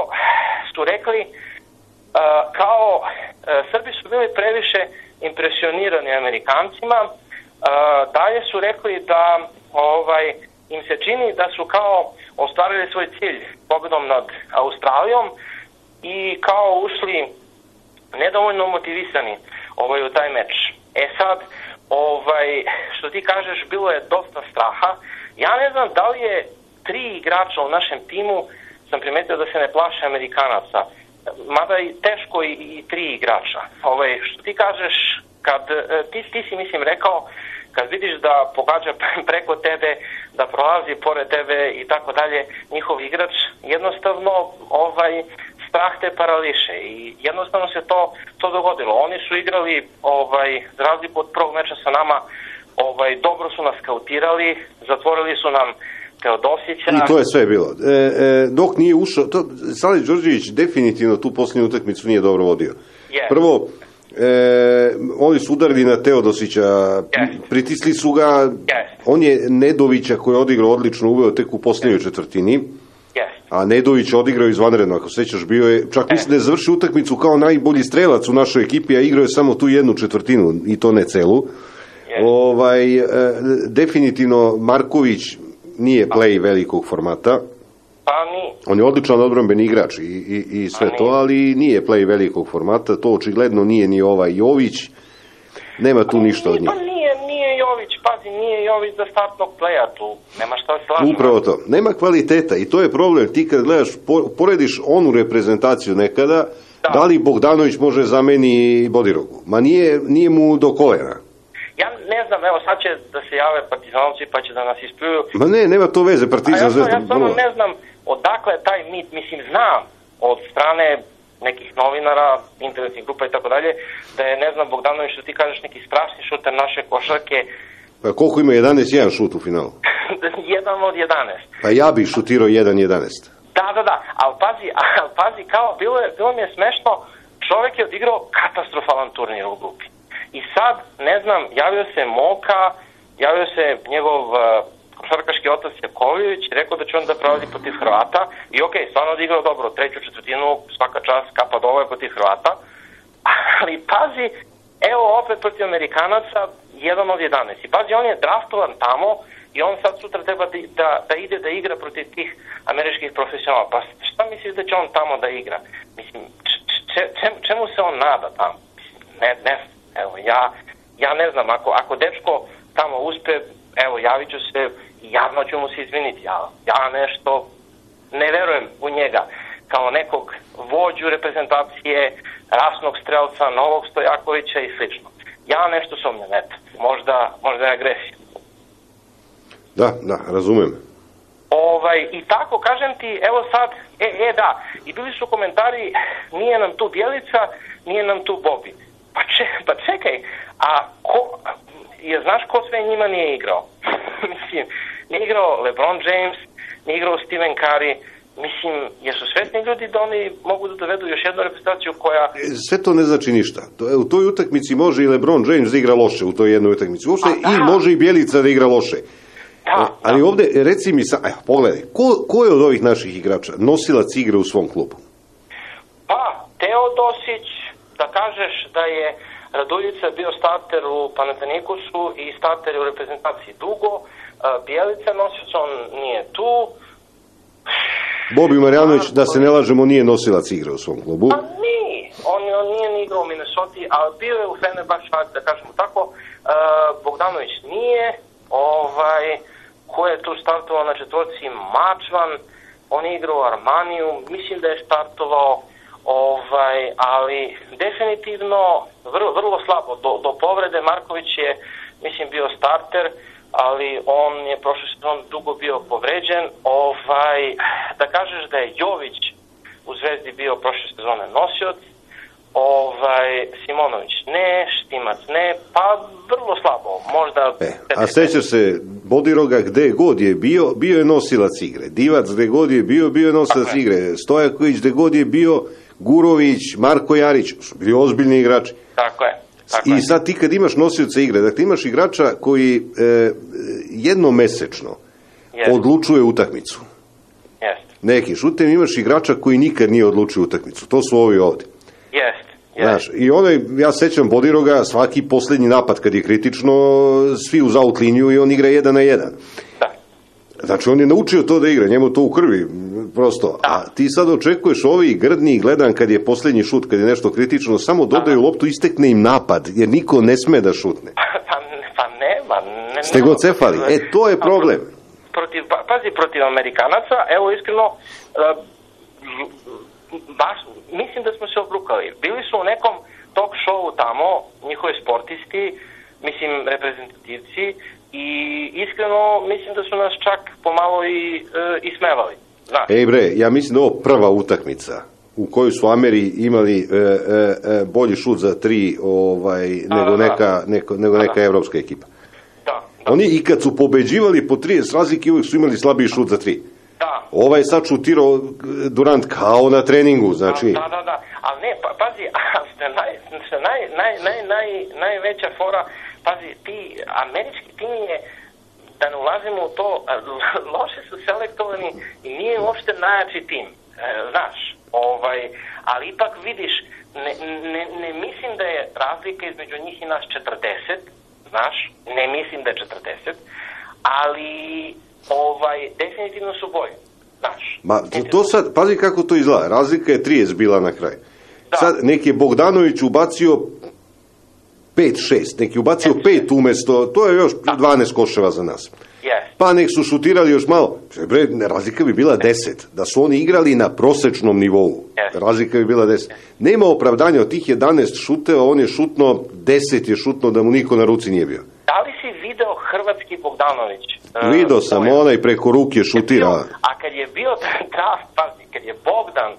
su rekli e, kao e, Srbi su bili previše impresionirani Amerikancima, Uh, dalje su rekli da ovaj im se čini da su kao ostvarili svoj cilj pobedom nad Australijom i kao ušli nedovoljno motivisani ovaj u taj meč. E sad, ovaj što ti kažeš bilo je dosta straha. Ja ne znam da li je tri igrača u našem timu sam primetio da se ne plaše Amerikanaca. Mada i teško i, i tri igrača. Ovaj što ti kažeš kad e, ti, ti si mislim rekao kad vidiš da pogađa preko tebe, da prolazi pored tebe i tako dalje, njihov igrač, jednostavno ovaj strah te parališe i jednostavno se to to dogodilo. Oni su igrali ovaj za razliku od prvog meča sa nama, ovaj dobro su nas skautirali, zatvorili su nam Teodosića. I to je sve bilo. E, e, dok nije ušao, to, Salih Đorđević definitivno tu posljednju utakmicu nije dobro vodio. Je. Prvo, e, oni su udarili na Teodosića, pritisli su ga, on je Nedovića koji je odigrao odlično uveo tek u posljednjoj četvrtini, a Nedović odigrao izvanredno, ako sećaš, bio je, čak mislim da je završio utakmicu kao najbolji strelac u našoj ekipi, a igrao je samo tu jednu četvrtinu, i to ne celu. Ovaj, e, definitivno Marković nije play velikog formata. Pa ni, On je odličan odbrambeni igrač i, i, i sve to, ali nije play velikog formata, to očigledno nije ni ovaj Jović, nema tu ništa od pa njih. nije, nije Pazi, nije Jović za startnog pleja tu, nema šta se. Upravo to. Nema kvaliteta i to je problem. Ti kad gledaš, po- porediš onu reprezentaciju nekada, da, li Bogdanović može zameni Bodirogu? Ma nije, nije mu do kolena. Ja ne znam, evo sad će da se jave partizanovci pa će da nas ispljuju. Ma ne, nema to veze, Partizan ja, Zvezda. ja stvarno ne znam odakle je taj mit, mislim znam od strane nekih novinara, internetnih grupa i tako dalje, da je, ne znam, Bogdanović, što ti kažeš, neki strašni šuter naše košarke, Pa koliko ima 11-1 šut u finalu? jedan od 11. Pa ja bih šutirao 1-11. Da, da, da, ali pazi, ali pazi, kao, bilo, je, bilo mi je smešno, čovek je odigrao katastrofalan turnir u grupi. I sad, ne znam, javio se Moka, javio se njegov uh, košarkaški otac Jakovljević, rekao da će on da prolazi protiv Hrvata i okej, stvarno odigrao dobro, treću četvrtinu, svaka čast, kapa dole protiv Hrvata, ali pazi, evo opet protiv Amerikanaca, jedan od 11. I pazi, on je draftovan tamo i on sad sutra treba da, da, da ide da igra protiv tih američkih profesionala. Pa šta misliš da će on tamo da igra? Mislim, č- č- čem, čemu se on nada tamo? Ne, ne, evo, ja, ja ne znam, ako, ako dečko tamo uspe, evo, javit ću se javno ću mu se izviniti. Ja, ja nešto ne verujem u njega kao nekog vođu reprezentacije, rasnog strelca, Novog Stojakovića i slično. Ja nešto sumnjam, eto. Možda, možda je agresija. Da, da, razumem. Ovaj, I tako, kažem ti, evo sad, e, e da, i bili su komentari, nije nam tu Bjelica, nije nam tu Bobi. Pa, če, pa čekaj, a ko, je, znaš ko sve njima nije igrao? Mislim, nije igrao LeBron James, nije igrao Stephen Curry, mislim, jesu svesni ljudi da oni mogu da dovedu još jednu reprezentaciju koja... E, Sve to ne znači ništa. U toj utakmici može i LeBron James da igra loše u toj jednoj utakmici. Uopšte i može i Bjelica da igra loše. Da, Ali ovde, reci mi sa, evo, pogledaj, ko, ko je od ovih naših igrača nosilac igre u svom klubu? Pa, Teodosić, da kažeš da je Raduljica bio starter u Panathinaikosu i starter u reprezentaciji dugo, e, Bjelica nosioc, on nije tu, Bobi Marjanović, da se ne lažemo, nije nosilac igre u svom klubu. Pa nije, on, on nije ni igrao u Minnesota, ali bio je u ajde da kažemo tako, e, Bogdanović nije, ovaj, ko je tu startovao na četvorci, Mačvan, on je igrao u Armaniju, mislim da je startovao, ovaj, ali definitivno vrlo, vrlo slabo, do, do povrede Marković je, mislim, bio starter, ali on je prošle sezon dugo bio povređen, ovaj, da kažeš da je Jović u Zvezdi bio prošle sezone nosioc, ovaj, Simonović ne, Štimac ne, pa vrlo slabo, možda... A sećaš se Bodiroga gde god je bio, bio je nosilac igre. Divac gde god je bio, bio je nosilac igre. Stojaković gde god je bio, Gurović, Marko Jarić, su bili ozbiljni igrači. Tako je. Tako I je. sad ti kad imaš nosioca igre, dakle imaš igrača koji e, jednomesečno Jeste. odlučuje utakmicu. Jeste, Neki šutem imaš igrača koji nikad nije odlučio utakmicu. To su ovi ovde. jeste. Znaš, i onaj, ja sećam Bodiroga, svaki poslednji napad kad je kritično, svi uz out liniju i on igra jedan na jedan. Da. Znači, on je naučio to da igra, njemu to u krvi, prosto. A ti sad očekuješ ovi grdni, gledam kad je poslednji šut, kad je nešto kritično, samo dodaju loptu, istekne im napad, jer niko ne sme da šutne. Pa, pa nema. Ne, Ste go cefali. E, to je problem. Protiv, pa, pazi, protiv Amerikanaca, evo iskreno, e, baš, mislim da smo se obrukali. Bili su u nekom talk showu tamo, njihovi sportisti, mislim, reprezentativci, i iskreno mislim da su nas čak pomalo i e, ismevali. Znaš, Ej bre, ja mislim da ovo prva utakmica u kojoj su Ameri imali e, e, e, bolji šut za tri ovaj, nego, da, da. neka, neko, nego Da, neka da. evropska ekipa. Da, Oni i kad su pobeđivali po 30 razlike uvijek su imali slabiji šut za tri. da. Ovaj je sad šutirao e, Durant kao na treningu, znači... Da, da, da, ali ne, pa, pazi, a što je naj, što naj, naj, naj, naj, najveća fora, pazi, ti američki tim je, da ne ulazimo u to, loše su selektovani i nije uopšte najjači tim, e, znaš, ovaj, ali ipak vidiš, ne, ne, ne mislim da je razlika između njih i nas 40, znaš, ne mislim da je 40, ali ovaj, definitivno su bolji, znaš, Ma, to, to sad, pazi kako to izgleda. Razlika je 30 bila na kraju. Sad, neki je Bogdanović ubacio 5-6, neki ubacio 5 umesto, to je još 12 koševa za nas. Yes. Pa nek su šutirali još malo. Bre, razlika bi bila 10. Da su oni igrali na prosečnom nivou. Razlika bi bila 10. Nema opravdanja od tih 11 šuteva, on je šutno, 10 je šutno da mu niko na ruci nije bio. Da li si video hrvatski Bogdanović? E, Video sam onaj preko ruke šutira. A kad je bio draft, pazi, kad je Bogdan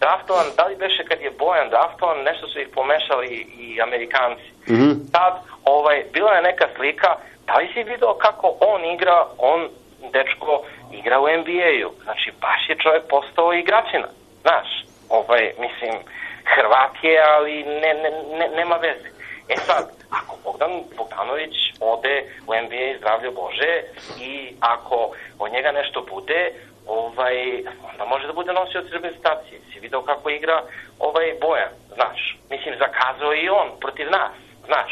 draftovan, da li beše kad je Bojan draftovan, nešto su ih pomešali i Amerikanci. Mhm. Tad, ovaj, bila je neka slika, da li si video kako on igra, on, dečko, igra u NBA-u. Znači, baš je čovjek postao igračina, znaš. Ovaj, mislim, Hrvat je, ali ne, ne, ne, nema veze. E sad, ako Bogdan Bogdanović ode u NBA zdravlje Bože i ako od njega nešto bude, ovaj, onda može da bude nosioc reprezentacije. Si video kako igra ovaj Bojan, znaš. Mislim, zakazao i on protiv nas, znaš.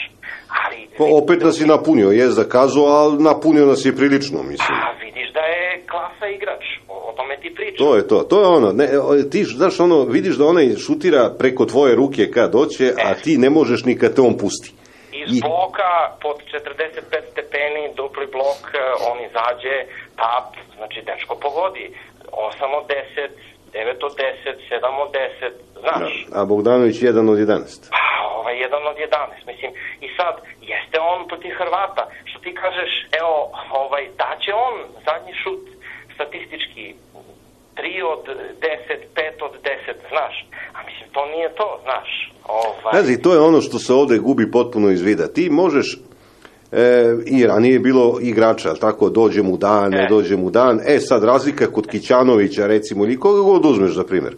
Ali Pa opet nas je napunio, je zakazao, ali napunio nas je prilično, mislim. a, vidiš da je klasa igrač, o, o tome ti pričam. To je to, to je ono, ne, o, ti znaš ono, vidiš da onaj šutira preko tvoje ruke kad doće, a ti ne možeš ni kad te on pusti. Iz bloka pod 45 stepeni, dupli blok, e, on izađe, tap, znači dečko pogodi. 8 od 10, 9 od 10, 7 od 10, znaš. A Bogdanović jedan od 11. Pa, ovaj, jedan od 11, mislim. I sad, jeste on protiv Hrvata. Što ti kažeš, evo, ovaj, daće on zadnji šut statistički 3 od 10, 5 od 10, znaš. A mislim, to nije to, znaš. Ovaj, Pazi, to je ono što se ovde gubi potpuno iz vida. Ti možeš, e, i ranije je bilo igrača, tako, dođe mu dan, ne dođe mu dan. E, sad, razlika kod Kićanovića, recimo, ili koga god uzmeš, za primjer.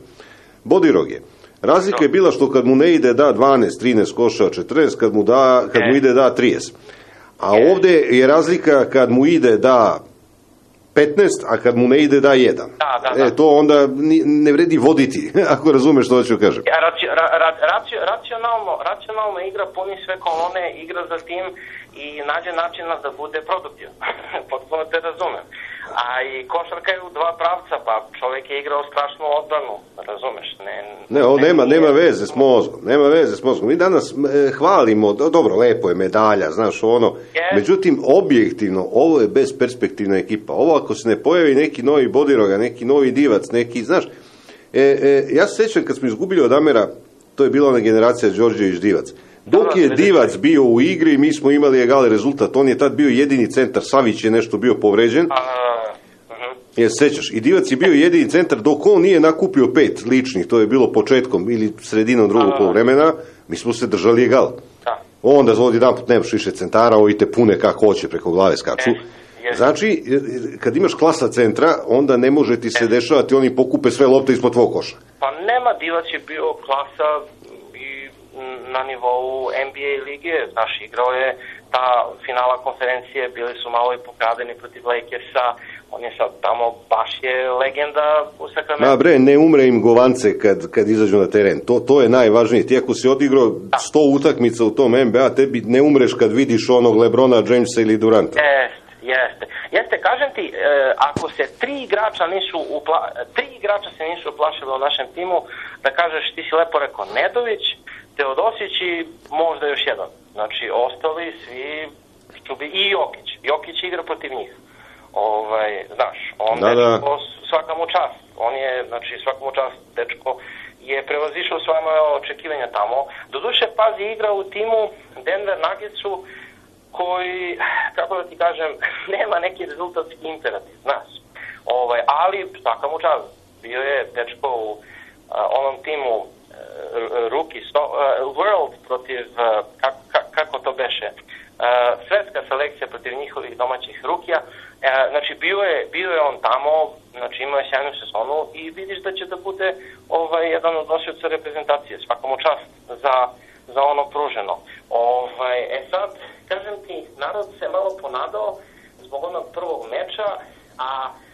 Bodirog je. Razlika je bila što kad mu ne ide da 12, 13 koša, 14, kad mu, da, kad mu ide da 30. A ovde je razlika kad mu ide da 15, a kad mu ne ide da 1. Da, da, da. E, to onda ne vredi voditi, ako razumeš što hoću kažem. Ja, raci, ra, ra, racio- racionalno igra, puni sve kolone, igra za tim i nađe načina da bude produktivan. Potpuno te razumem. A i košarka je u dva pravca, pa čovjek je igrao strašnu odbranu, razumeš? Ne, Ne, ovo nema, nema veze s mozgom, nema veze s mozgom. Mi danas e, hvalimo, do- dobro, lepo je medalja, znaš, ono, međutim, objektivno, ovo je besperspektivna ekipa. Ovo ako se ne pojavi neki novi Bodiroga, neki novi Divac, neki, znaš, e, e, ja se sjećam kad smo izgubili od Amera, to je bila ona generacija Đorđević-Divac. Dok je Divac bio u igri, mi smo imali egal rezultat. On je tad bio jedini centar, Savić je nešto bio povređen. Se sećaš? I Divac je bio jedini centar dok on nije nakupio pet ličnih, to je bilo početkom ili sredinom drugog poluvremena, mi smo se držali egal. Onda zvodi jedan put nemaš više centara, ovi te pune kako hoće preko glave skaču. Znači, kad imaš klasa centra, onda ne može ti se dešavati, oni pokupe sve lopte ispod tvog koša. Pa nema, Divac je bio klasa na nivou NBA lige, znaš, igrao je ta finala konferencije, bili su malo i pokradeni protiv Lakersa, on je sad tamo, baš je legenda u Sacramento. Ma bre, ne umre im govance kad, kad izađu na teren. To, to je najvažnije. Ti ako si odigrao 100 utakmica u tom NBA, tebi ne umreš kad vidiš onog Lebrona, Jamesa ili Duranta. Jeste, jeste. Jeste, kažem ti, e, ako se tri igrača nisu upla, tri igrača se nisu uplašili u našem timu, da kažeš, ti si lepo rekao Nedović, Teodosić i možda još jedan. Znači, ostali svi su bi i Jokić. Jokić igra protiv njih. Ovaj, znaš, on Da, da. dečko svaka mu čast. On je, znači, svaka mu čast, dečko je prevazišao sva moja očekivanja tamo. Doduše, pazi, igra u timu Denver Nuggetsu koji, kako da ti kažem, nema neki rezultatski imperativ, znaš. Ovaj, ali, svaka mu čast. Bio je dečko u a, onom timu e, Ruki World protiv, e, kako, ka- kako to beše, e, svetska selekcija protiv njihovih domaćih rukija. E, znači, bio je, bio je on tamo, znači imao je sjajnu sezonu i vidiš da će da bude ovaj, jedan od nosioca reprezentacije. Svaka mu čast za, za ono pruženo. Ovaj, e sad, kažem ti, narod se malo ponadao zbog onog prvog meča, a e,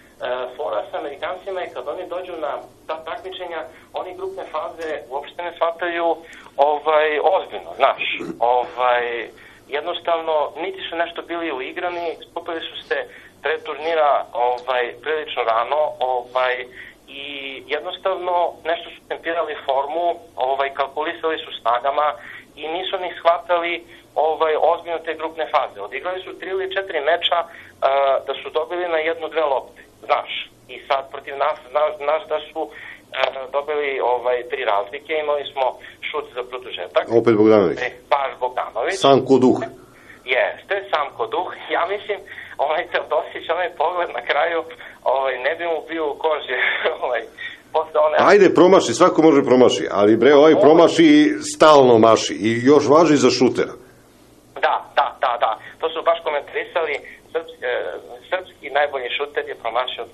fora sa Amerikancima je kad oni dođu na ta takmičenja, oni grupne faze uopšte ne shvataju ovaj, ozbiljno, znaš. Ovaj, jednostavno, niti su nešto bili uigrani, skupili su se pred turnira ovaj, prilično rano ovaj, i jednostavno nešto su tempirali formu, ovaj, kalkulisali su snagama i nisu ni shvatali ovaj, ozbiljno te grupne faze. Odigrali su tri ili četiri meča uh, da su dobili na jednu, dve lopte, znaš. I sad protiv nas, znaš, znaš da su uh, dobili ovaj, tri razlike, imali smo šut za produžetak. Opet Bogdanović. E, baš Bogdanović. Sam ko duh. Jeste, sam ko duh. Ja mislim, onaj Teodosić, onaj pogled na kraju, ovaj, ne bi mu bio u koži. ovaj, posle one... Ajde, promaši, svako može promaši, ali bre, ovaj promaši stalno maši i još važi za šutera. Da, da, da, da. To su baš komentarisali. Srpski, e, srpski najbolji šuter je promašio.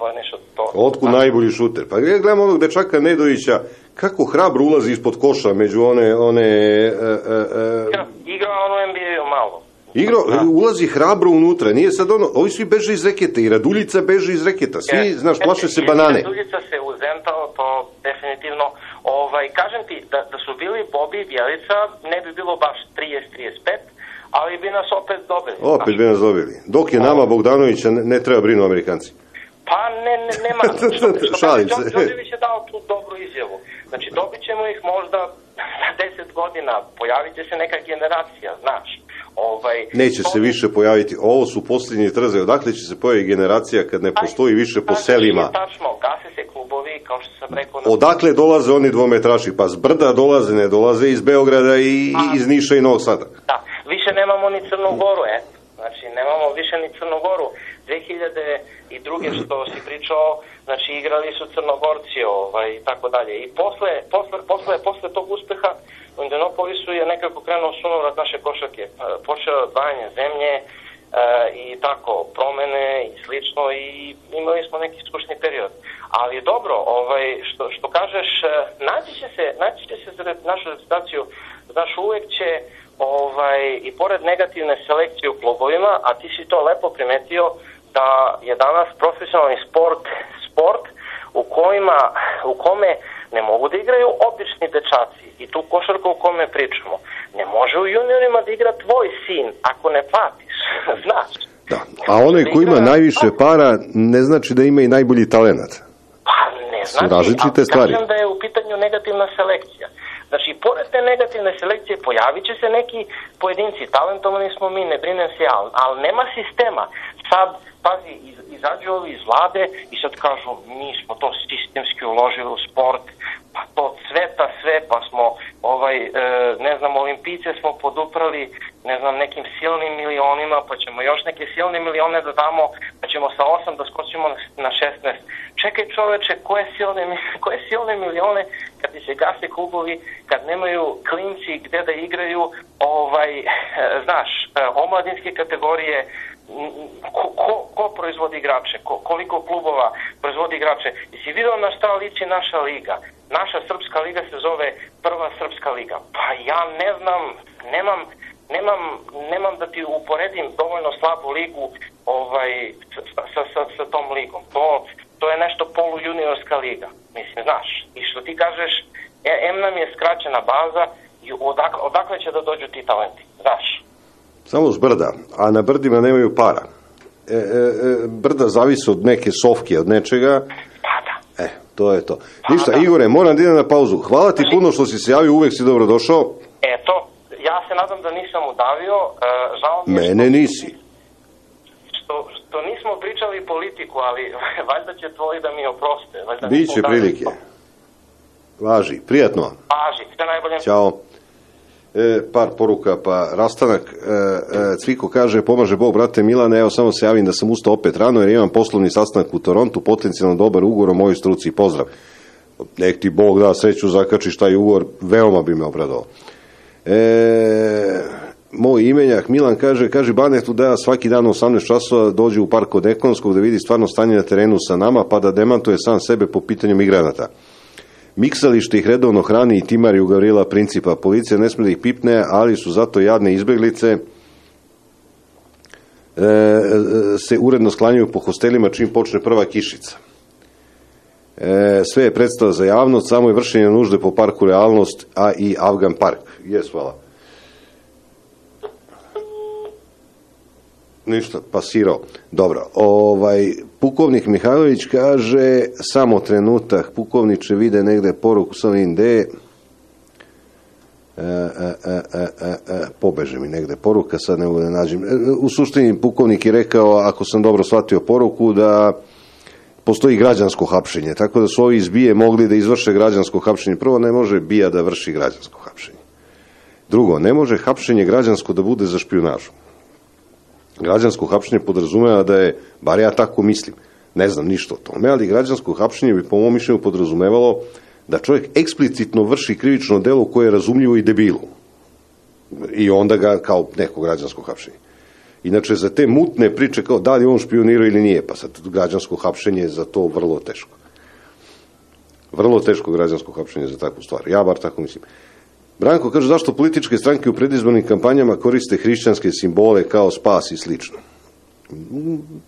To, Otkud najbolji šuter? Pa ja gledam onog dečaka Nedovića, kako hrabro ulazi ispod koša među one... one e, e, e, Igrao on u NBA-u malo. Igro, ulazi hrabro unutra, nije sad ono, ovi svi beže iz reketa i Raduljica beže iz reketa, svi, Je. znaš, plaše se banane. Raduljica se uzentao, to definitivno, ovaj, kažem ti, da, da su bili Bobi i Bjelica, ne bi bilo baš 30-35, ali bi nas opet dobili. Opet bi nas dobili. Dok je nama Bogdanovića ne, ne treba brinu Amerikanci. Pa ne, ne, nema. Šalim se. Đorđević je dao tu dobru izjavu. Znači, dobit ćemo ih možda za 10 godina, pojavit će se neka generacija, znaš. Ovaj, Neće se više pojaviti. Ovo su posljednji trze. Odakle će se pojaviti generacija kad ne postoji više po selima? Tačno, gase se klubovi, kao što sam rekao. Na... Odakle dolaze oni dvometraši? Pa s brda dolaze, ne dolaze iz Beograda i i iz Niša i Novog Sada. Da, više nemamo ni Crnu Goru, e. Znači, nemamo više ni Crnu Goru. 2002. što si pričao, znači igrali su Crnogorci ovaj, i tako dalje. I posle, posle, posle, posle tog uspeha u Indenopolisu je nekako krenuo sunovrat naše košarke. E, Počeo je odvajanje zemlje e, i tako, promene i slično i imali smo neki skušni period. Ali dobro, ovaj, što, što kažeš, e, naći će se, naći će se za našu reputaciju, znaš, uvek će ovaj, i pored negativne selekcije u klubovima, a ti si to lepo primetio, da je danas profesionalni sport sport u kojima u kome ne mogu da igraju obični dečaci i tu košarku o kome pričamo. Ne može u juniorima da igra tvoj sin ako ne platiš, znaš. Da. A onaj ko ima najviše para ne znači da ima i najbolji talenat. Pa ne Su znači, različite stvari. kažem da je u pitanju negativna selekcija. Znači, pored te negativne selekcije pojavit će se neki pojedinci, talentovani smo mi, ne brinem se ja, ali, nema sistema. Sad, pazi, iz, izađu ovi iz vlade i sad kažu, mi smo to sistemski uložili u sport, pa to cveta sve, pa smo, ovaj, e, ne znam, olimpice smo poduprali, ne znam, nekim silnim milionima, pa ćemo još neke silne milione da damo, pa ćemo sa 8 da skočimo na, na 16. Čekaj čoveče, koje silne, koje silne milione kad se gase klubovi, kad nemaju klinci gde da igraju, ovaj, e, znaš, e, omladinske kategorije, ko, ko, ko proizvodi igrače, ko, koliko klubova proizvodi igrače. I si vidio na šta liči naša liga? Naša srpska liga se zove Prva srpska liga. Pa ja ne znam, nemam, nemam, nemam da ti uporedim dovoljno slabu ligu ovaj, sa, sa, sa, sa tom ligom. To, to je nešto polujuniorska liga, mislim, znaš. I što ti kažeš, e, M nam je skraćena baza i odak, odakle će da dođu ti talenti, znaš. Samo s brda, a na brdima nemaju para. E, e, e, brda zavise od neke sofke, od nečega. Pa da. E, to je to. Ništa, Igore, moram da idem na pauzu. Hvala ti puno što si se javio, uvek si dobro došao. Eto, ja se nadam da nisam udavio, e, žao mi Mene nisi. što, što nismo pričali politiku, ali valjda će tvoji da mi oproste. Valjda Biće prilike. Važi, prijatno. Paži, sve najbolje. Ćao. E, par poruka, pa rastanak. E, e, Cviko kaže, pomaže Bog, brate Milane, evo samo se javim da sam ustao opet rano, jer imam poslovni sastanak u Torontu, potencijalno dobar ugovor o mojoj struci. Pozdrav. Nek ti Bog da sreću, zakačiš taj ugovor, veoma bi me obradao. E, moj imenjak Milan kaže, kaže Banetu da ja svaki dan u 18 časova dođe u park kod Ekonskog da vidi stvarno stanje na terenu sa nama, pa da demantuje sam sebe po pitanju migranata. Miksalište ih redovno hrani i timari u Gavrila Principa. Policija ne smije da ih pipne, ali su zato jadne izbeglice e, se uredno sklanjaju po hostelima čim počne prva kišica. E, sve je predstava za javnost, samo je vršenje nužde po parku Realnost, a i Afgan park. Jes, hvala. Ništa, pasirao. Dobro, ovaj, pukovnik Mihajlović kaže, samo trenutak, pukovniče vide negde poruku sa ovim D, e, e, e, e, e, e, pobeže mi negde poruka, sad ne mogu da nađem. E, U suštini pukovnik je rekao, ako sam dobro shvatio poruku, da postoji građansko hapšenje, tako da su ovi iz mogli da izvrše građansko hapšenje. Prvo, ne može BIA da vrši građansko hapšenje. Drugo, ne može hapšenje građansko da bude za špionažu. Građansko hapšenje podrazumeva da je, bar ja tako mislim, ne znam ništa o tome, ali građansko hapšenje bi po mom mišljenju podrazumevalo da čovjek eksplicitno vrši krivično delo koje je razumljivo i debilo. I onda ga kao neko građansko hapšenje. Inače, za te mutne priče kao da li on špionirao ili nije, pa sad građansko hapšenje je za to vrlo teško. Vrlo teško građansko hapšenje za takvu stvar. Ja bar tako mislim. Branko kaže zašto političke stranke u predizbornim kampanjama koriste hrišćanske simbole kao spas i slično.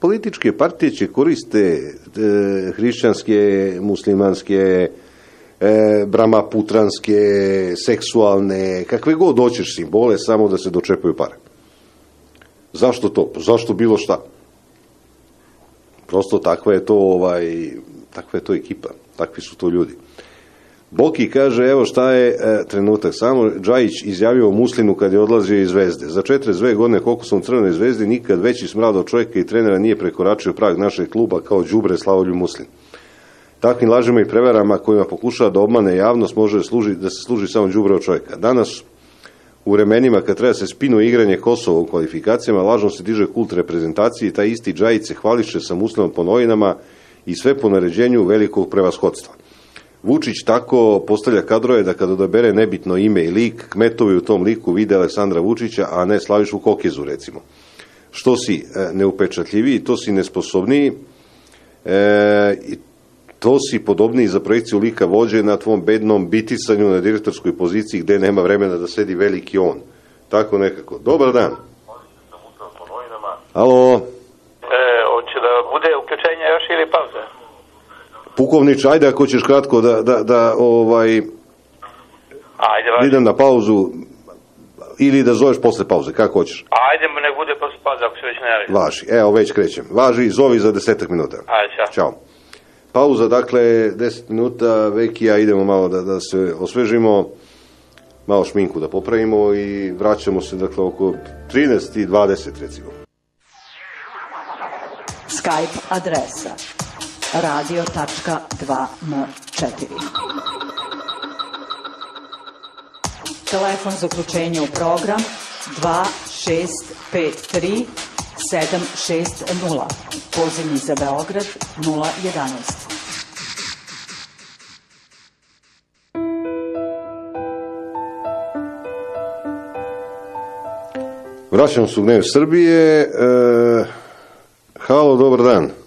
Političke partije će koriste e, hrišćanske, muslimanske, e, bramaputranske, seksualne, kakve god hoćeš simbole, samo da se dočepaju pare. Zašto to? Pa zašto bilo šta? Prosto takva je to ovaj takva je to ekipa, takvi su to ljudi. Boki kaže, evo šta je e, trenutak, samo Džajić izjavio Muslinu kad je odlazio iz Zvezde. Za 42 godine koliko sam u Crvenoj zvezdi, nikad veći smrad od čovjeka i trenera nije prekoračio prag našeg kluba kao đubre Slavolju Muslin. Takvim lažima i prevarama kojima pokušava da obmane javnost može služi, da se služi samo đubre od čovjeka. Danas u vremenima kad treba se spinu igranje Kosova u kvalifikacijama, lažno se diže kult reprezentacije i taj isti Džajić se hvališe sa muslimom po novinama i sve po naređenju velikog prevashodstva. Vučić tako postavlja kadrove da kada odabere nebitno ime i lik, kmetovi u tom liku vide Aleksandra Vučića, a ne Slavišu Kokezu, recimo. Što si e, neupečatljiviji, to si nesposobniji, e, i to si podobniji za projekciju lika vođe na tvom bednom bitisanju na direktorskoj poziciji gde nema vremena da sedi veliki on. Tako nekako. Dobar dan. Alo, E, hoće da bude uključenje još ili pauza? Pukovnič, ajde ako ćeš kratko da, da, da ovaj, Ajde, važi. idem na pauzu ili da zoveš posle pauze, kako hoćeš. Ajde, nek bude posle pauza ako se već ne javi. Važi, evo već krećem. Važi, zovi za desetak minuta. Ajde, čao. Ćao. Pauza, dakle, 10 minuta, Veki i ja idemo malo da, da se osvežimo, malo šminku da popravimo i vraćamo se, dakle, oko 13 i 20, recimo. Skype adresa radio.2m4 Telefon za uključenje u program 2653 760 Pozivni za Beograd 011 Vraćamo se u Gnev Srbije. E, halo, dobar dan.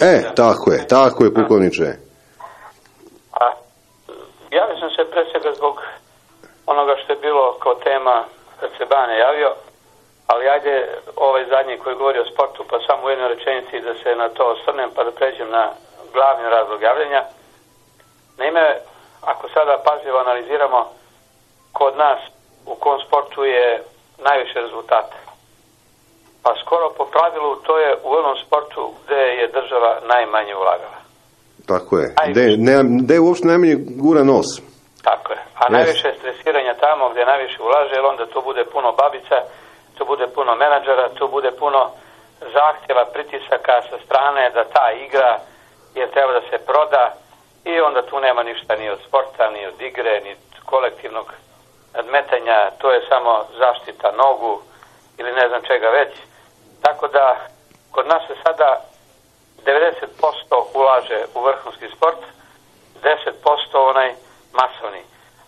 E, tako je, tako je, pukovniče. A, javio sam se pre svega zbog onoga što je bilo kao tema kad se Bane javio, ali ajde ovaj zadnji koji govori o sportu, pa samo u jednoj rečenici da se na to osvrnem, pa da pređem na glavni razlog javljanja. Naime, ako sada pažljivo analiziramo, kod nas u kom sportu je najviše rezultata. Pa skoro po pravilu to je u onom sportu gde je država najmanje ulagala. Tako je. Gde, ne, gde uopšte najmanje gura nos. Tako je. A najviše je stresiranja tamo gde najviše ulaže, jer onda to bude puno babica, to bude puno menadžera, to bude puno zahtjeva, pritisaka sa strane da ta igra jer treba da se proda i onda tu nema ništa ni od sporta, ni od igre, ni od kolektivnog nadmetanja, to je samo zaštita nogu ili ne znam čega već. Tako da kod nas se sada 90% ulaže u vrhunski sport, 10% onaj masovni.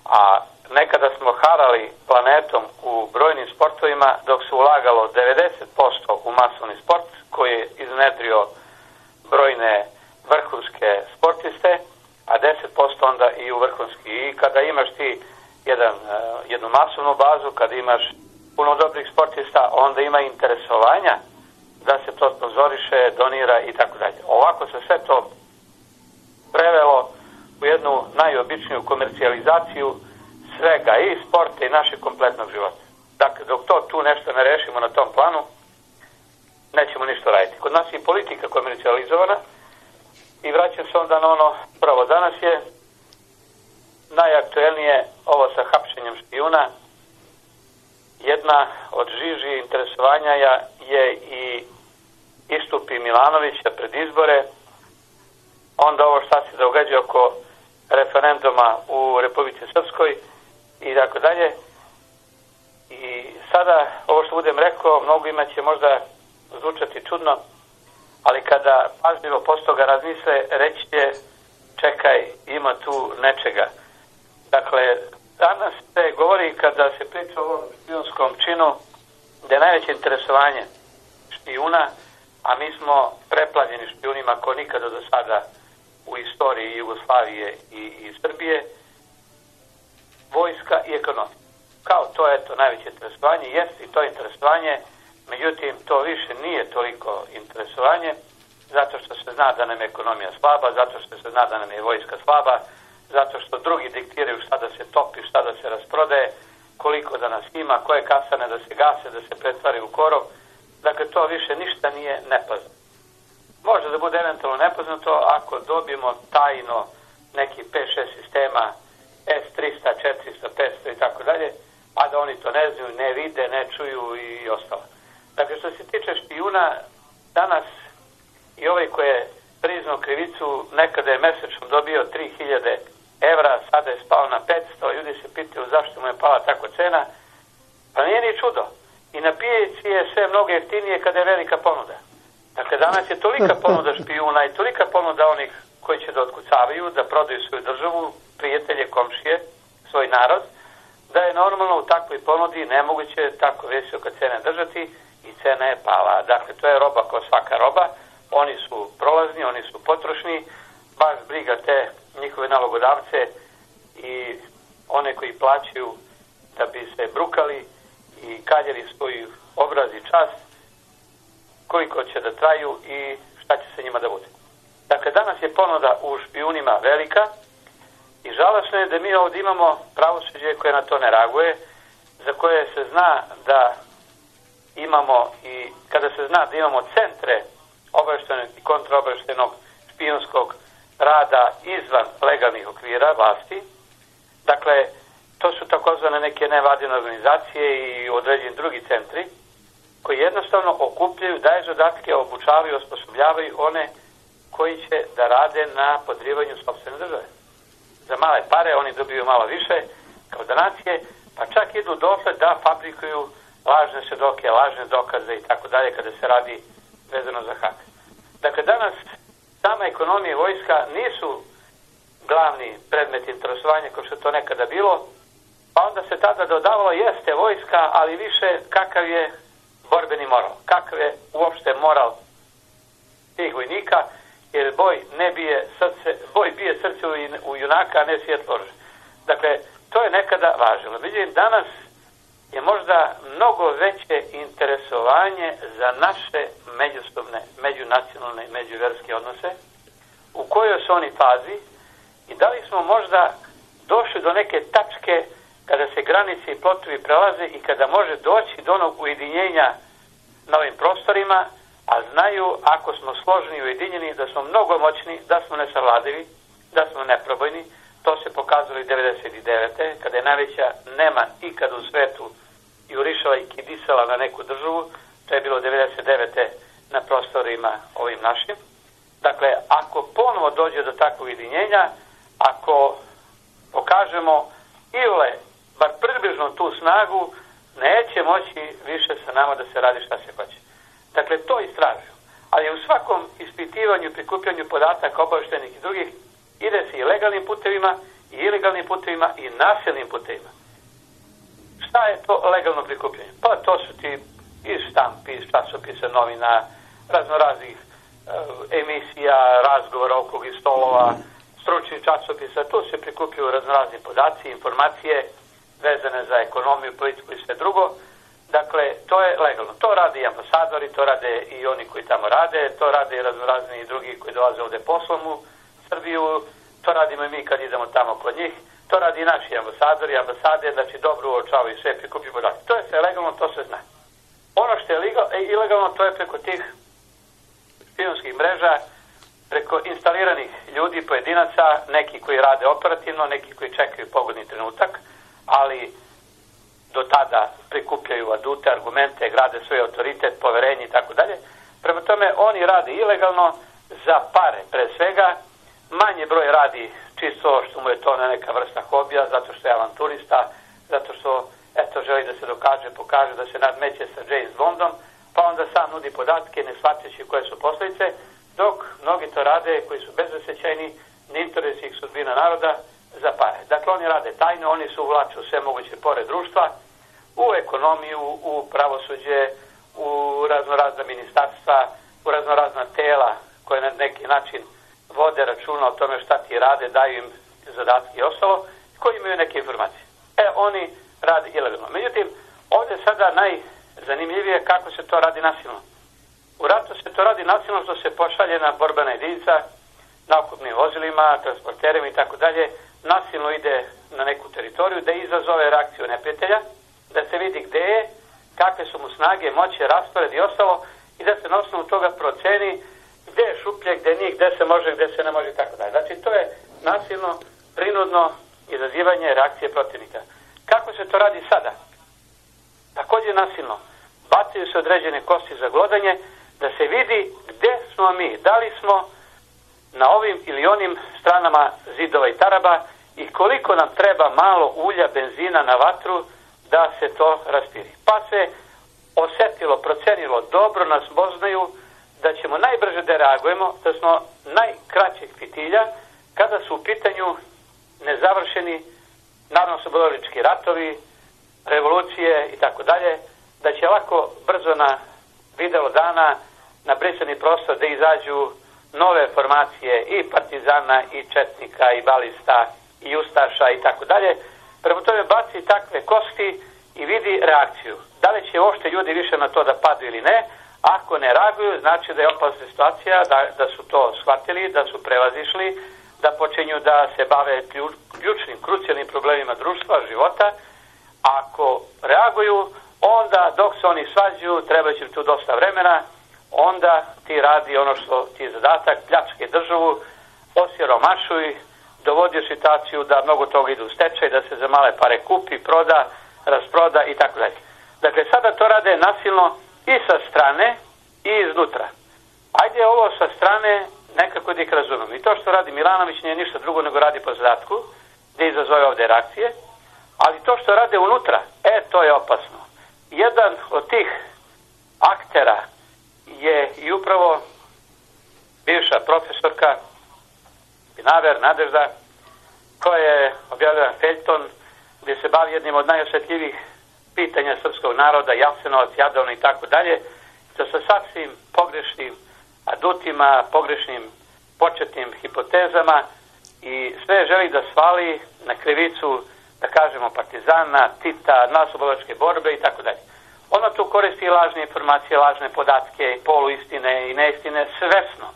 A nekada smo harali planetom u brojnim sportovima dok se ulagalo 90% u masovni sport koji je iznedrio brojne vrhunske sportiste, a 10% onda i u vrhunski. I kada imaš ti jedan, eh, jednu masovnu bazu, kada imaš puno dobrih sportista, onda ima interesovanja da se to sponzoriše, donira i tako dalje. Ovako se sve to prevelo u jednu najobičniju komercijalizaciju svega i sporta i našeg kompletnog života. Dakle, dok to tu nešto ne rešimo na tom planu, nećemo ništa raditi. Kod nas je politika komercializovana i vraćam se onda na ono pravo. Danas je najaktuelnije ovo sa hapšenjem špijuna. Jedna od žiži interesovanja je i istupi Milanovića pred izbore, onda ovo šta se događa oko referenduma u Republici Srpskoj i tako dalje. I sada, ovo što budem rekao, mnogo će možda zvučati čudno, ali kada pažljivo posto toga razmisle, reći će, čekaj, ima tu nečega. Dakle, danas se govori kada se priča o ovom špijunskom činu, da je najveće interesovanje špijuna, a mi smo preplavljeni špijunima ko nikada do sada u istoriji Jugoslavije i, i Srbije, vojska i ekonomija. Kao to je to najveće interesovanje, jeste i to interesovanje, međutim to više nije toliko interesovanje, zato što se zna da nam je ekonomija slaba, zato što se zna da nam je vojska slaba, zato što drugi diktiraju šta da se topi, šta da se rasprodaje, koliko da nas ima, koje kasane da se gase, da se pretvari u korov. Dakle, to više ništa nije nepoznato. Može da bude eventualno nepoznato ako dobijemo tajno neki 5-6 sistema S300, 400, 500 i tako dalje, a da oni to ne znaju, ne vide, ne čuju i ostalo. Dakle, što se tiče špijuna, danas i ovaj koji je priznao krivicu, nekada je mesečno dobio 3000 evra, sada je spao na 500, ljudi se pitaju zašto mu je pala tako cena, pa nije ni čudo. I na pijeći je sve mnogo jeftinije kada je velika ponuda. Dakle, danas je tolika ponuda špijuna i tolika ponuda onih koji će da otkucavaju, da prodaju svoju državu, prijatelje, komšije, svoj narod, da je normalno u takvoj ponudi nemoguće tako visoka cena držati i cena je pala. Dakle, to je roba kao svaka roba, oni su prolazni, oni su potrošni, baš briga te njihove nalogodavce i one koji plaćaju da bi se brukali i kaljali svoj obraz i čast, koliko će da traju i šta će se njima da bude. Dakle, danas je ponuda u špijunima velika i žalosno je da mi ovdje imamo pravosuđe koje na to ne reaguje, za koje se zna da imamo i kada se zna da imamo centre obaveštenog i kontraobaveštenog špijunskog rada izvan legalnih okvira vlasti. Dakle, to su takozvane neke nevadine organizacije i određeni drugi centri koji jednostavno okupljaju, daje zadatke, obučavaju, osposobljavaju one koji će da rade na podrivanju sobstvene države. Za male pare oni dobiju malo više kao donacije, pa čak idu dotle da fabrikuju lažne svedoke, lažne dokaze i tako dalje kada se radi vezano za hak. Dakle, danas sama ekonomija i vojska nisu glavni predmet interesovanja kao što to nekada bilo, pa onda se tada dodavalo jeste vojska, ali više kakav je borbeni moral, kakav je uopšte moral tih vojnika, jer boj ne bije srce, boj bije srce u junaka, a ne svjetlo Dakle, to je nekada važilo. Međutim, danas je možda mnogo veće interesovanje za naše međusobne, međunacionalne i međuverske odnose, u kojoj su oni fazi i da li smo možda došli do neke tačke kada se granice i plotovi prelaze i kada može doći do onog ujedinjenja na ovim prostorima, a znaju ako smo složeni i ujedinjeni da smo mnogo moćni, da smo nesavladivi, da smo neprobojni, to se pokazalo i 99. kada je najveća nema ikad u svetu jurišala i kidisala na neku državu, to je bilo 99. na prostorima ovim našim. Dakle, ako ponovo dođe do takvog ujedinjenja, ako pokažemo ile, bar približno tu snagu, neće moći više sa nama da se radi šta se hoće. Dakle, to istražuju. Ali u svakom ispitivanju, prikupljanju podataka obaveštenih i drugih ide se i legalnim putevima, i ilegalnim putevima, i nasilnim putevima. Šta je to legalno prikupljanje? Pa to su ti iz štampi, iz časopisa, novina, raznoraznih e, emisija, razgovora, okrugih stolova, stručnih časopisa, tu se prikupljaju raznorazni podaci, informacije vezane za ekonomiju, politiku i sve drugo. Dakle, to je legalno. To rade i ambasadori, to rade i oni koji tamo rade, to rade i raznorazni drugi koji dolaze ovde poslom u Srbiju, to radimo i mi kad idemo tamo kod njih. To radi i naši ambasadori, ambasade, znači dobro uočavaju sve, prikupi podatke. To je sve legalno, to se zna. Ono što je legal, e, ilegalno, to je preko tih špijunskih mreža, preko instaliranih ljudi, pojedinaca, neki koji rade operativno, neki koji čekaju pogodni trenutak, ali do tada prikupljaju adute, argumente, grade svoj autoritet, poverenje i tako dalje. Prema tome, oni rade ilegalno za pare, pre svega, manje broj radi čisto što mu je to neka vrsta hobija, zato što je avanturista, zato što eto, želi da se dokaže, pokaže da se nadmeće sa James Bondom, pa onda sam nudi podatke, ne shvaćajući koje su posljedice, dok mnogi to rade koji su bezosećajni, ne interesi ih sudbina naroda za pare. Dakle, oni rade tajno, oni su uvlaču sve moguće pore društva, u ekonomiju, u pravosuđe, u raznorazna ministarstva, u raznorazna tela koje na neki način vode računa o tome šta ti rade, daju im zadatke i ostalo, koji imaju neke informacije. E, oni rade ilegalno. Međutim, ovdje je sada najzanimljivije kako se to radi nasilno. U ratu se to radi nasilno što se pošalje na borbena jedinica, na okupnim vozilima, transporterima i tako dalje, nasilno ide na neku teritoriju da izazove reakciju neprijatelja, da se vidi gde je, kakve su mu snage, moće, raspored i ostalo i da se na osnovu toga proceni gde je šuplje, gde nije, gde se može, gde se ne može i tako dalje. Znači to je nasilno, prinudno izazivanje reakcije protivnika. Kako se to radi sada? Također nasilno. Bacaju se određene kosti za glodanje da se vidi gde smo mi. Da li smo na ovim ili onim stranama zidova i taraba i koliko nam treba malo ulja, benzina na vatru da se to raspiri. Pa se osetilo, procenilo, dobro nas poznaju da ćemo najbrže da reagujemo, da smo najkraćeg fitilja kada su u pitanju nezavršeni narodno-slobodolički ratovi, revolucije i tako dalje, da će lako brzo na videlo dana na brisani prostor da izađu nove formacije i partizana i četnika i balista i ustaša i tako dalje. Prema tome baci takve kosti i vidi reakciju. Da li će ošte ljudi više na to da padu ili ne, ako ne reaguju, znači da je opasna situacija, da, da su to shvatili, da su prevazišli, da počinju da se bave ključnim, krucijalnim problemima društva, života. Ako reaguju, onda dok se oni svađuju, treba će tu dosta vremena, onda ti radi ono što ti je zadatak, pljačke državu, osiromašuj, dovodi u situaciju da mnogo toga ide u stečaj, da se za male pare kupi, proda, rasproda i tako dalje. Dakle, sada to rade nasilno i sa strane i iznutra. Ajde ovo sa strane nekako da ih razumem. I to što radi Milanović nije ništa drugo nego radi po zadatku, da izazove ovde reakcije, ali to što rade unutra, e, to je opasno. Jedan od tih aktera je i upravo bivša profesorka Binaver Nadežda, koja je objavila Feljton, gdje se bavi jednim od najosjetljivih pitanja srpskog naroda, Jasenovac, Jadovno i tako dalje, sa sa sasvim pogrešnim adutima, pogrešnim početnim hipotezama i sve želi da svali na krivicu, da kažemo, partizana, Tita, nasoboločke borbe i tako dalje. Ona tu koristi lažne informacije, lažne podatke, poluistine i neistine svesno.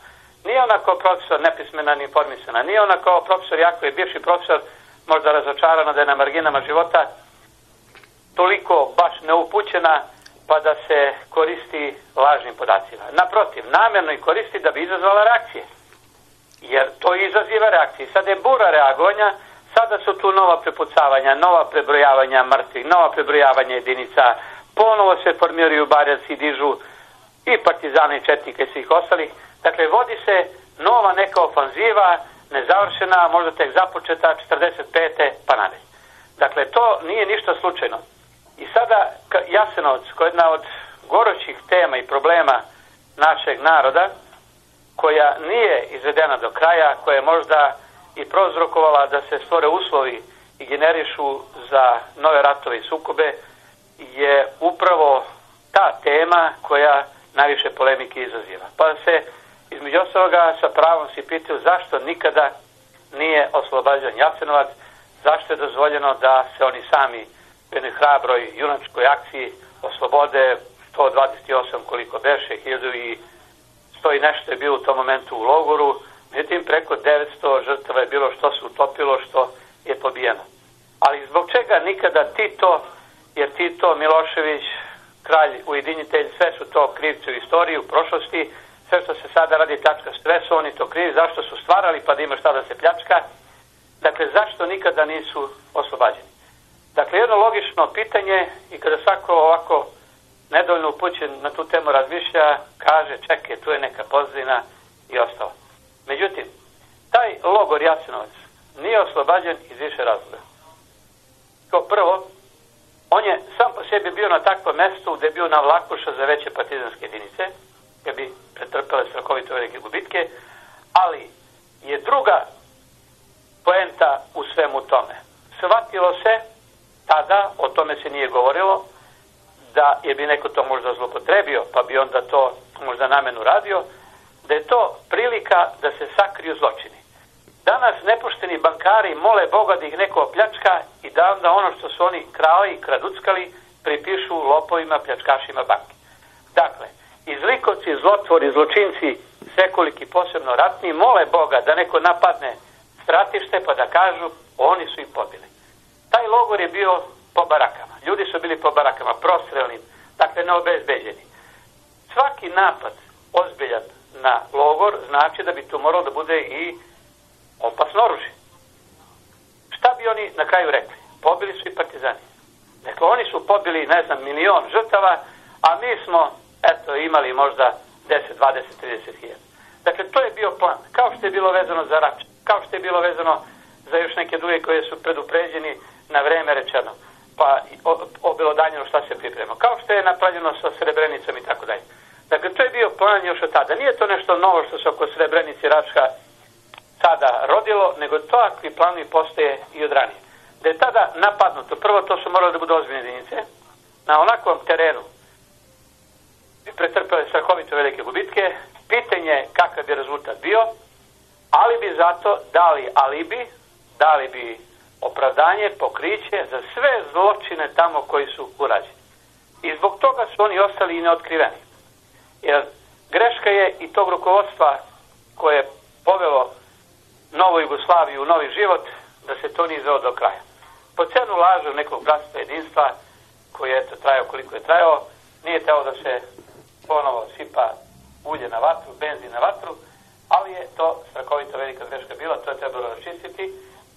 Nije ona kao profesor nepismena ni informisana, nije ona kao profesor, jako je bivši profesor, možda razočarana da je na marginama života, toliko baš neupućena pa da se koristi lažnim podacima. Naprotiv, namjerno i koristi da bi izazvala reakcije. Jer to izaziva reakcije. Sada je bura reagovanja, sada su tu nova prepucavanja, nova prebrojavanja mrtvih, nova prebrojavanja jedinica, ponovo se formiraju barjaci, dižu i partizani i četnike svih ostalih. Dakle, vodi se nova neka ofanziva, nezavršena, možda tek započeta, 45. pa nadalje. Dakle, to nije ništa slučajno. I sada Jasenovac, koja je jedna od gorućih tema i problema našeg naroda, koja nije izvedena do kraja, koja je možda i prozrokovala da se stvore uslovi i generišu za nove ratove i sukobe, je upravo ta tema koja najviše polemike izaziva. Pa se između ostaloga sa pravom si pitaju zašto nikada nije oslobađan Jasenovac, zašto je dozvoljeno da se oni sami jednoj hrabroj junačkoj akciji oslobode 128 koliko beše, 1000 i 100 i nešto je bilo u tom momentu u logoru, međutim preko 900 žrtava je bilo što se utopilo, što je pobijeno. Ali zbog čega nikada Tito, jer Tito, Milošević, kralj, ujedinitelj, sve su to krivci u istoriji, u prošlosti, sve što se sada radi pljačka, sve oni to krivi, zašto su stvarali pa da ima šta da se pljačka, dakle zašto nikada nisu oslobađeni. Dakle, jedno logično pitanje i kada svako ovako nedovoljno upućen na tu temu razmišlja, kaže čekaj, tu je neka pozadina i ostalo. Međutim, taj logor Jasenovac nije oslobađen iz više razloga. Kao prvo, on je sam po sebi bio na takvom mestu gde je bio na vlakuša za veće partizanske jedinice, gde bi pretrpele strakovito velike gubitke, ali je druga poenta u svemu tome. Svatilo se, tada, o tome se nije govorilo, da je bi neko to možda zlopotrebio, pa bi onda to možda namenu radio, da je to prilika da se sakriju zločini. Danas nepošteni bankari mole Boga da ih neko opljačka i da onda ono što su oni krali i kraduckali pripišu lopovima, pljačkašima banke. Dakle, izlikovci, zlotvori, zločinci, svekoliki, posebno ratni, mole Boga da neko napadne stratište pa da kažu oni su ih pobili. Taj logor je bio po barakama. Ljudi su bili po barakama, prostrelni, dakle neobezbeđeni. Svaki napad ozbiljan na logor znači da bi tu moralo da bude i opasno oružje. Šta bi oni na kraju rekli? Pobili su i partizani. Dakle, oni su pobili, ne znam, milion žrtava, a mi smo, eto, imali možda 10, 20, 30 hiljada. Dakle, to je bio plan. Kao što je bilo vezano za rač, kao što je bilo vezano za još neke druge koje su predupređeni na vreme rečeno, pa obelodanjeno šta se priprema. Kao što je napravljeno sa Srebrenicom i tako dalje. Dakle, to je bio plan još od tada. Nije to nešto novo što se oko Srebrenici Račka tada rodilo, nego to akvi planovi postoje i od ranije. Da je tada napadnuto, prvo to su morali da budu ozbiljne jedinice, na onakvom terenu bi pretrpele strahovito velike gubitke, pitanje kakav bi rezultat bio, ali bi zato dali alibi, dali bi opravdanje, pokriće za sve zločine tamo koji su urađeni. I zbog toga su oni ostali i neotkriveni. Jer greška je i tog rukovodstva koje je povelo Novu Jugoslaviju u novi život, da se to nije do kraja. Po cenu lažu nekog bratstva jedinstva, koji je eto trajao koliko je trajao, nije teo da se ponovo sipa ulje na vatru, benzin na vatru, ali je to strakovito velika greška bila, to je trebalo raščistiti,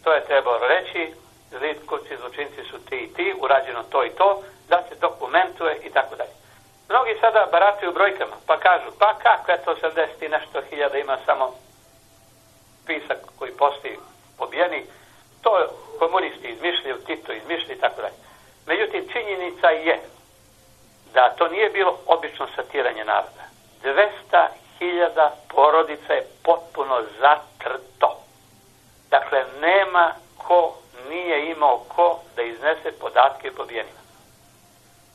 to je trebalo reći, zlitkovci, zločinci su ti i ti, urađeno to i to, da se dokumentuje i tako dalje. Mnogi sada barataju brojkama, pa kažu, pa kako je to 80 i nešto hiljada ima samo spisak koji postoji pobijeni, to komunisti izmišljaju, Tito izmišljaju i tako dalje. Međutim, činjenica je da to nije bilo obično satiranje naroda. 200.000 porodica je potpuno zatrto. Dakle, nema ko nije imao ko da iznese podatke o pobijenima.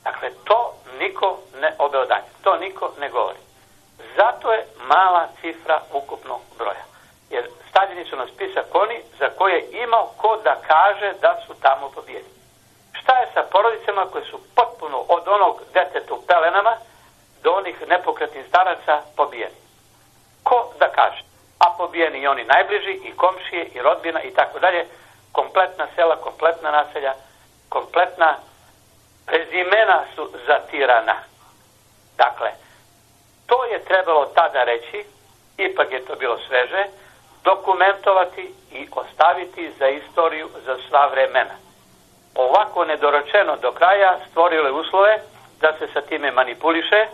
Dakle, to niko ne obeodanje, to niko ne govori. Zato je mala cifra ukupnog broja. Jer stavljeni su na spisak oni za koje imao ko da kaže da su tamo pobijeni. Šta je sa porodicama koje su potpuno od onog deteta u pelenama do onih nepokretnih staraca pobijeni? Ko da kaže? A pobijeni i oni najbliži, i komšije, i rodbina, i tako dalje. Kompletna sela, kompletna naselja, kompletna prezimena su zatirana. Dakle, to je trebalo tada reći, ipak je to bilo sveže, dokumentovati i ostaviti za istoriju za sva vremena. Ovako nedoročeno do kraja stvorilo je uslove da se sa time manipuliše,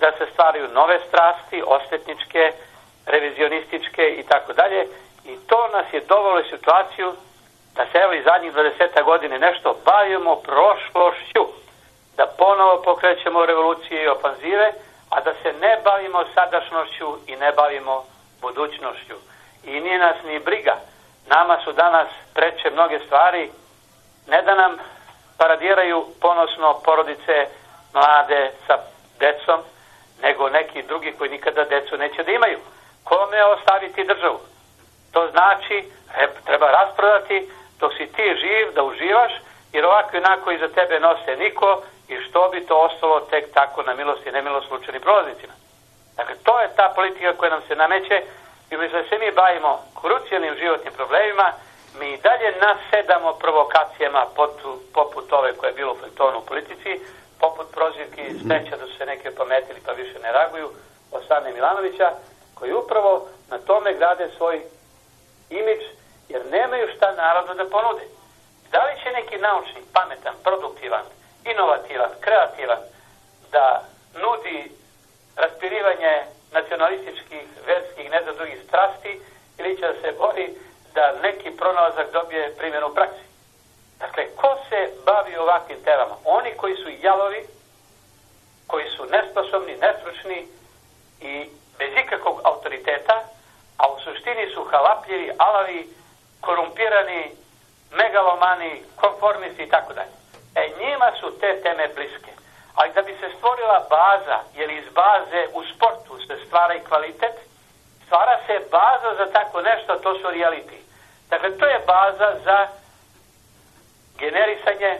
da se stvaraju nove strasti, osvetničke, revizionističke i tako dalje. I to nas je dovelo u situaciju da se evo i zadnjih 20 godine nešto bavimo prošlošću, da ponovo pokrećemo revolucije i opanzive, a da se ne bavimo sadašnošću i ne bavimo budućnošću i nije nas ni briga. Nama su danas preče mnoge stvari, ne da nam paradiraju ponosno porodice mlade sa decom, nego neki drugi koji nikada decu neće da imaju. Kome ostaviti državu? To znači, treba rasprodati dok si ti živ da uživaš, jer ovako i onako iza tebe nose niko i što bi to ostalo tek tako na milost i nemilost slučajnim prolaznicima. Dakle, to je ta politika koja nam se nameće I umjesto da se mi bavimo krucijalnim životnim problemima, mi i dalje nasedamo provokacijama poput, poput ove koje je bilo u Flintonu u politici, poput prozivki sreća da su se neke pametili pa više ne reaguju, od strane Milanovića, koji upravo na tome grade svoj imidž, jer nemaju šta narodu da ponude. Da li će neki naučnik, pametan, produktivan, inovativan, kreativan, da nudi raspirivanje nacionalističkih, verskih, ne znam drugih strasti, ili će da se bori da neki pronalazak dobije primjenu u praksi. Dakle, ko se bavi ovakvim temama? Oni koji su jalovi, koji su nesposobni, nestručni i bez ikakvog autoriteta, a u suštini su halapljivi, alavi, korumpirani, megalomani, konformisti i tako dalje. E, njima su te teme bliske. Ali da bi se stvorila baza, jer iz baze u sportu se stvara i kvalitet, stvara se baza za tako nešto, to su reality. Dakle, to je baza za generisanje,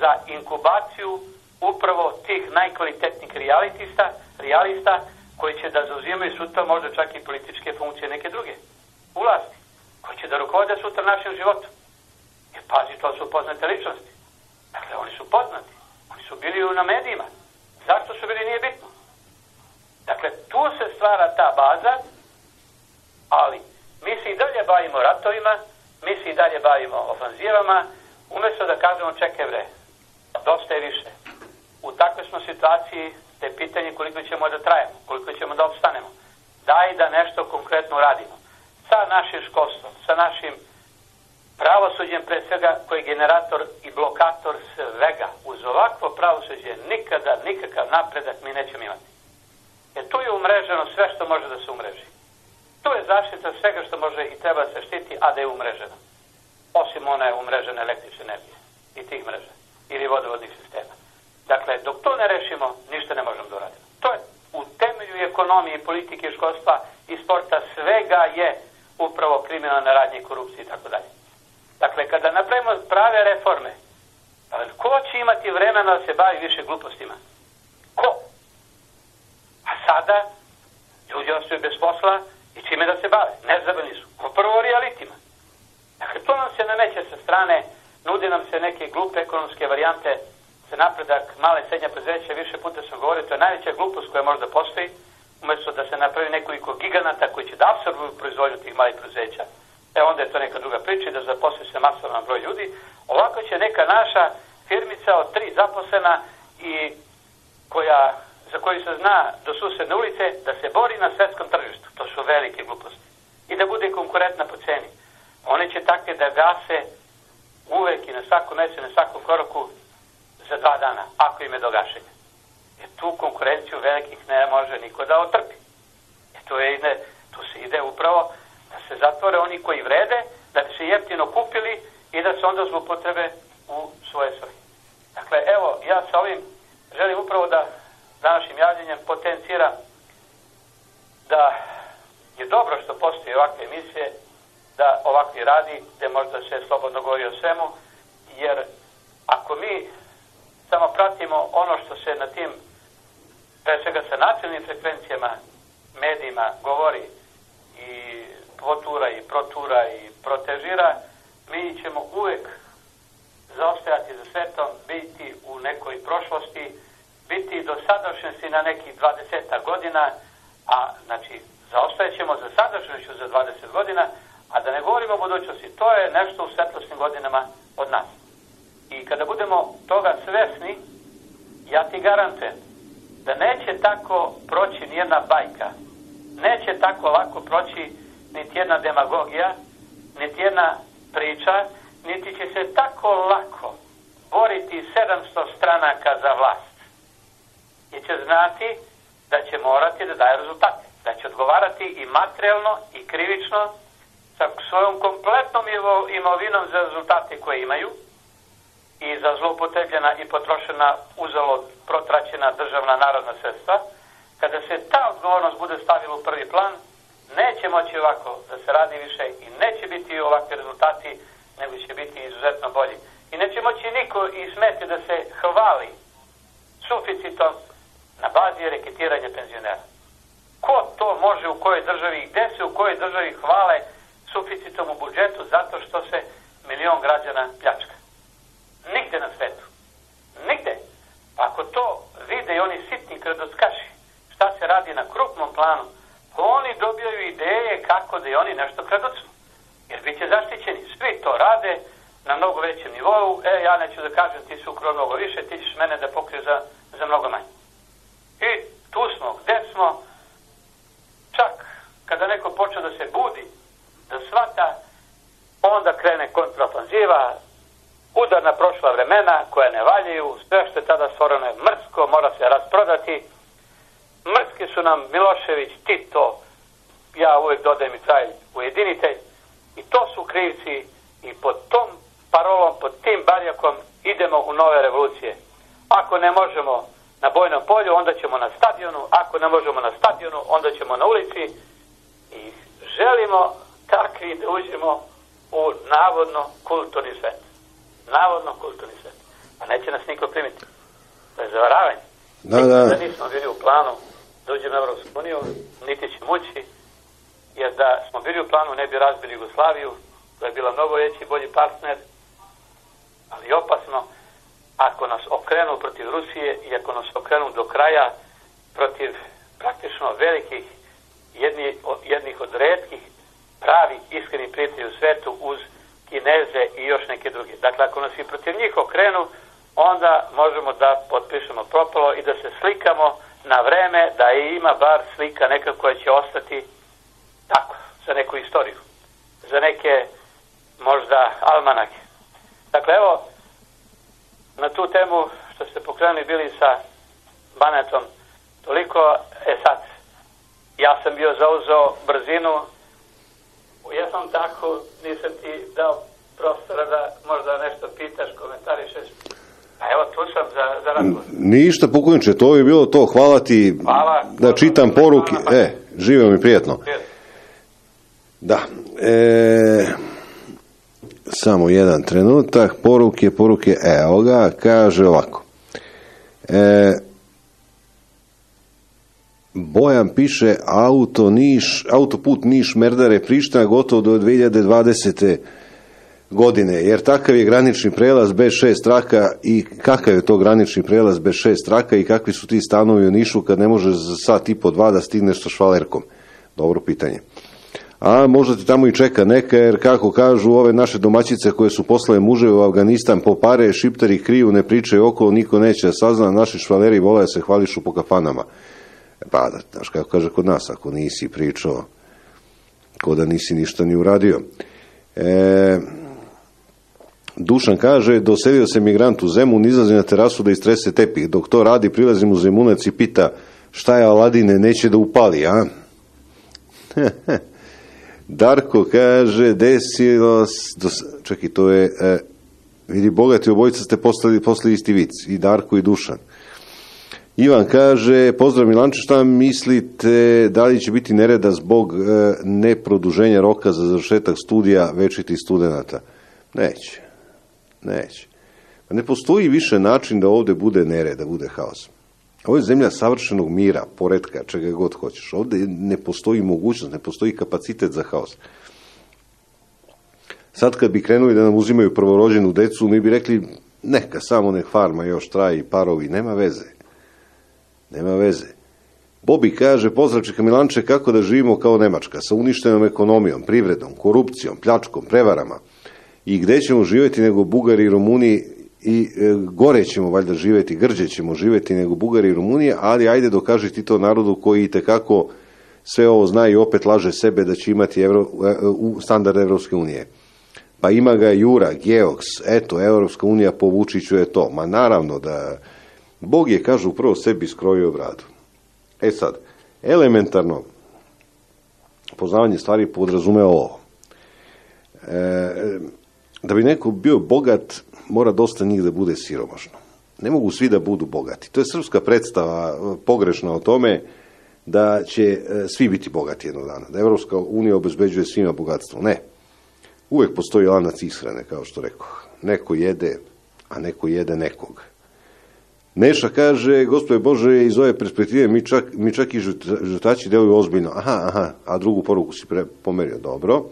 za inkubaciju upravo tih najkvalitetnijih realitista, realista koji će da zauzimaju sutra možda čak i političke funkcije neke druge u vlasti, koji će da rukovode sutra našim životom. Jer pazi, to su poznate ličnosti. Dakle, oni su poznati. Oni su bili na medijima. Zašto su bili, nije bitno. Dakle, tu se stvara ta baza, ali mi se i dalje bavimo ratovima, mi se i dalje bavimo ofanzivama, umjesto da kažemo čekaj bre, dosta je više. U takvoj smo situaciji da je pitanje koliko ćemo da trajemo, koliko ćemo da obstanemo. Daj da nešto konkretno radimo. Sa našim školstvom, sa našim pravosuđem pre svega koji je generator i blokator svega. Uz ovakvo pravosuđe nikada nikakav napredak mi nećemo imati. Jer tu je umreženo sve što može da se umreži. Tu je zaštita svega što može i treba se štiti, a da je umreženo. Osim one umrežene električne energije i tih mreža ili vodovodnih sistema. Dakle, dok to ne rešimo, ništa ne možemo da uradimo. To je u temelju ekonomije, politike, školstva i sporta svega je upravo kriminalne radnje, korupcije i tako dalje. Dakle, kada napravimo prave reforme, ko će imati vremena da se bavi više glupostima? Ko? A sada ljudi ostaju bez posla i čime da se bave? Nezabrani su. Prvo realitima. Dakle, to nam se nameće sa strane, nudi nam se neke glupe ekonomske varijante napredak male i srednja preduzeća, više puta sam govorio, to je najveća glupost koja možda postoji, umjesto da se napravi nekoliko giganata koji će da absorbuju proizvodnju tih malih preduzeća, e onda je to neka druga priča da zaposli se masovan broj ljudi. Ovako će neka naša firmica od tri zaposlena i koja, za koju se zna do susedne ulice, da se bori na svetskom tržištu. To su velike gluposti. I da bude konkurentna po ceni. One će takve da gase uvek i na svakom mesecu, na svakom koraku za dva dana, ako im je do gašenja. Jer tu konkurenciju velikih ne može niko da otrpi. Jer tu, je ide, tu se ide upravo da se zatvore oni koji vrede, da bi se jeftino kupili i da se onda zloupotrebe u svoje svrhe. Dakle, evo, ja sa ovim želim upravo da današnjim javljenjem potencira da je dobro što postoji ovakve emisije, da ovakvi radi, gde možda se slobodno govori o svemu, jer ako mi samo pratimo ono što se na tim, pre svega sa nacionalnim frekvencijama, medijima govori i potura i protura i protežira, mi ćemo uvek zaostajati za svetom, biti u nekoj prošlosti, biti do sadašnjosti na nekih 20 godina, a znači zaostajat ćemo za sadašnjošću za 20 godina, a da ne govorimo o budućnosti, to je nešto u svetlosnim godinama od nas. I kada budemo toga svesni, ja ti garantujem da neće tako proći nijedna bajka, neće tako lako proći niti jedna demagogija, niti jedna priča, niti će se tako lako boriti 700 stranaka za vlast. I će znati da će morati da daje rezultate, da će odgovarati i materijalno i krivično sa svojom kompletnom imovinom za rezultate koje imaju, i za zloupotrebljena i potrošena uzalo protraćena državna narodna sredstva, kada se ta odgovornost bude stavila u prvi plan, neće moći ovako da se radi više i neće biti ovakvi rezultati, nego će biti izuzetno bolji. I neće moći niko i smeti da se hvali suficitom na bazi reketiranja penzionera. Ko to može u kojoj državi, gde se u kojoj državi hvale suficitom u budžetu zato što se milion građana pljačka. Nigde na svetu. Nigde. Ako to vide i oni sitni kredockaši, šta se radi na krupnom planu, oni dobijaju ideje kako da i oni nešto kraducnu. Jer bit će zaštićeni. Svi to rade na mnogo većem nivou. E, ja neću da kažem ti su ukro mnogo više, ti ćeš mene da pokrije za, za mnogo manje. I tu smo, gde smo, čak kada neko počne da se budi, da svata, onda krene kontraofanziva, udar na prošla vremena koja ne valjaju, sve što je tada stvoreno je mrsko, mora se rasprodati. Mrski su nam Milošević, Tito, ja uvijek dodajem i kraj ujedinitelj, i to su krivci i pod tom parolom, pod tim barjakom idemo u nove revolucije. Ako ne možemo na bojnom polju, onda ćemo na stadionu, ako ne možemo na stadionu, onda ćemo na ulici i želimo takvi da uđemo u navodno kulturni svet. Navodno kulturni svet. A neće nas niko primiti. To je zavaravanje. Da, da. Da nismo bili u planu da uđemo u Evropsku uniju, niti će mući, jer da smo bili u planu ne bi razbili Jugoslaviju, koja je bila mnogo veći i bolji partner, ali opasno, ako nas okrenu protiv Rusije i ako nas okrenu do kraja protiv praktično velikih, jedni, jednih od redkih pravih iskrenih prijatelji u svetu uz Kineze i još neke druge. Dakle, ako nas i protiv njih okrenu, onda možemo da potpišemo propalo i da se slikamo na vreme, da ima bar slika neka koja će ostati tako, za neku istoriju, za neke možda almanake. Dakle, evo, na tu temu što ste pokrenuli bili sa Banetom, toliko, e sad, ja sam bio zauzeo brzinu, ja sam tako, nisam ti dao prostora da možda nešto pitaš, komentarišeš, a evo tu sam za, za razgovor. Ništa, pokojniče, to je bilo to. Hvala ti Hvala. da čitam poruke. E, živio mi prijetno. Da. E, samo jedan trenutak. Poruke, poruke. Evo ga, kaže ovako. E, Bojan piše auto Niš, autoput Niš Merdare Priština gotov do 2020. godine, jer takav je granični prelaz bez šest traka i kakav je to granični prelaz bez šest traka i kakvi su ti stanovi u Nišu kad ne možeš za sat i po dva da stigneš sa švalerkom? Dobro pitanje. A možda ti tamo i čeka neka, jer kako kažu ove naše domaćice koje su poslale muževe u Afganistan po pare, šiptari kriju, ne pričaju okolo, niko neće da sazna, naši švaleri vole da se hvališu po kafanama. Pa, da, znaš kako kaže kod nas, ako nisi pričao, ko da nisi ništa ni uradio. E, Dušan kaže, doselio se migrant u Zemun, izlazi na terasu da istrese tepih. Dok to radi, prilazim u Zemunac i pita, šta je Aladine, neće da upali, a? Darko kaže, desilo... Dos, čekaj, to je... E, vidi, bogati obojica ste postali, posle isti vic. I Darko i Dušan. Ivan kaže, pozdrav Milanče, šta mislite, da li će biti nereda zbog e, neproduženja roka za završetak studija večitih studenta? Neće. Neće. Pa ne postoji više način da ovde bude nered, da bude haos. Ovo je zemlja savršenog mira, poredka, čega god hoćeš. Ovde ne postoji mogućnost, ne postoji kapacitet za haos. Sad kad bi krenuli da nam uzimaju prvorođenu decu, mi bi rekli, neka, samo nek farma još traji, parovi, nema veze. Nema veze. Bobi kaže, pozdrav Čeka Milanče, kako da živimo kao Nemačka, sa uništenom ekonomijom, privredom, korupcijom, pljačkom, prevarama. I gde ćemo živjeti nego Bugari i Rumuni i e, gore ćemo valjda živjeti, grđe ćemo živjeti nego Bugari i Rumunije, ali ajde dokaži ti to narodu koji i tekako sve ovo zna i opet laže sebe da će imati evro, e, u standard Evropske unije. Pa ima ga Jura, Geoks, eto, Evropska unija po Vučiću je to. Ma naravno da Bog je, kažu, prvo sebi skrojio bradu. E sad, elementarno poznavanje stvari podrazume ovo. E, da bi neko bio bogat, mora dosta njih da bude siromašno. Ne mogu svi da budu bogati. To je srpska predstava pogrešna o tome da će e, svi biti bogati jednog dana. Da Evropska unija obezbeđuje svima bogatstvo. Ne. Uvek postoji lanac ishrane, kao što rekao. Neko jede, a neko jede nekog. Neša kaže, gospode Bože, iz ove perspektive mi čak, mi čak i žutači deluju ozbiljno. Aha, aha, a drugu poruku si pre, pomerio. Dobro.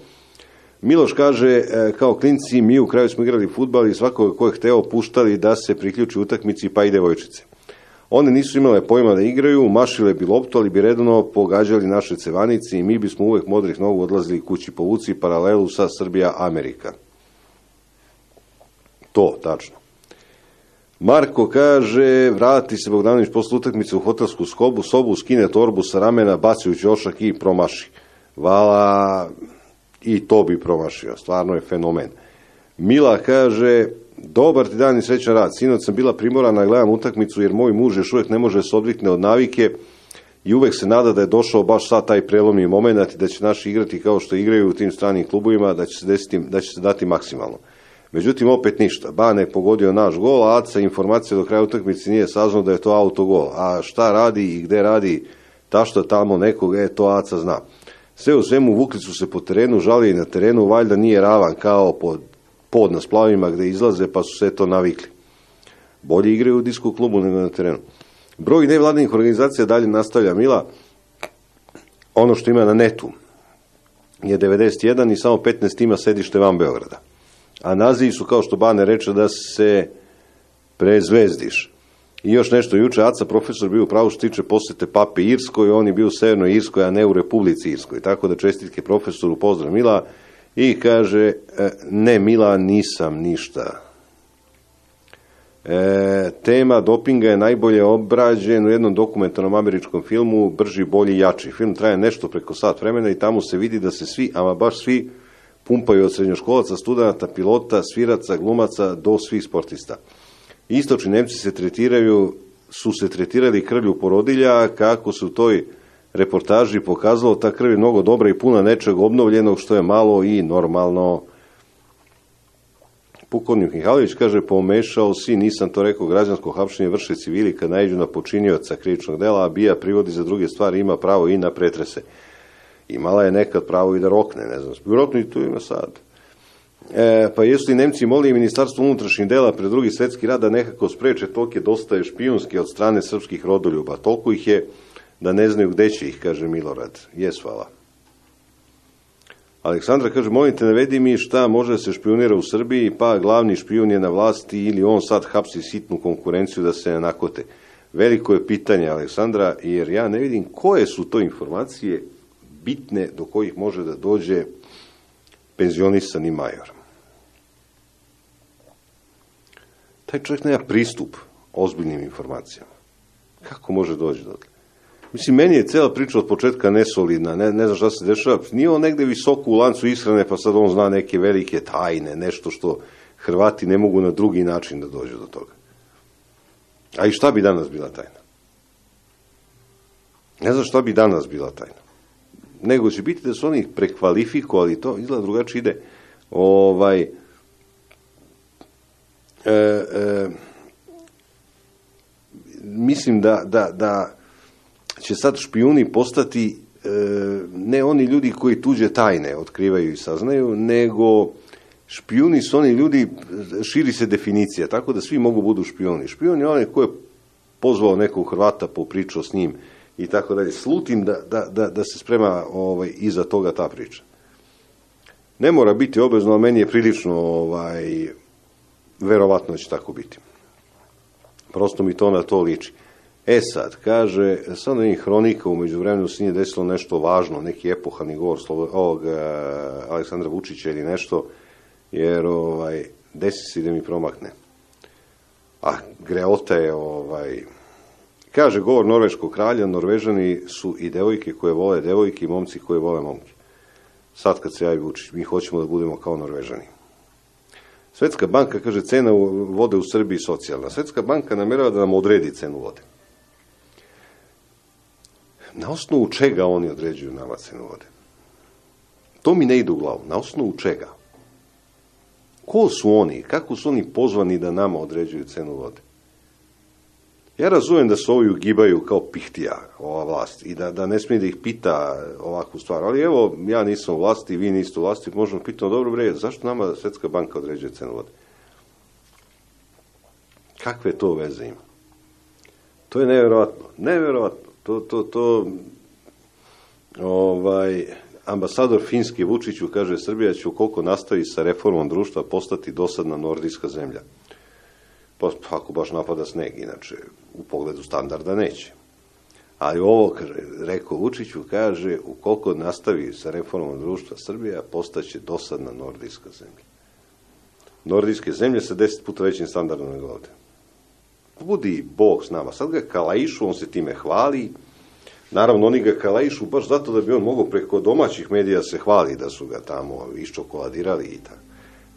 Miloš kaže, e, kao klinci, mi u kraju smo igrali futbal i svakoga ko je hteo puštali da se priključi utakmici pa i devojčice. One nisu imale pojma da igraju, mašile bi loptu, ali bi redano pogađali naše cevanice i mi bismo uvek modrih nogu odlazili kući povuci paralelu sa Srbija-Amerika. To, tačno. Marko kaže, vrati se Bogdanović posle utakmice u hotelsku skobu, sobu, skine torbu sa ramena, baci u ćošak i promaši. Vala, i to bi promašio, stvarno je fenomen. Mila kaže, dobar ti dan i srećan rad. Sinoć sam bila primorana da gledam utakmicu jer moj muž još uvijek ne može se odvikne od navike i uvek se nada da je došao baš sad taj prelomni moment i da će naši igrati kao što igraju u tim stranim klubovima, da će se, desiti, da će se dati maksimalno. Međutim, opet ništa. Bane je pogodio naš gol, a Aca informacija do kraja utakmice nije saznao da je to autogol. A šta radi i gde radi tašta tamo nekog, e, to Aca zna. Sve u svemu vukli su se po terenu, žali i na terenu, valjda nije ravan kao pod, pod na splavima gde izlaze, pa su sve to navikli. Bolje igraju u disko klubu nego na terenu. Broj nevladinih organizacija dalje nastavlja Mila. Ono što ima na netu je 91 i samo 15 ima sedište van Beograda. A nazivi su, kao što Bane reče, da se prezvezdiš. I još nešto, juče Aca profesor bio u pravu što tiče posete pape Irskoj, on je bio u Severnoj Irskoj, a ne u Republici Irskoj. Tako da čestitke profesoru, pozdrav Mila, i kaže, e, ne Mila, nisam ništa. E, tema dopinga je najbolje obrađen u jednom dokumentarnom američkom filmu Brži, bolji, jači. Film traje nešto preko sat vremena i tamo se vidi da se svi, ama baš svi, pumpaju od srednjoškolaca, studenta, pilota, sviraca, glumaca do svih sportista. Istočni Nemci se tretiraju, su se tretirali krvlju porodilja, kako se u toj reportaži pokazalo, ta krv je mnogo dobra i puna nečeg obnovljenog, što je malo i normalno. Pukovnik Mihajlović kaže, pomešao si, nisam to rekao, građansko hapšenje vrše civili kad najđu na počinioca krivičnog dela, a bija privodi za druge stvari, ima pravo i na pretrese. Imala je nekad pravo i da rokne, ne znam, vjerojatno i tu ima sad. E, pa jesu li Nemci molili ministarstvo unutrašnjih dela pre drugi svetski rad da nekako spreče tolke dosta je špijunske od strane srpskih rodoljuba. Toliko ih je da ne znaju gde će ih, kaže Milorad. Jes, hvala. Aleksandra kaže, molim te, navedi mi šta može da se špionira u Srbiji, pa glavni špijun je na vlasti ili on sad hapsi sitnu konkurenciju da se ne nakote. Veliko je pitanje, Aleksandra, jer ja ne vidim koje su to informacije bitne do kojih može da dođe penzionisani major. Taj čovjek nema pristup ozbiljnim informacijama. Kako može doći do Mislim, meni je cela priča od početka nesolidna, ne, ne znam šta se dešava. Nije on negde visoko u lancu ishrane, pa sad on zna neke velike tajne, nešto što Hrvati ne mogu na drugi način da dođu do toga. A i šta bi danas bila tajna? Ne znam šta bi danas bila tajna nego će biti da su oni prekvalifikovali to, izgleda drugačije ide, ovaj, e, e, mislim da, da, da će sad špijuni postati e, ne oni ljudi koji tuđe tajne otkrivaju i saznaju, nego špijuni su oni ljudi, širi se definicija, tako da svi mogu budu špijuni. Špijun je onaj ko je pozvao nekog Hrvata, popričao s njim, i tako dalje. Slutim da, da, da, da se sprema ovaj, iza toga ta priča. Ne mora biti obezno, a meni je prilično ovaj, verovatno će tako biti. Prosto mi to na to liči. E sad, kaže, sad da hronika, umeđu vremenu se nije desilo nešto važno, neki epohalni govor slovo, ovog uh, Aleksandra Vučića ili nešto, jer ovaj, desi se da mi promakne. A greota je ovaj, Kaže govor norveškog kralja, norvežani su i devojke koje vole devojke i momci koje vole momke. Sad kad se javi Vučić, mi hoćemo da budemo kao norvežani. Svetska banka kaže cena vode u Srbiji socijalna. Svetska banka namerava da nam odredi cenu vode. Na osnovu čega oni određuju nama cenu vode? To mi ne ide u glavu. Na osnovu čega? Ko su oni? Kako su oni pozvani da nama određuju cenu vode? Ja razumem da se ovi ugibaju kao pihtija ova vlast i da, da ne smije da ih pita ovakvu stvar, ali evo, ja nisam u vlasti, vi niste u vlasti, možemo pitati, dobro bre, zašto nama Svetska banka određuje cenu vode? Kakve to veze ima? To je nevjerovatno, nevjerovatno. To, to, to, ovaj, ambasador Finski Vučiću kaže Srbija će ukoliko nastavi sa reformom društva postati dosadna nordijska zemlja. Ako baš napada sneg, inače u pogledu standarda neće. Ali ovo, rekao Vučiću, kaže, ukoliko nastavi sa reformom društva Srbija, postaće dosadna nordijska zemlja. Nordijske zemlje sa deset puta većim standardom nego ovde. Budi Bog s nama. Sad ga kalaišu, on se time hvali. Naravno, oni ga kalaišu baš zato da bi on mogao preko domaćih medija se hvali da su ga tamo iščokoladirali i tako.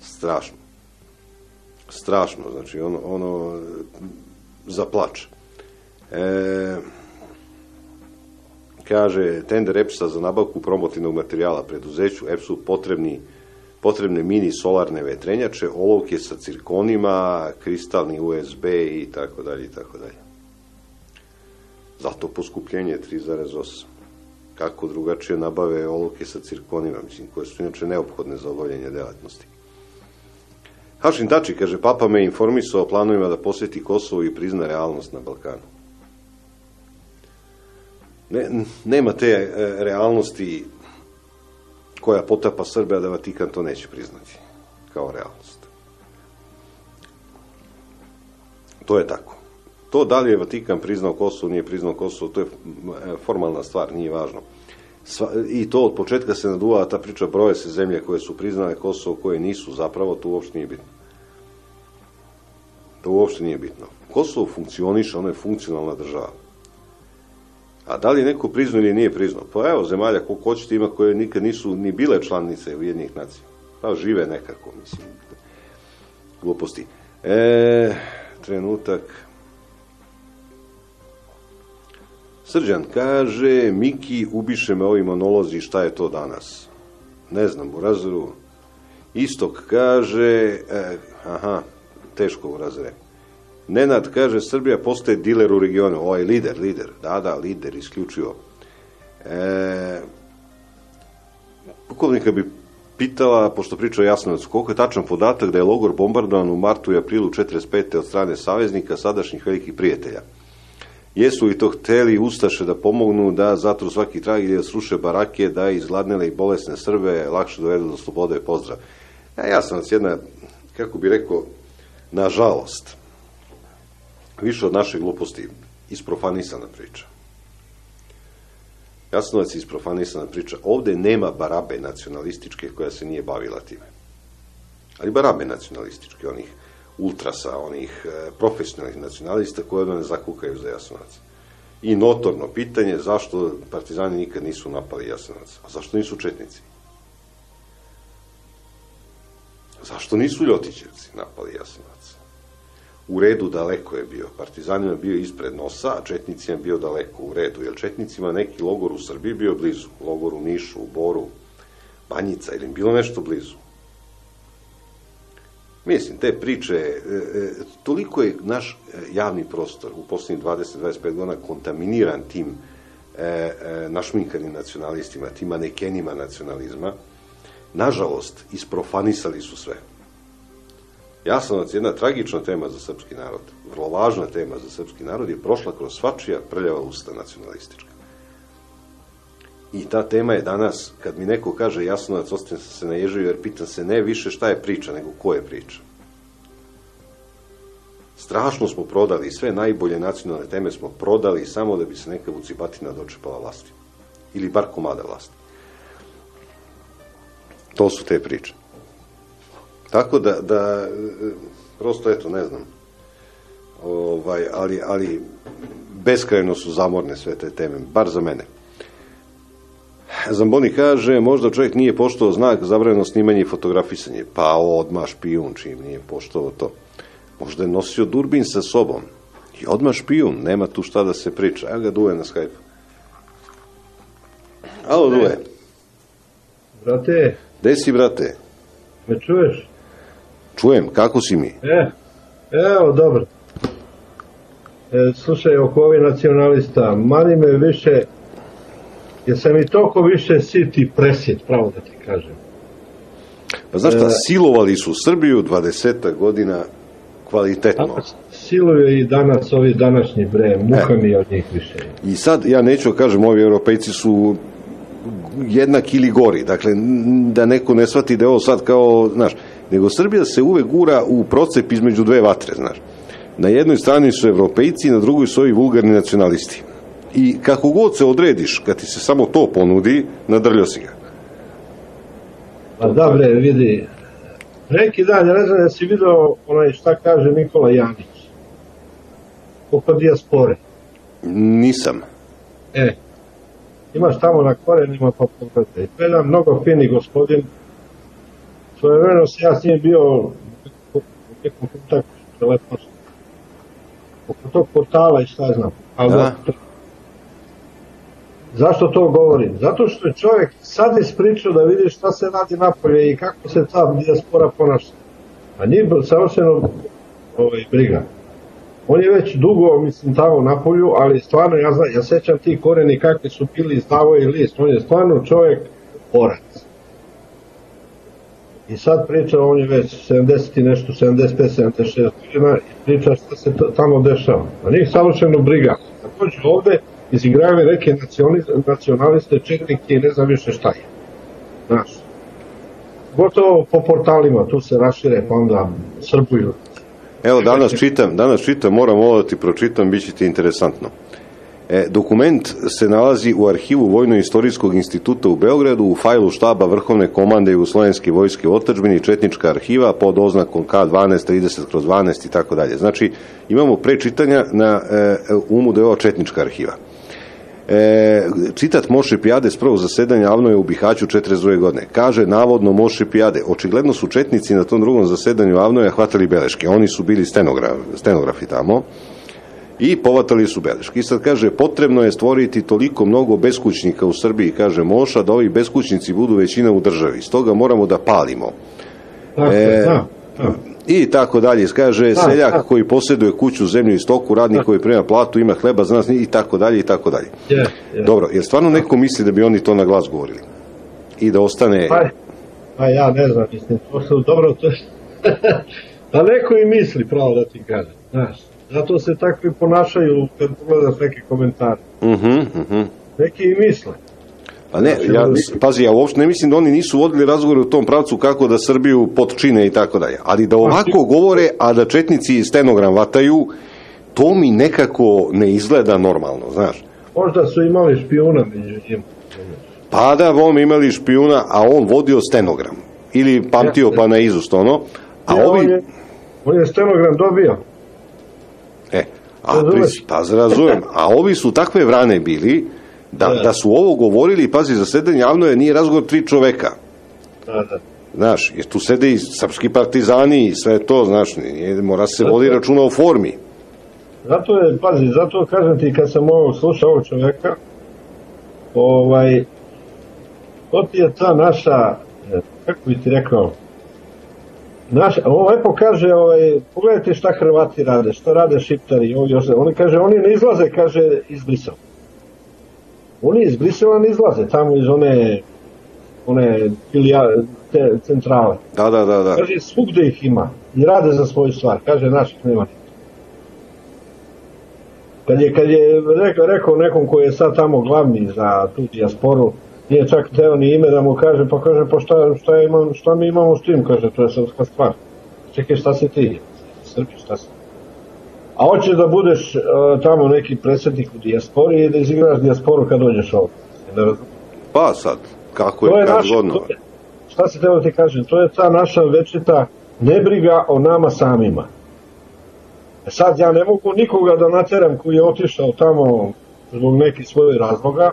Strašno. Strašno, znači ono, ono za plač. E, kaže, tender EPS-a za nabavku promotivnog materijala preduzeću EPS-u potrebni potrebne mini solarne vetrenjače, olovke sa cirkonima, kristalni USB i tako dalje i tako dalje. Zato poskupljenje 3,8. Kako drugačije nabave olovke sa cirkonima, mislim, koje su inače neophodne za obavljanje delatnosti. Hašin Tači kaže, papa me informisao o planovima da posjeti Kosovo i prizna realnost na Balkanu. Ne, nema te e, realnosti koja potapa Srbe, a da Vatikan to neće priznati kao realnost. To je tako. To da li je Vatikan priznao Kosovo, nije priznao Kosovo, to je formalna stvar, nije važno. Sva, I to od početka se naduva ta priča, broje se zemlje koje su priznale Kosovo, koje nisu, zapravo to uopšte nije bitno. To uopšte nije bitno. Kosovo funkcioniše, ono je funkcionalna država. A da li neko priznao ili nije priznao? Pa evo, zemalja koliko hoćete ima koje nikad nisu ni bile članice Ujedinjenih nacija. Pa žive nekako, mislim. Gluposti. E, trenutak. Srđan kaže, Miki, ubiše me ovi monolozi, šta je to danas? Ne znam, u razoru. Istok kaže, e, aha, teško u razre. Nenad kaže, Srbija postaje diler u regionu. Ovo je lider, lider. Da, da, lider, isključivo. E, pukovnika bi pitala, pošto priča Jasnovac, koliko je tačan podatak da je logor bombardovan u martu i aprilu 45. od strane saveznika, sadašnjih velikih prijatelja. Jesu li to hteli Ustaše da pomognu da zatru svaki trag ili da sruše barake, da izgladnele i bolesne Srbe lakše dovedu do slobode pozdrav. Ja, ja sam jedna, kako bi rekao, nažalost, više od naše gluposti isprofanisana priča. Jasnovac je isprofanisana priča. Ovde nema barabe nacionalističke koja se nije bavila time. Ali barabe nacionalističke, onih ultrasa, onih e, profesionalnih nacionalista koje ne zakukaju za Jasnovac. I notorno pitanje zašto partizani nikad nisu napali Jasnovac. A zašto nisu četnici? Zašto nisu Ljotićevci napali Jasnovac? u redu daleko je bio. Partizanima bio ispred nosa, a četnicima bio daleko u redu. Jer četnicima neki logor u Srbiji bio blizu. Logor u Nišu, u Boru, Banjica ili bilo nešto blizu. Mislim, te priče, e, e, toliko je naš e, javni prostor u poslednjih 20-25 godina kontaminiran tim e, e, našminkanim nacionalistima, tim manekenima nacionalizma, nažalost, isprofanisali su sve. Jasnovac je jedna tragična tema za srpski narod, vrlo važna tema za srpski narod, je prošla kroz svačija prljava usta nacionalistička. I ta tema je danas, kad mi neko kaže Jasnovac, ostajem se naježio, jer pitam se ne više šta je priča, nego ko je priča. Strašno smo prodali, sve najbolje nacionalne teme smo prodali samo da bi se neka vucibatina dočepala vlasti. Ili bar komada vlasti. To su te priče. Tako da, da prosto, eto, ne znam, ovaj, ali, ali beskrajno su zamorne sve te teme, bar za mene. Zamboni kaže, možda čovjek nije poštovao znak zabranjeno snimanje i fotografisanje. Pa odmah špijun čim nije poštovao to. Možda je nosio durbin sa sobom. I odmah špijun, nema tu šta da se priča. Evo ga Duje na Skype. Alo, Duje. Brate. Gde si, brate? Me čuješ? Čujem, kako si mi? E, evo, dobro. E, slušaj, oko ovih nacionalista, mani me više, jer sam i toliko više sit i presjet, pravo da ti kažem. Pa znaš šta, e, silovali su Srbiju 20 godina kvalitetno. Siluje i danas ovi današnji bre, muka e. mi od njih više. I sad, ja neću da kažem, ovi europejci su jednak ili gori. Dakle, da neko ne shvati da je ovo sad kao, znaš, nego Srbija se uvek gura u procep između dve vatre, znaš. Na jednoj strani su evropejci, na drugoj su ovi vulgarni nacionalisti. I kako god se odrediš, kad ti se samo to ponudi, nadrljio si ga. Pa da bre, vidi, neki dan, ja ne znam da si video onaj šta kaže Nikola Janić. Oko dijaspore. Nisam. E, imaš tamo na korenima pa pogledaj. To je jedan mnogo fini gospodin. Svojevremeno se ja s njim bio u nekom kontaktu telefonskom. Oko tog portala i šta znam. Ali Da. To- Zašto to govorim? Zato što je čovjek sad ispričao da vidi šta se radi napolje i kako se ta dijaspora ponaša. A nije savršeno ovaj, briga. On je već dugo, mislim, tamo na polju, ali stvarno, ja, znam, ja sećam ti koreni kakvi su bili izdavo i list. On je stvarno čovjek borac. I sad priča, on je već 70 i nešto, 75, 76 godina i priča šta se tamo dešava. A njih savršeno briga. Dođu ovde, izigravaju neke nacionali- nacionaliste, četnike i ne znam više šta je. Znaš. Gotovo po portalima, tu se rašire, pa onda srbuju. Evo, danas čitam, danas čitam, moram ovo da ti pročitam, bit će ti interesantno. E, dokument se nalazi u arhivu Vojno-istorijskog instituta u Beogradu u fajlu štaba Vrhovne komande Jugoslovenske vojske u Četnička arhiva pod oznakom K12, 30 kroz 12 i tako dalje. Znači, imamo pre čitanja na e, umu da je ovo Četnička arhiva. E, citat Moše Pijade s prvog zasedanja Avnoja u Bihaću 42. godine. Kaže, navodno Moše Pijade, očigledno su četnici na tom drugom zasedanju Avnoja hvatali beleške. Oni su bili stenograf, stenografi tamo i povatali su beleške. I sad kaže, potrebno je stvoriti toliko mnogo beskućnika u Srbiji, kaže Moša, da ovi beskućnici budu većina u državi. Stoga moramo da palimo. Tako, E, da, da. I tako dalje, kaže Da, seljak da. koji posjeduje kuću, zemlju i stoku, radnik koji prima platu, ima hleba, zna se i tako dalje i tako dalje. Je, je. Dobro, jer stvarno neko misli da bi oni to na glas govorili? I da ostane... Pa, pa ja ne znam, mislim, to su dobro, to da neko i misli, pravo da ti kažem, znaš. Zato se tako i ponašaju kad pogledaš neke komentare. Mhm, mhm. Neki i misle. Pa ne, ja, pazi, ja uopšte ne mislim da oni nisu vodili razgovore u tom pravcu kako da Srbiju potčine i tako dalje. Ali da ovako govore, a da četnici stenogram vataju, to mi nekako ne izgleda normalno, znaš. Možda su imali špijuna među njima. Pa da, on imali špijuna, a on vodio stenogram. Ili pamtio pa na izust, ono. A Ja, ovi... on, je, on je stenogram dobio. E, a pa razumem. A ovi su takve vrane bili, da, Da. da su ovo govorili, pazi, zasedanje javno je nije razgovor tri čoveka. Da, da. Znaš, jer tu sede i srpski partizani i sve to, znaš, nije- mora se vodi računa o formi. Zato je, pazi, zato kažem ti kad sam ovo slušao ovog čoveka, ovaj, to ti je ta naša, e, kako bi ti rekao, naša, on lepo kaže, ovaj, pogledajte šta Hrvati rade, šta rade Šiptari, ovi, ostali. oni kaže, oni ne izlaze, kaže, iz Brisela. Oni iz Brisela ne izlaze, tamo iz one, one filija, te centrale. Da, da, da, da. Kaže, svugde ih ima i rade za svoju stvar. Kaže, naših nema. Kad je, kad je rekao, rekao nekom koji je sad tamo glavni za tu dijasporu, nije čak teo ni ime da mu kaže, pa kaže, pa šta, šta, imam, šta mi imamo s tim, kaže, to je srpska stvar. Čekaj, šta si ti? Srbi, šta si? A hoće da budeš uh, tamo neki predsjednik u dijaspori i da izigraš dijasporu kad dođeš ovdje. Ne. Pa sad, kako To je je kad naš- zgodno. to je- šta se treba ti kažem, to je ta naša večita nebriga o nama samima. E Sad ja ne mogu nikoga da nateram koji je otišao tamo zbog nekih svojih razloga,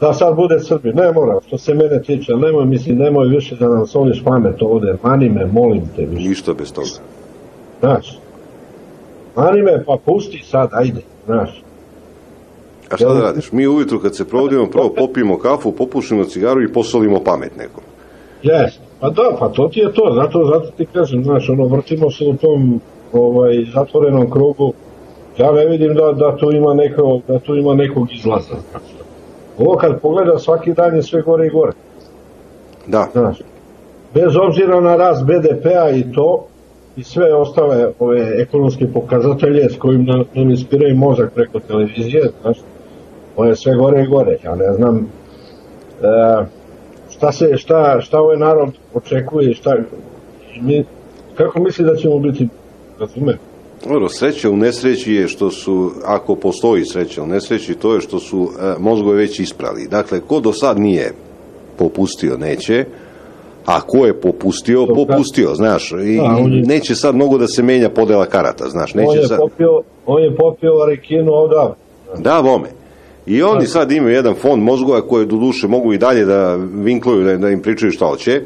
da sad bude Srbi. Ne mora, što se mene tiče, nemoj, mislim, nemoj više da nam soliš pamet ovde, mani me, molim te više. Ništa bez toga. Znaš, mani me, pa pusti sad, ajde, znaš. A šta da radiš? Mi ujutru kad se provodimo, prvo popijemo kafu, popušimo cigaru i posolimo pamet nekom. Jes, pa da, pa to ti je to, zato, zato ti kažem, znaš, ono, vrtimo se u tom ovaj, zatvorenom krugu, ja ne vidim da, da tu ima neko, da tu ima nekog izlaza. Ovo kad pogleda svaki dan je sve gore i gore, Da. znaš. Bez obzira na rast BDP-a i to, i sve ostale ove ekonomske pokazatelje s kojim nam, nam ispiraju mozak preko televizije, znaš, ovo je sve gore i gore, ja ne znam, E, šta se, šta, šta ovaj narod očekuje, šta, mi, kako misli da ćemo biti, razume? Dobro, sreća u nesreći je što su, ako postoji sreća u nesreći, to je što su e, mozgove već isprali. Dakle, ko do sad nije popustio, neće, a ko je popustio, popustio, znaš, i Da, on neće sad mnogo da se menja podela karata, znaš, On neće je sad... popio, on je popio rekinu ovdje. Da, bome. I oni sad imaju jedan fond mozgova koje do duše mogu i dalje da vinkluju, da, da im pričaju šta hoće,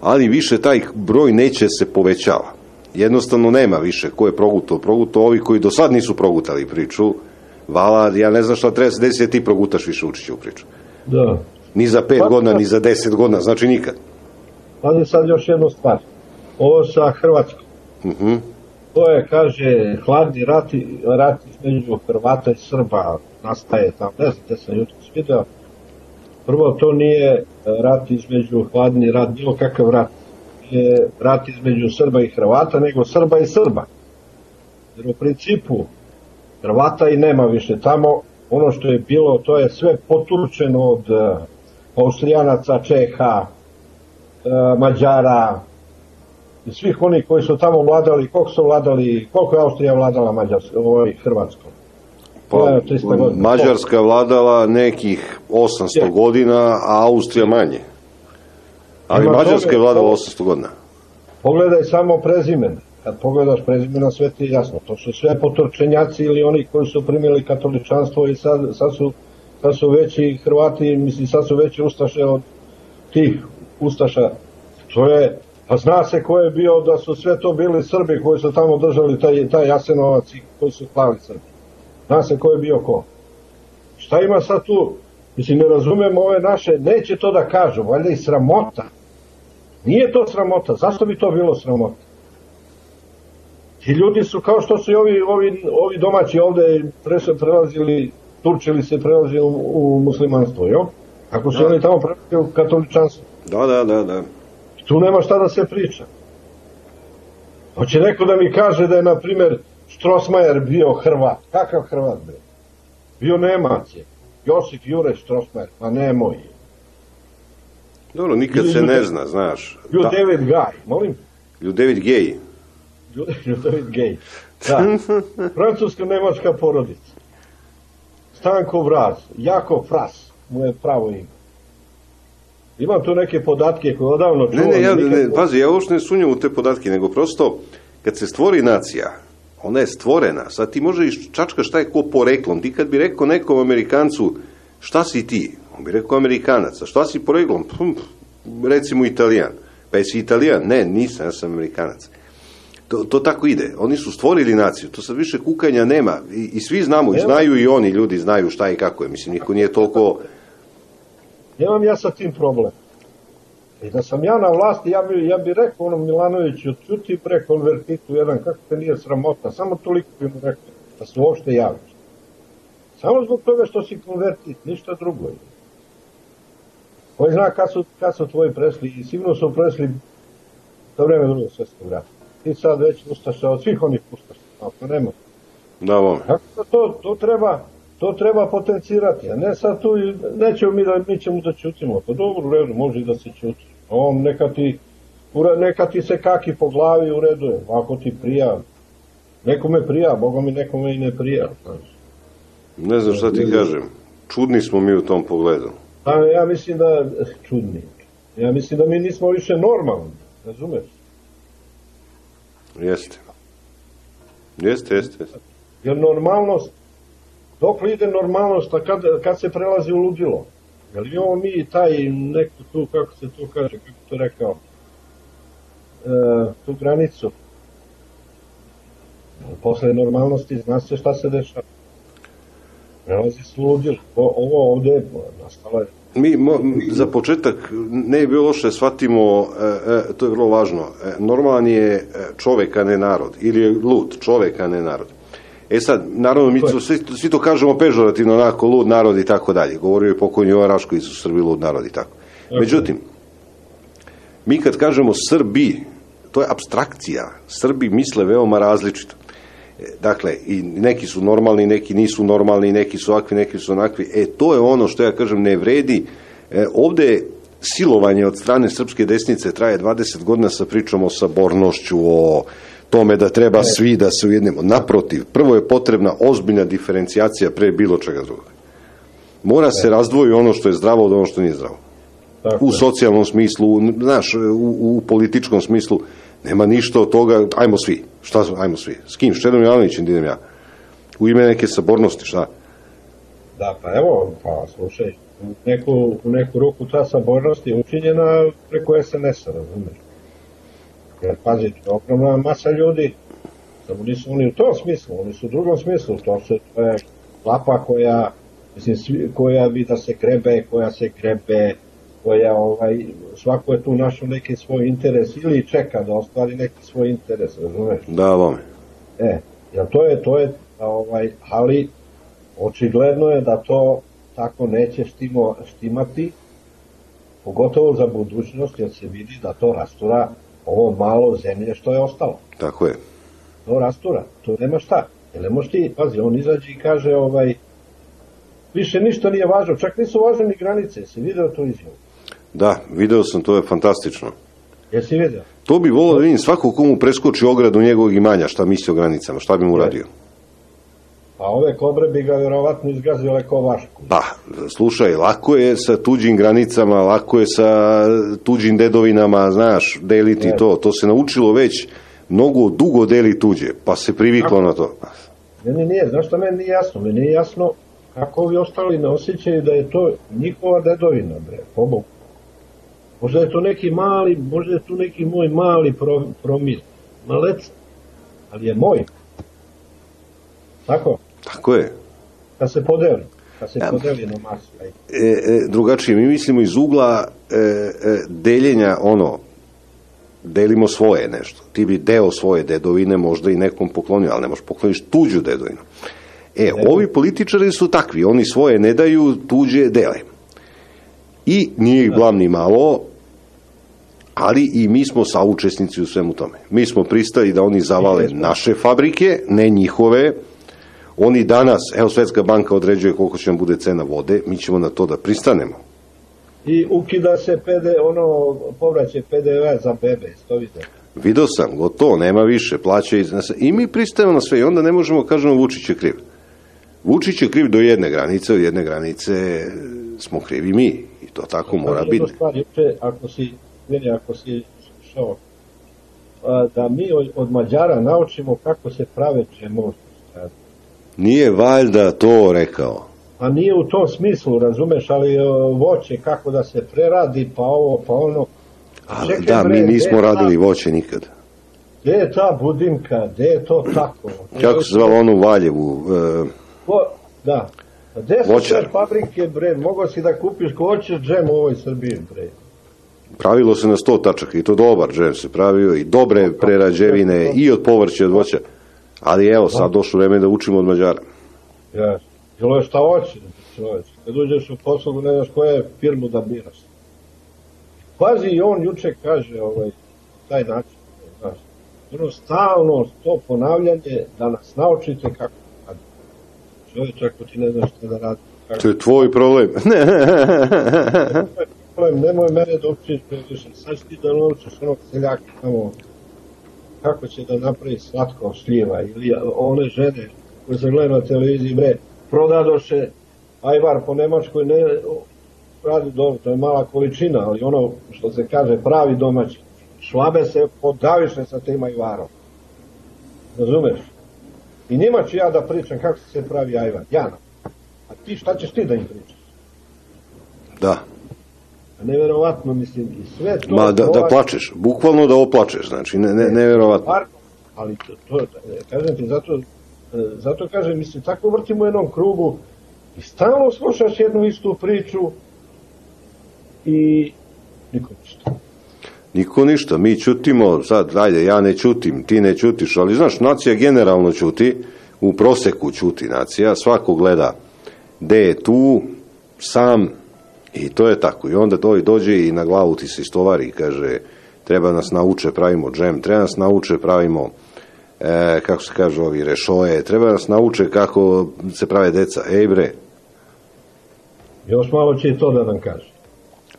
ali više taj broj neće se povećava. Jednostavno nema više ko je progutao. Progutao ovi koji do sad nisu progutali priču. Vala, ja ne znam šta treba se desiti, da ti progutaš više učiće u priču. Da. Ni za pet Pa, godina, da. ni za deset godina, znači nikad. Pazi sad još jednu stvar. Ovo sa Hrvatskom. Mhm. To je, kaže, hladni rat, rat između Hrvata i Srba nastaje tamo, ne znam, gde sam jutro video. Prvo, to nije rat između, hladni rat, bilo kakav rat. Je rat između Srba i Hrvata, nego Srba i Srba. Jer u principu Hrvata i nema više tamo. Ono što je bilo, to je sve poturčeno od e, Austrijanaca, Čeha, Mađara, i svih onih koji su tamo vladali, koliko su vladali, koliko je Austrija vladala Mađarskom, ovaj Hrvatskom. Pa, Ja, 300 godina. Mađarska vladala nekih 800 Je. godina, a Austrija manje. Ali Prema Mađarska je vladala ovo- 800 godina. Pogledaj samo prezimena. Kad pogledaš prezimena, sve ti je jasno. To su sve potorčenjaci ili oni koji su primili katoličanstvo i sad, sad, su, sad su veći Hrvati, mislim, sad su veći Ustaše od tih Ustaša. To je, pa zna se ko je bio da su sve to bili Srbi koji su tamo držali taj, taj Jasenovac i koji su klali Srbi. Zna se ko je bio ko. Šta ima sad tu? Mislim, ne razumem ove naše, neće to da kažu, valjda i sramota. Nije to sramota, zašto bi to bilo sramota? Ti ljudi su kao što su i ovi, ovi, ovi domaći ovde pre- prelazili, Turčili se prelazili u, u muslimanstvo, jo? Ako su Da. oni tamo prelazili u katoličanstvo. Da, da, da, da. Tu nema šta da se priča. Hoće neko da mi kaže da je, na primjer, Strosmajer bio Hrvat. Kakav Hrvat bio? Bio Nemac je. Josip Jure Strosmajer, pa nemoj. Dobro, nikad se ne zna, znaš. Bio Da. David Gaj, molim? David Gay. David Gay. Da. Francusko-nemačka porodica. Stanko Vraz, Jako Fras, mu je pravo ime. Imam tu neke podatke koje odavno Ne, čuvam. ne, ja, i nikad- ne, pazi, ja uopšte ne sumnjam u te podatke, nego prosto, kad se stvori nacija, ona je stvorena, sad ti možeš čačka šta je ko poreklom, ti kad bi rekao nekom Amerikancu, šta si ti? On bi rekao Amerikanac, a šta si poreklom? Hm, recimo Italijan. Pa jesi Italijan? Ne, nisam, ja sam Amerikanac. To, to tako ide. Oni su stvorili naciju, to sad više kukanja nema. I, i svi znamo, i znaju i oni, ljudi znaju šta i kako je. Mislim, niko nije toliko... Nemam ja sa tim problem. I da sam ja na vlasti, ja bi, ja bi rekao onom Milanoviću, čuti pre konvertitu jedan, kako te nije sramota, samo toliko bi mu rekao, da se uopšte javiš. Samo zbog toga što si konvertit, ništa drugo. Koji zna kad su, kad su tvoji presli, i sigurno su presli za vreme drugog svjetskog rata. Ti sad već ustaša od svih onih ustaša, ako nema. Da, vam. Tako da to, to treba, to treba potencirati, a ne sad tu, nećemo mi da, mi ćemo da ćutimo, pa dobro, u redu, može i da se ćuti. On neka ti, neka ti se kaki po glavi u redu je, ako ti prija, nekome prija, boga mi nekome i ne prija, znaš. Ne znam šta ti kažem. Čudni smo mi u tom pogledu. A ja mislim da, čudni, ja mislim da mi nismo više normalni, razumeš? Jeste. Jeste, jeste, jeste. Jer normalnost, dok li ide normalnost, a kad, kad se prelazi u ludilo? Jel imamo mi taj neku tu, kako se to kaže, kako to rekao, e, tu granicu? Posle normalnosti zna se šta se dešava. Prelazi se u ludilo. Ovo ovde je nastala je Mi, mo, za početak, ne bi bilo loše shvatimo, e, e, to je vrlo važno, e, normalan je e, čovek, a ne narod, ili je lud čovek, a ne narod. E sad, naravno, mi to, svi, svi to kažemo pežorativno, onako, lud narod i tako dalje. Govorio je pokojni Jovan Rašković su Srbi lud narod i tako. Međutim, mi kad kažemo Srbi, to je abstrakcija. Srbi misle veoma različito. E, Dakle, i neki su normalni, neki nisu normalni, neki su ovakvi, neki su onakvi. E, to je ono što ja kažem, ne vredi E, ovde silovanje od strane srpske desnice traje 20 godina sa pričom o sabornošću, o tome da treba svi da se ujednemo. Naprotiv, prvo je potrebna ozbiljna diferencijacija pre bilo čega drugog. Mora se razdvoji ono što je zdravo od ono što nije zdravo. Tako u socijalnom smislu, znaš, u, u političkom smislu, nema ništa od toga, ajmo svi. Šta, ajmo svi? S kim? S Čedom Jovanovićem, idem ja. U ime neke sabornosti, šta? Da, pa evo, pa slušaj, u neku, u neku ruku ta sabornost je učinjena preko SNS-a, razumeš? Jer, pazi, to je ogromna masa ljudi, samo nisu oni u tom smislu, oni su u drugom smislu, to, se, to je lapa koja, mislim, svi, koja bi da se grebe, koja se grebe, koja, ovaj, svako je tu našao neki svoj interes ili čeka da ostvari neki svoj interes, razumeš? Da, vome. E, jer to je, to je, ovaj, ali očigledno je da to tako neće štimo, štimati, pogotovo za budućnost, jer se vidi da to rastura ovo malo zemlje što je ostalo. Tako je. To rastura, to nema šta. Jer ne možeš ti, pazi, on izađe i kaže, ovaj, više ništa nije važno, čak nisu važne ni granice, si video tu izjavu? Da, video sam, to je fantastično. Jesi video? To bi volao da vidim svako komu preskoči ogradu njegovog imanja, šta misli o granicama, šta bi mu radio. Pa ove kobre bi ga vjerovatno izgazile ko vašku. Pa, slušaj, lako je sa tuđim granicama, lako je sa tuđim dedovinama, znaš, deliti Ne. to. To se naučilo već mnogo dugo deli tuđe, pa se priviklo na to. Meni nije, znaš šta meni nije jasno? Meni nije jasno kako ovi ostali ne osjećaju da je to njihova dedovina, bre, pobogu. Možda je to neki mali, možda je tu neki moj mali pro, promil, malec, ali je moj. Tako? Tako je. Kad se podeli, kad se Ja. podeli na masu. E, e, drugačije, mi mislimo iz ugla e, e, deljenja, ono, delimo svoje nešto. Ti bi deo svoje dedovine možda i nekom poklonio, ali ne možeš pokloniš tuđu dedovinu. E, ovi političari su takvi, oni svoje ne daju, tuđe dele. I nije ih blam ni malo, ali i mi smo saučesnici u svemu tome. Mi smo pristali da oni zavale naše fabrike, ne njihove. Oni danas, evo Svetska banka određuje koliko će nam bude cena vode, mi ćemo na to da pristanemo. I ukida se PD, ono, povraćaj PDV za bebe, to vidio. Video sam, gotovo, nema više, plaća iz nas. I mi pristajemo na sve i onda ne možemo da kažemo Vučić je kriv. Vučić je kriv do jedne granice, od jedne granice smo krivi mi. I to tako mora biti. stvar, juče, ako si, meni, ako si a, da mi od, od Mađara naučimo kako se prave džemovi. Nije valjda to rekao. A nije u tom smislu, razumeš, ali e, voće kako da se preradi, pa ovo, pa ono. Ali Čekaj, da, mi nismo radili voće nikad. Gde je ta budimka, gde je to tako? Kako se zvalo ono u Valjevu? E, Ko, da. Gde su te fabrike, bre? Mogao si da kupiš ko hoćeš džem u ovoj Srbiji, bre. pravilo se na sto tačaka i to dobar džem se pravio i dobre prerađevine i od povrća i od voća. Ali evo, sad došlo vreme da učimo od Mađara. Ja, bilo je šta hoće, čoveč. Kad uđeš u poslu, ne znaš koja je firmu da biraš. Pazi, i on juče kaže, ovaj, taj način, znaš, ono stalno to ponavljanje da nas naučite kako radi. Čovječ, ako ti ne znaš šta da radi, kako To je tvoj problem. problem, nemoj mene da učiš previše, sad ti da naučiš onog seljaka tamo kako će da napravi slatko šljiva ili one žene koje se gledaju na televiziji, bre, prodadoše ajvar po Nemačkoj, ne radi dobro, to je mala količina, ali ono što se kaže pravi domaći, švabe se podaviše sa tim ajvarom. Razumeš? I njima ću ja da pričam kako se pravi ajvar, ja. A ti šta ćeš ti da im pričaš? Da. Neverovatno, mislim, i sve to... Ma da, da plačeš, bukvalno da oplačeš, znači ne, ne, neverovatno. Ali to, to e, kažem ti, zato, e, zato kažem, mislim, tako vrtimo u jednom krugu i stalno slušaš jednu istu priču i nikom ništa. Niko ništa, mi ćutimo, sad, ajde, ja ne ćutim, ti ne ćutiš, ali znaš, nacija generalno ćuti, u proseku ćuti nacija, svako gleda gde je tu, sam, i to je tako. I onda to i dođe i na glavu ti se istovari i kaže, treba nas nauče, pravimo džem, treba nas nauče, pravimo, e, kako se kaže ovi, rešoje, treba nas nauče kako se prave deca. Ej bre, Još malo će i to da nam kaže.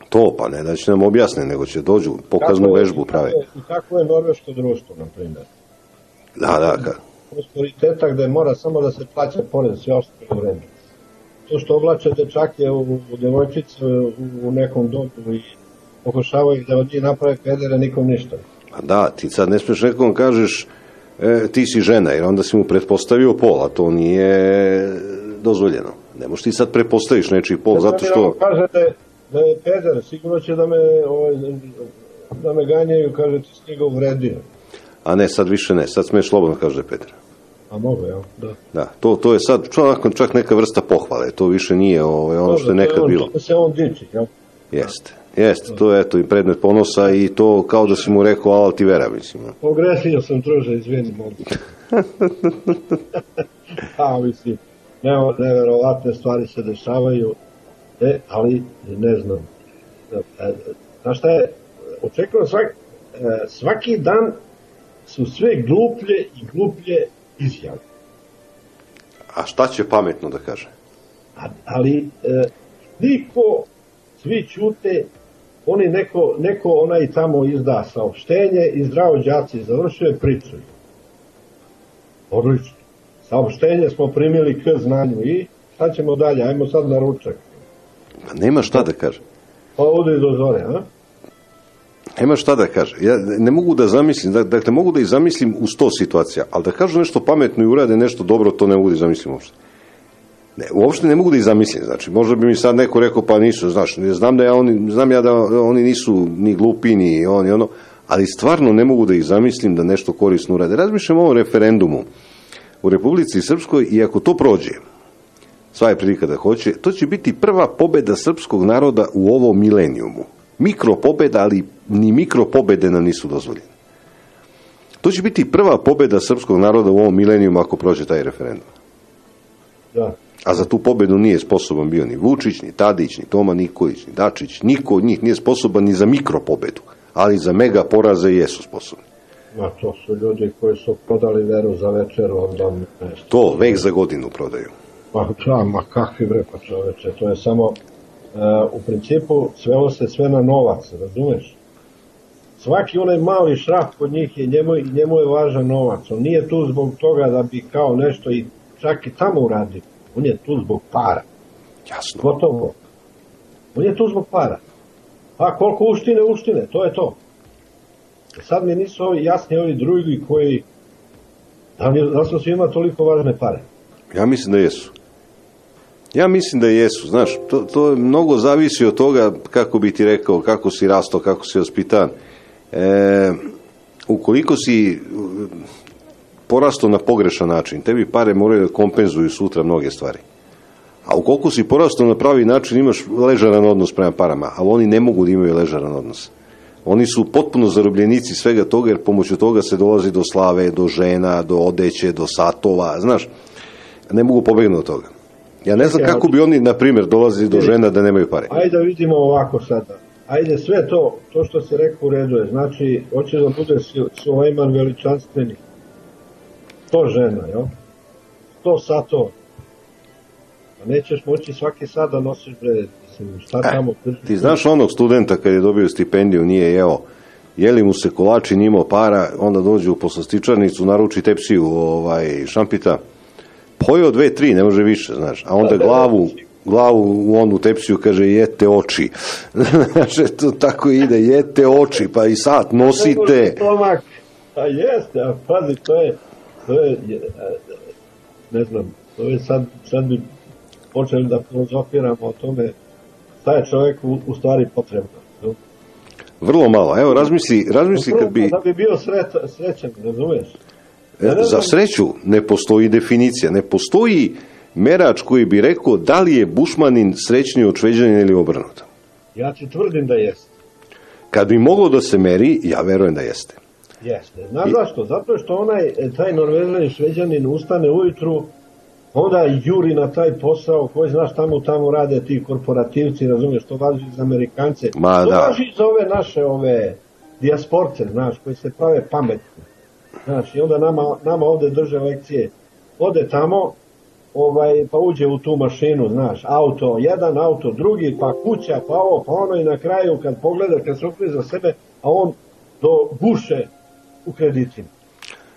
To, pa ne da će nam objasne, nego će dođu, pokaznu Kako vežbu prave. I kako je norveško društvo, na primjer. Da, da, ka- Prosperiteta gde mora samo da se plaća porez, sve ostalo u redu. To što oblače dečake u, u devojčice u, u nekom domu i pokušavaju da od njih naprave pedere, nikom ništa. A da, ti sad ne smiješ nekom kažeš e, ti si žena, jer onda si mu pretpostavio pol, a to nije dozvoljeno. Ne možeš ti sad pretpostaviš nečiji pol, zato što... ovo kaže da je, da je peder, sigurno će da me, ovaj, da me ganjaju, kaže ti si njega uvredio. A ne, sad više ne, sad smiješ slobodno kaže da je Petar. A mogu, jel? Da. Da, to, to je sad čak, čak neka vrsta pohvale, to više nije ovaj, ono što je nekad on, bilo. to se on diči, jel? Jeste, jeste, to je eto i predmet ponosa i to kao da si mu rekao ala ti vera, mislim. Pogrešio sam, druže, izvini, mogu. A, mislim, ne, neverovatne stvari se dešavaju, e, ali ne znam. E, Znaš šta je, očekujem svak, e, svaki dan su sve gluplje i gluplje izjave. A šta će pametno da kaže? A- ali e, niko, svi ćute, oni neko, neko onaj tamo izda saopštenje i zdravo đaci završuje priču. Odlično. Saopštenje smo primili k znanju i šta ćemo dalje? Ajmo sad na ručak. Pa nema šta da kaže. Pa ovdje do zore, a? Nema šta da kaže. Ja ne mogu da zamislim, dak- dakle mogu da ih zamislim u sto situacija, ali da kažu nešto pametno i urade nešto dobro, to ne mogu da zamislim uopšte. Ne, uopšte ne mogu da ih zamislim. Znači, možda bi mi sad neko rekao, pa nisu, znaš, znam da ja oni, znam ja da oni nisu ni glupi, ni oni, ono, ali stvarno ne mogu da ih zamislim da nešto korisno urade. Razmišljam o ovom referendumu u Republici Srpskoj i ako to prođe, sva je prilika da hoće, to će biti prva pobeda srpskog naroda u ovom milenijumu. Mikro pobeda, ali ni mikro pobede nam nisu dozvoljene. To će biti prva pobeda srpskog naroda u ovom milenijumu ako prođe taj referendum. Da. A za tu pobedu nije sposoban bio ni Vučić, ni Tadić, ni Toma Nikolić, ni Dačić. Niko od njih nije sposoban ni za mikro pobedu, ali za mega poraze jesu sposobni. Ma to su ljudi koji su prodali veru za večeru, onda. To vek za godinu prodaju. Pa da, ma kakvi bre pa čoveče, to je samo, u principu svelo se sve na novac, razumeš? Svaki onaj mali šraf kod njih je, njemu, njemu je važan novac, on nije tu zbog toga da bi kao nešto i čak i tamo uradio, on je tu zbog para. Jasno. Gotovo. On je tu zbog para. A koliko uštine, uštine, to je to. Sad mi nisu ovi jasni ovi drugi koji, da li, da su svima toliko važne pare? Ja mislim da jesu. Ja mislim da jesu, znaš, to, to je mnogo zavisi od toga, kako bi ti rekao, kako si rastao, kako si ospitan. E, ukoliko si uh, porastao na pogrešan način, tebi pare moraju da kompenzuju sutra mnoge stvari. A ukoliko si porastao na pravi način, imaš ležaran odnos prema parama, ali oni ne mogu da imaju ležaran odnos. Oni su potpuno zarobljenici svega toga, jer pomoću toga se dolazi do slave, do žena, do odeće, do satova, znaš, ne mogu pobegnuti od toga. Ja ne znam kako bi oni, na primjer, dolazili do žena da nemaju pare. Ajde da vidimo ovako sada. Ajde sve to, to što se rekao u redu je, znači, hoće da bude Sulejman veličanstveni. To žena, jel? To satova. A nećeš moći svaki sad da nosiš bre, mislim, šta tamo drži? Ti znaš onog studenta kad je dobio stipendiju, nije jeo, jeli mu se kolači, nije imao para, onda dođe u poslastičarnicu, naruči tepsiju ovaj, šampita, pojeo dve, tri, ne može više, znaš, a onda glavu, glavu u onu tepsiju kaže jete oči. Znači, to tako ide, jete oči, pa i sat može nosite. Stomak. A jeste, a pazi, to je, to je, ne znam, to je sad, sad bi počeli da filozofiramo o tome šta je čoveku u stvari potrebno. Vrlo malo. Evo, razmisli, razmisli kad bi... Da bi bio sret, srećan, razumeš? E, Za sreću ne postoji definicija, ne postoji merač koji bi rekao da li je Bušmanin srećniji od Šveđanina ili obrnuto. Ja ti tvrdim da jeste. Kad bi moglo da se meri, ja verujem da jeste. Jeste. Znaš zašto? Zato što onaj, taj norvežanin šveđanin ustane ujutru, onda juri na taj posao koji znaš tamo tamo rade ti korporativci, razumiješ, to važi za Amerikance. Ma to da. važi i za ove naše ove dijasporce, znaš, koji se prave pametni. Znaš, i onda nama, nama ovde drže lekcije. Ode tamo, ovaj, pa uđe u tu mašinu, znaš, auto, jedan auto, drugi, pa kuća, pa ovo, pa ono i na kraju kad pogleda, kad se okri za sebe, a on do guše u kreditima.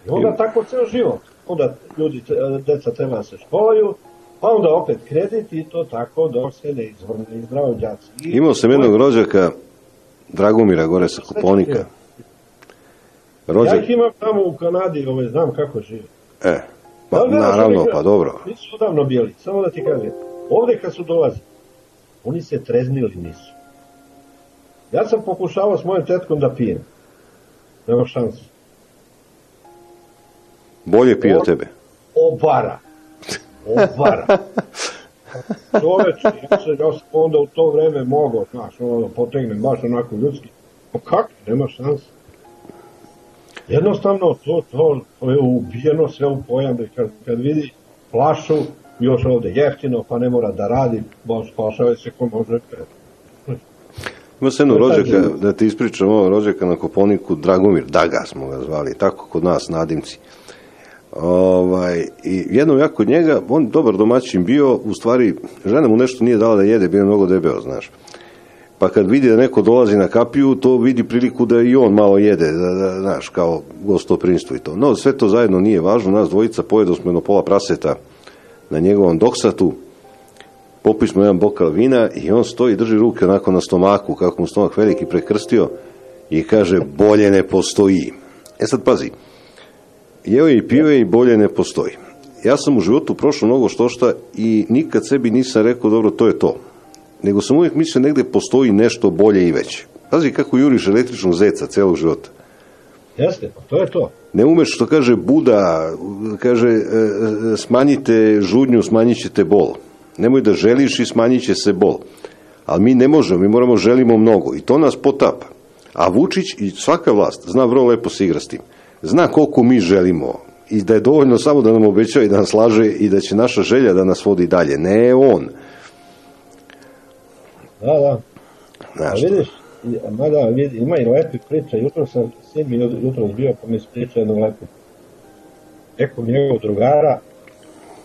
I onda tako ceo život. Onda ljudi, deca treba da se školaju, pa onda opet kredit i to tako dok se ne izvrne iz zdravo đaci. I Imao sam jednog rođaka, Dragomira, gore sa Koponika. Ja ih imam tamo u Kanadi, ovaj, znam kako žive. e, pa Da, naravno, pa mi- dobro. Nisu odavno bili, samo da ti kažem. Ovde kad su dolazili, oni se treznili nisu. Ja sam pokušavao s mojom tetkom da pijem. Nema šanse. Bolje pije od tebe. Obara. Obara. Čoveč, ja sam, ja sam onda u to vreme mogao, znaš, ono, da potegnem baš onako ljudski. Pa kako, nema šanse. Jednostavno, to, to, to je ubijeno sve u pojam, da kad, kad vidi flašu, još ovde jeftino, pa ne mora da radi, baš spašava se ko može. Imao sam jednog To je taj rođaka, da ti ispričam ovo rođaka na Koponiku, Dragomir, Daga smo ga zvali, tako kod nas, nadimci. Ovaj, I jednom ja kod njega, on dobar domaćin bio, u stvari, žena mu nešto nije dala da jede, bio je mnogo debeo, znaš. Pa kad vidi da neko dolazi na kapiju, to vidi priliku da i on malo jede, da, da, znaš, kao gostoprinstvo i to. No, sve to zajedno nije važno, nas dvojica pojedo smo jedno pola praseta na njegovom doksatu, popili smo jedan bokal vina i on stoji drži ruke onako na stomaku, kako mu stomak veliki prekrstio i kaže, bolje ne postoji. E sad pazi, jeo je i pio je i bolje ne postoji. Ja sam u životu prošao mnogo što šta i nikad sebi nisam rekao, dobro, to je to. Nego sam uvijek mislio negde postoji nešto bolje i veće. Pazi kako juriš električnog zeca celog života. Jeste, pa to je to. Ne umeš što kaže Buda, kaže e, e, smanjite žudnju, smanjit ćete bol. Nemoj da želiš i smanjit će se bol. Ali mi ne možemo, mi moramo želimo mnogo i to nas potapa. A Vučić i svaka vlast zna vrlo lepo se igra s tim. Zna koliko mi želimo i da je dovoljno samo da nam obećava i da nas laže i da će naša želja da nas vodi dalje. Ne on. Da, da. Znaš A vidiš, i- mada vidi, ima i lepi priča, jutro sam s njim jut- jutros bio pa mi ispričao jednu lepu. Nekog njegovog drugara,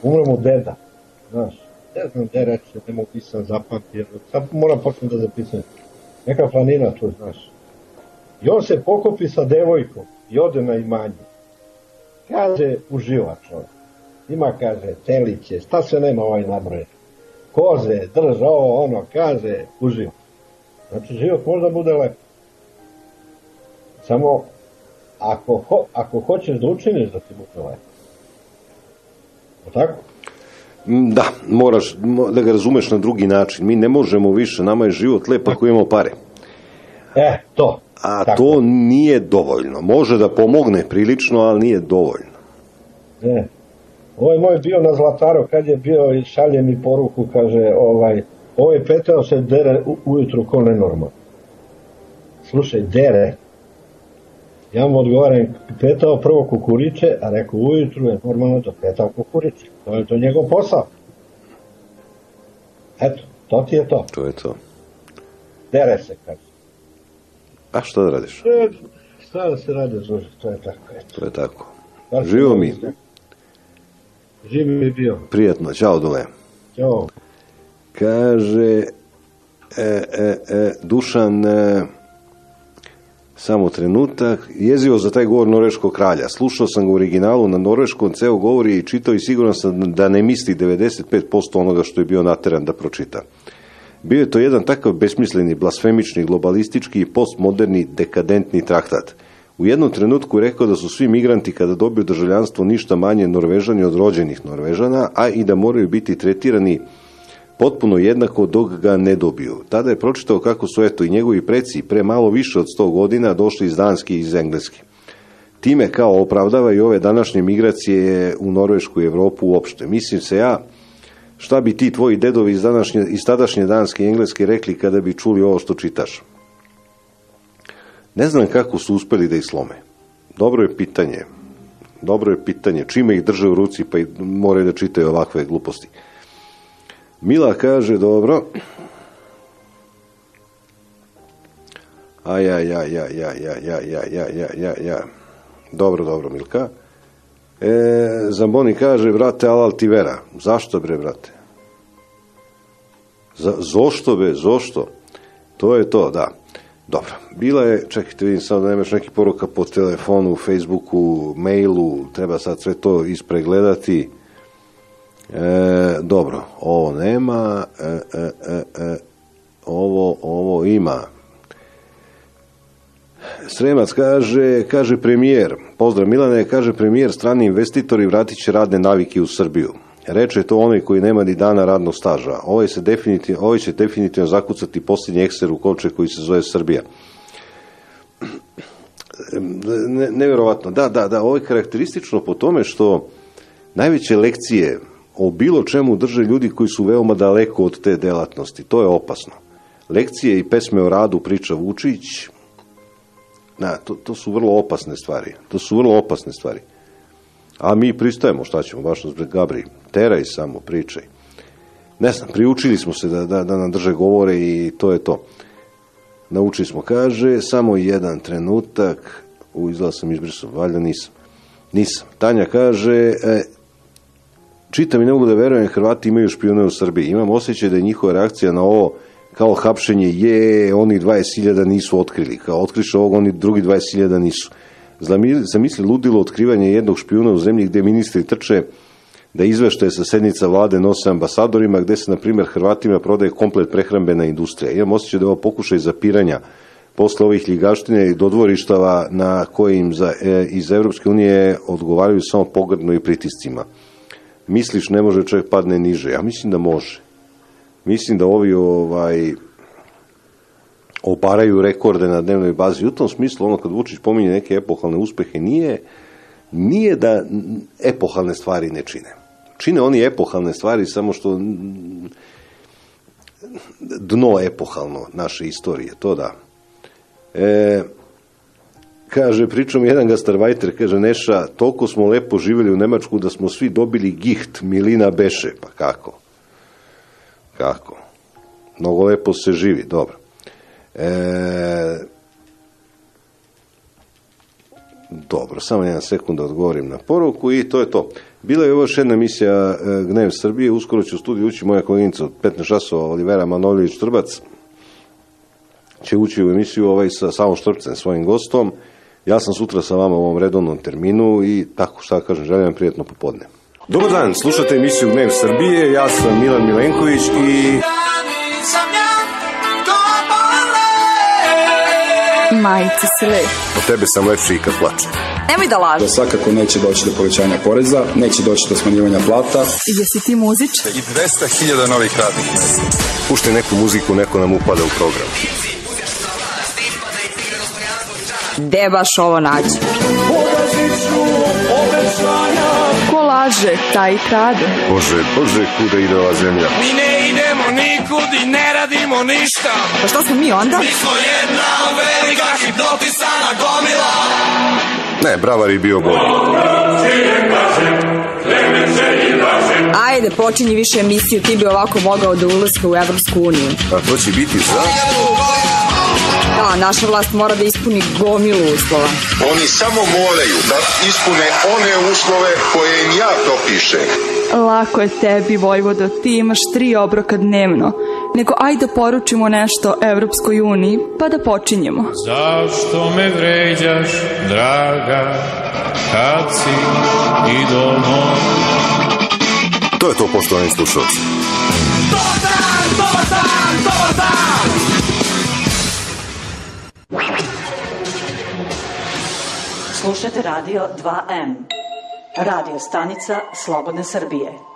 umre mu deda, znaš, ne znam gde reče, ne mogu pisam zapamtio, sad moram početi da zapisujem. Neka planina tu, znaš. I on se pokopi sa devojkom i ode na imanje. Kaže, uživa čovjek. Ima, kaže, teliće, šta se nema ovaj nabroje. Koze, drž ovo, ono, kaže, uživa. Znači, život možda bude lep. Samo, ako, ho, ako hoćeš da učiniš da ti bude lep. O tako? Mm, Da, moraš mo- da ga razumeš na drugi način. Mi ne možemo više, nama je život lep ako imamo pare. E, to. A to nije dovoljno. Može da pomogne prilično, ali nije dovoljno. Ne. Ovaj moj bio na Zlataru, kad je bio i šalje mi poruku, kaže, ovaj, ovaj peteo se dere ujutru ko nenormal. Slušaj, dere. Ja mu odgovaram, petao prvo kukuriće, a rekao, ujutru je normalno da petao kukuriće. To je to njegov posao. Eto, to ti je to. To je to. Dere se, kaže. A šta da radiš? E, Šta da se radi, Zuži, to je tako, eto. To je tako. Živo mi. Živi bio. Prijatno. Ćao, Dole. Ćao. Kaže, e, e, e, Dušan, e, samo trenutak, jezivo za taj govor norveškog kralja. Slušao sam ga u originalu na norveškom, ceo govor je i čitao i siguran sam da ne misli 95% onoga što je bio nateran da pročita. Bio je to jedan takav besmisleni, blasfemični, globalistički i postmoderni, dekadentni traktat. U jednom trenutku rekao da su svi migranti kada dobiju državljanstvo ništa manje norvežani od rođenih norvežana, a i da moraju biti tretirani potpuno jednako dok ga ne dobiju. Tada je pročitao kako su eto i njegovi preci pre malo više od 100 godina došli iz Danske i iz Engleske. Time kao opravdava i ove današnje migracije u Norvešku i Evropu uopšte. Mislim se ja, šta bi ti tvoji dedovi iz, današnje, iz tadašnje Danske i Engleske rekli kada bi čuli ovo što čitaš? Ne znam kako su uspeli da ih slome. Dobro je pitanje. Dobro je pitanje. Čime ih drže u ruci pa i moraju da čitaju ovakve gluposti. Mila kaže, dobro. Aj, aj, aj, aj, aj, aj, aj, aj, aj, aj, aj, aj. Dobro, dobro, Milka. E, Zamboni kaže, brate, alal ti vera. Zašto bre, brate? Za, zošto be, zošto? To je to, da. Dobro, bila je, čekajte, vidim sad da nemaš neki poruka po telefonu, Facebooku, mailu, treba sad sve to ispregledati. E, dobro, ovo nema, e, e, e, e, ovo, ovo ima. Sremac kaže, kaže premijer, pozdrav Milane, kaže premijer, strani investitori vratit će radne navike u Srbiju. Reče to onaj koji nema ni dana radnog staža. Ovaj, se definitivno, ovaj će definitivno zakucati posljednji ekser u kovče koji se zove Srbija. Ne, nevjerovatno. Da, da, da, ovo je karakteristično po tome što najveće lekcije o bilo čemu drže ljudi koji su veoma daleko od te delatnosti. To je opasno. Lekcije i pesme o radu priča Vučić, na, to, to su vrlo opasne stvari. To su vrlo opasne stvari. A mi pristajemo, šta ćemo, baš nas Gabri, teraj samo, pričaj. Ne znam, priučili smo se da, da, da nam drže govore i to je to. Naučili smo, kaže, samo jedan trenutak, u izgleda sam izbrisao, valjda nisam. Nisam. Tanja kaže, e, čitam i ne mogu da verujem, Hrvati imaju špijune u Srbiji. Imam osjećaj da je njihova reakcija na ovo kao hapšenje je, oni 20.000 nisu otkrili, kao otkriš ovog, oni drugi 20.000 nisu. Zamisli ludilo otkrivanje jednog špijuna u zemlji gde ministri trče da izveštaje sa sednica vlade nose ambasadorima, gde se, na primjer, Hrvatima prodaje komplet prehrambena industrija. Imam osjećaj da je ovo pokušaj zapiranja posle ovih ljigaštine i dodvorištava na kojim za, e, iz Evropske unije odgovaraju samo pogrdno i pritiscima. Misliš ne može čovjek padne niže? Ja mislim da može. Mislim da ovi ovaj oparaju rekorde na dnevnoj bazi. U tom smislu, ono kad Vučić pominje neke epohalne uspehe, nije, nije da epohalne stvari ne čine. Čine oni epohalne stvari, samo što dno epohalno naše istorije, to da. E, kaže, pričam jedan gastarvajter, kaže Neša, toliko smo lepo živjeli u Nemačku da smo svi dobili giht Milina Beše, pa kako? Kako? Mnogo lepo se živi, dobro. E, dobro, samo jedan sekund da odgovorim na poruku i to je to. Bila je ovo još jedna emisija e, Gnev Srbije, uskoro će u studiju ući moja koleginica od 15 časova, Olivera Manoljević Trbac, će ući u emisiju ovaj sa Savom Štrpcem, svojim gostom. Ja sam sutra sa vama u ovom redovnom terminu i tako šta kažem, želim vam prijetno popodne. Dobar dan, slušate emisiju Gnev Srbije, ja sam Milan Milenković i... Majice si lep. Od tebe sam lepši i kad plačem. Nemoj da Da lažeš. svakako neće doći do povećanja poreza, neće doći do smanjivanja plata. Jesi ti muzičar? I 200.000 novih radnih mesta. Puštaj neku muziku, neko nam upada u program. Gde baš ovo naći? Ko laže, taj i krade. Bože, bože, kuda ide ova zemlja? Mi ne nikud i ne radimo ništa Pa šta smo mi onda? Mi smo jedna velika hipnotisana gomila Ne, bravar je bio bolji. Ajde, počinji više emisiju, ti bi ovako mogao da ulaska u Evropsku uniju. A to će biti za... Da, naša vlast mora da ispuni gomilu uslova. Oni samo moraju da ispune one uslove koje im ja propišem. Lako je tebi, Vojvodo, ti imaš tri obroka dnevno. Nego ajde da poručimo nešto Evropskoj uniji, pa da počinjemo. Zašto me vređaš, draga, kad si i do To je to, poštovani slušalci. Dobar dan, dobar dan, dobar dan Slušate radio 2M. Radio stanica Slobodne Srbije.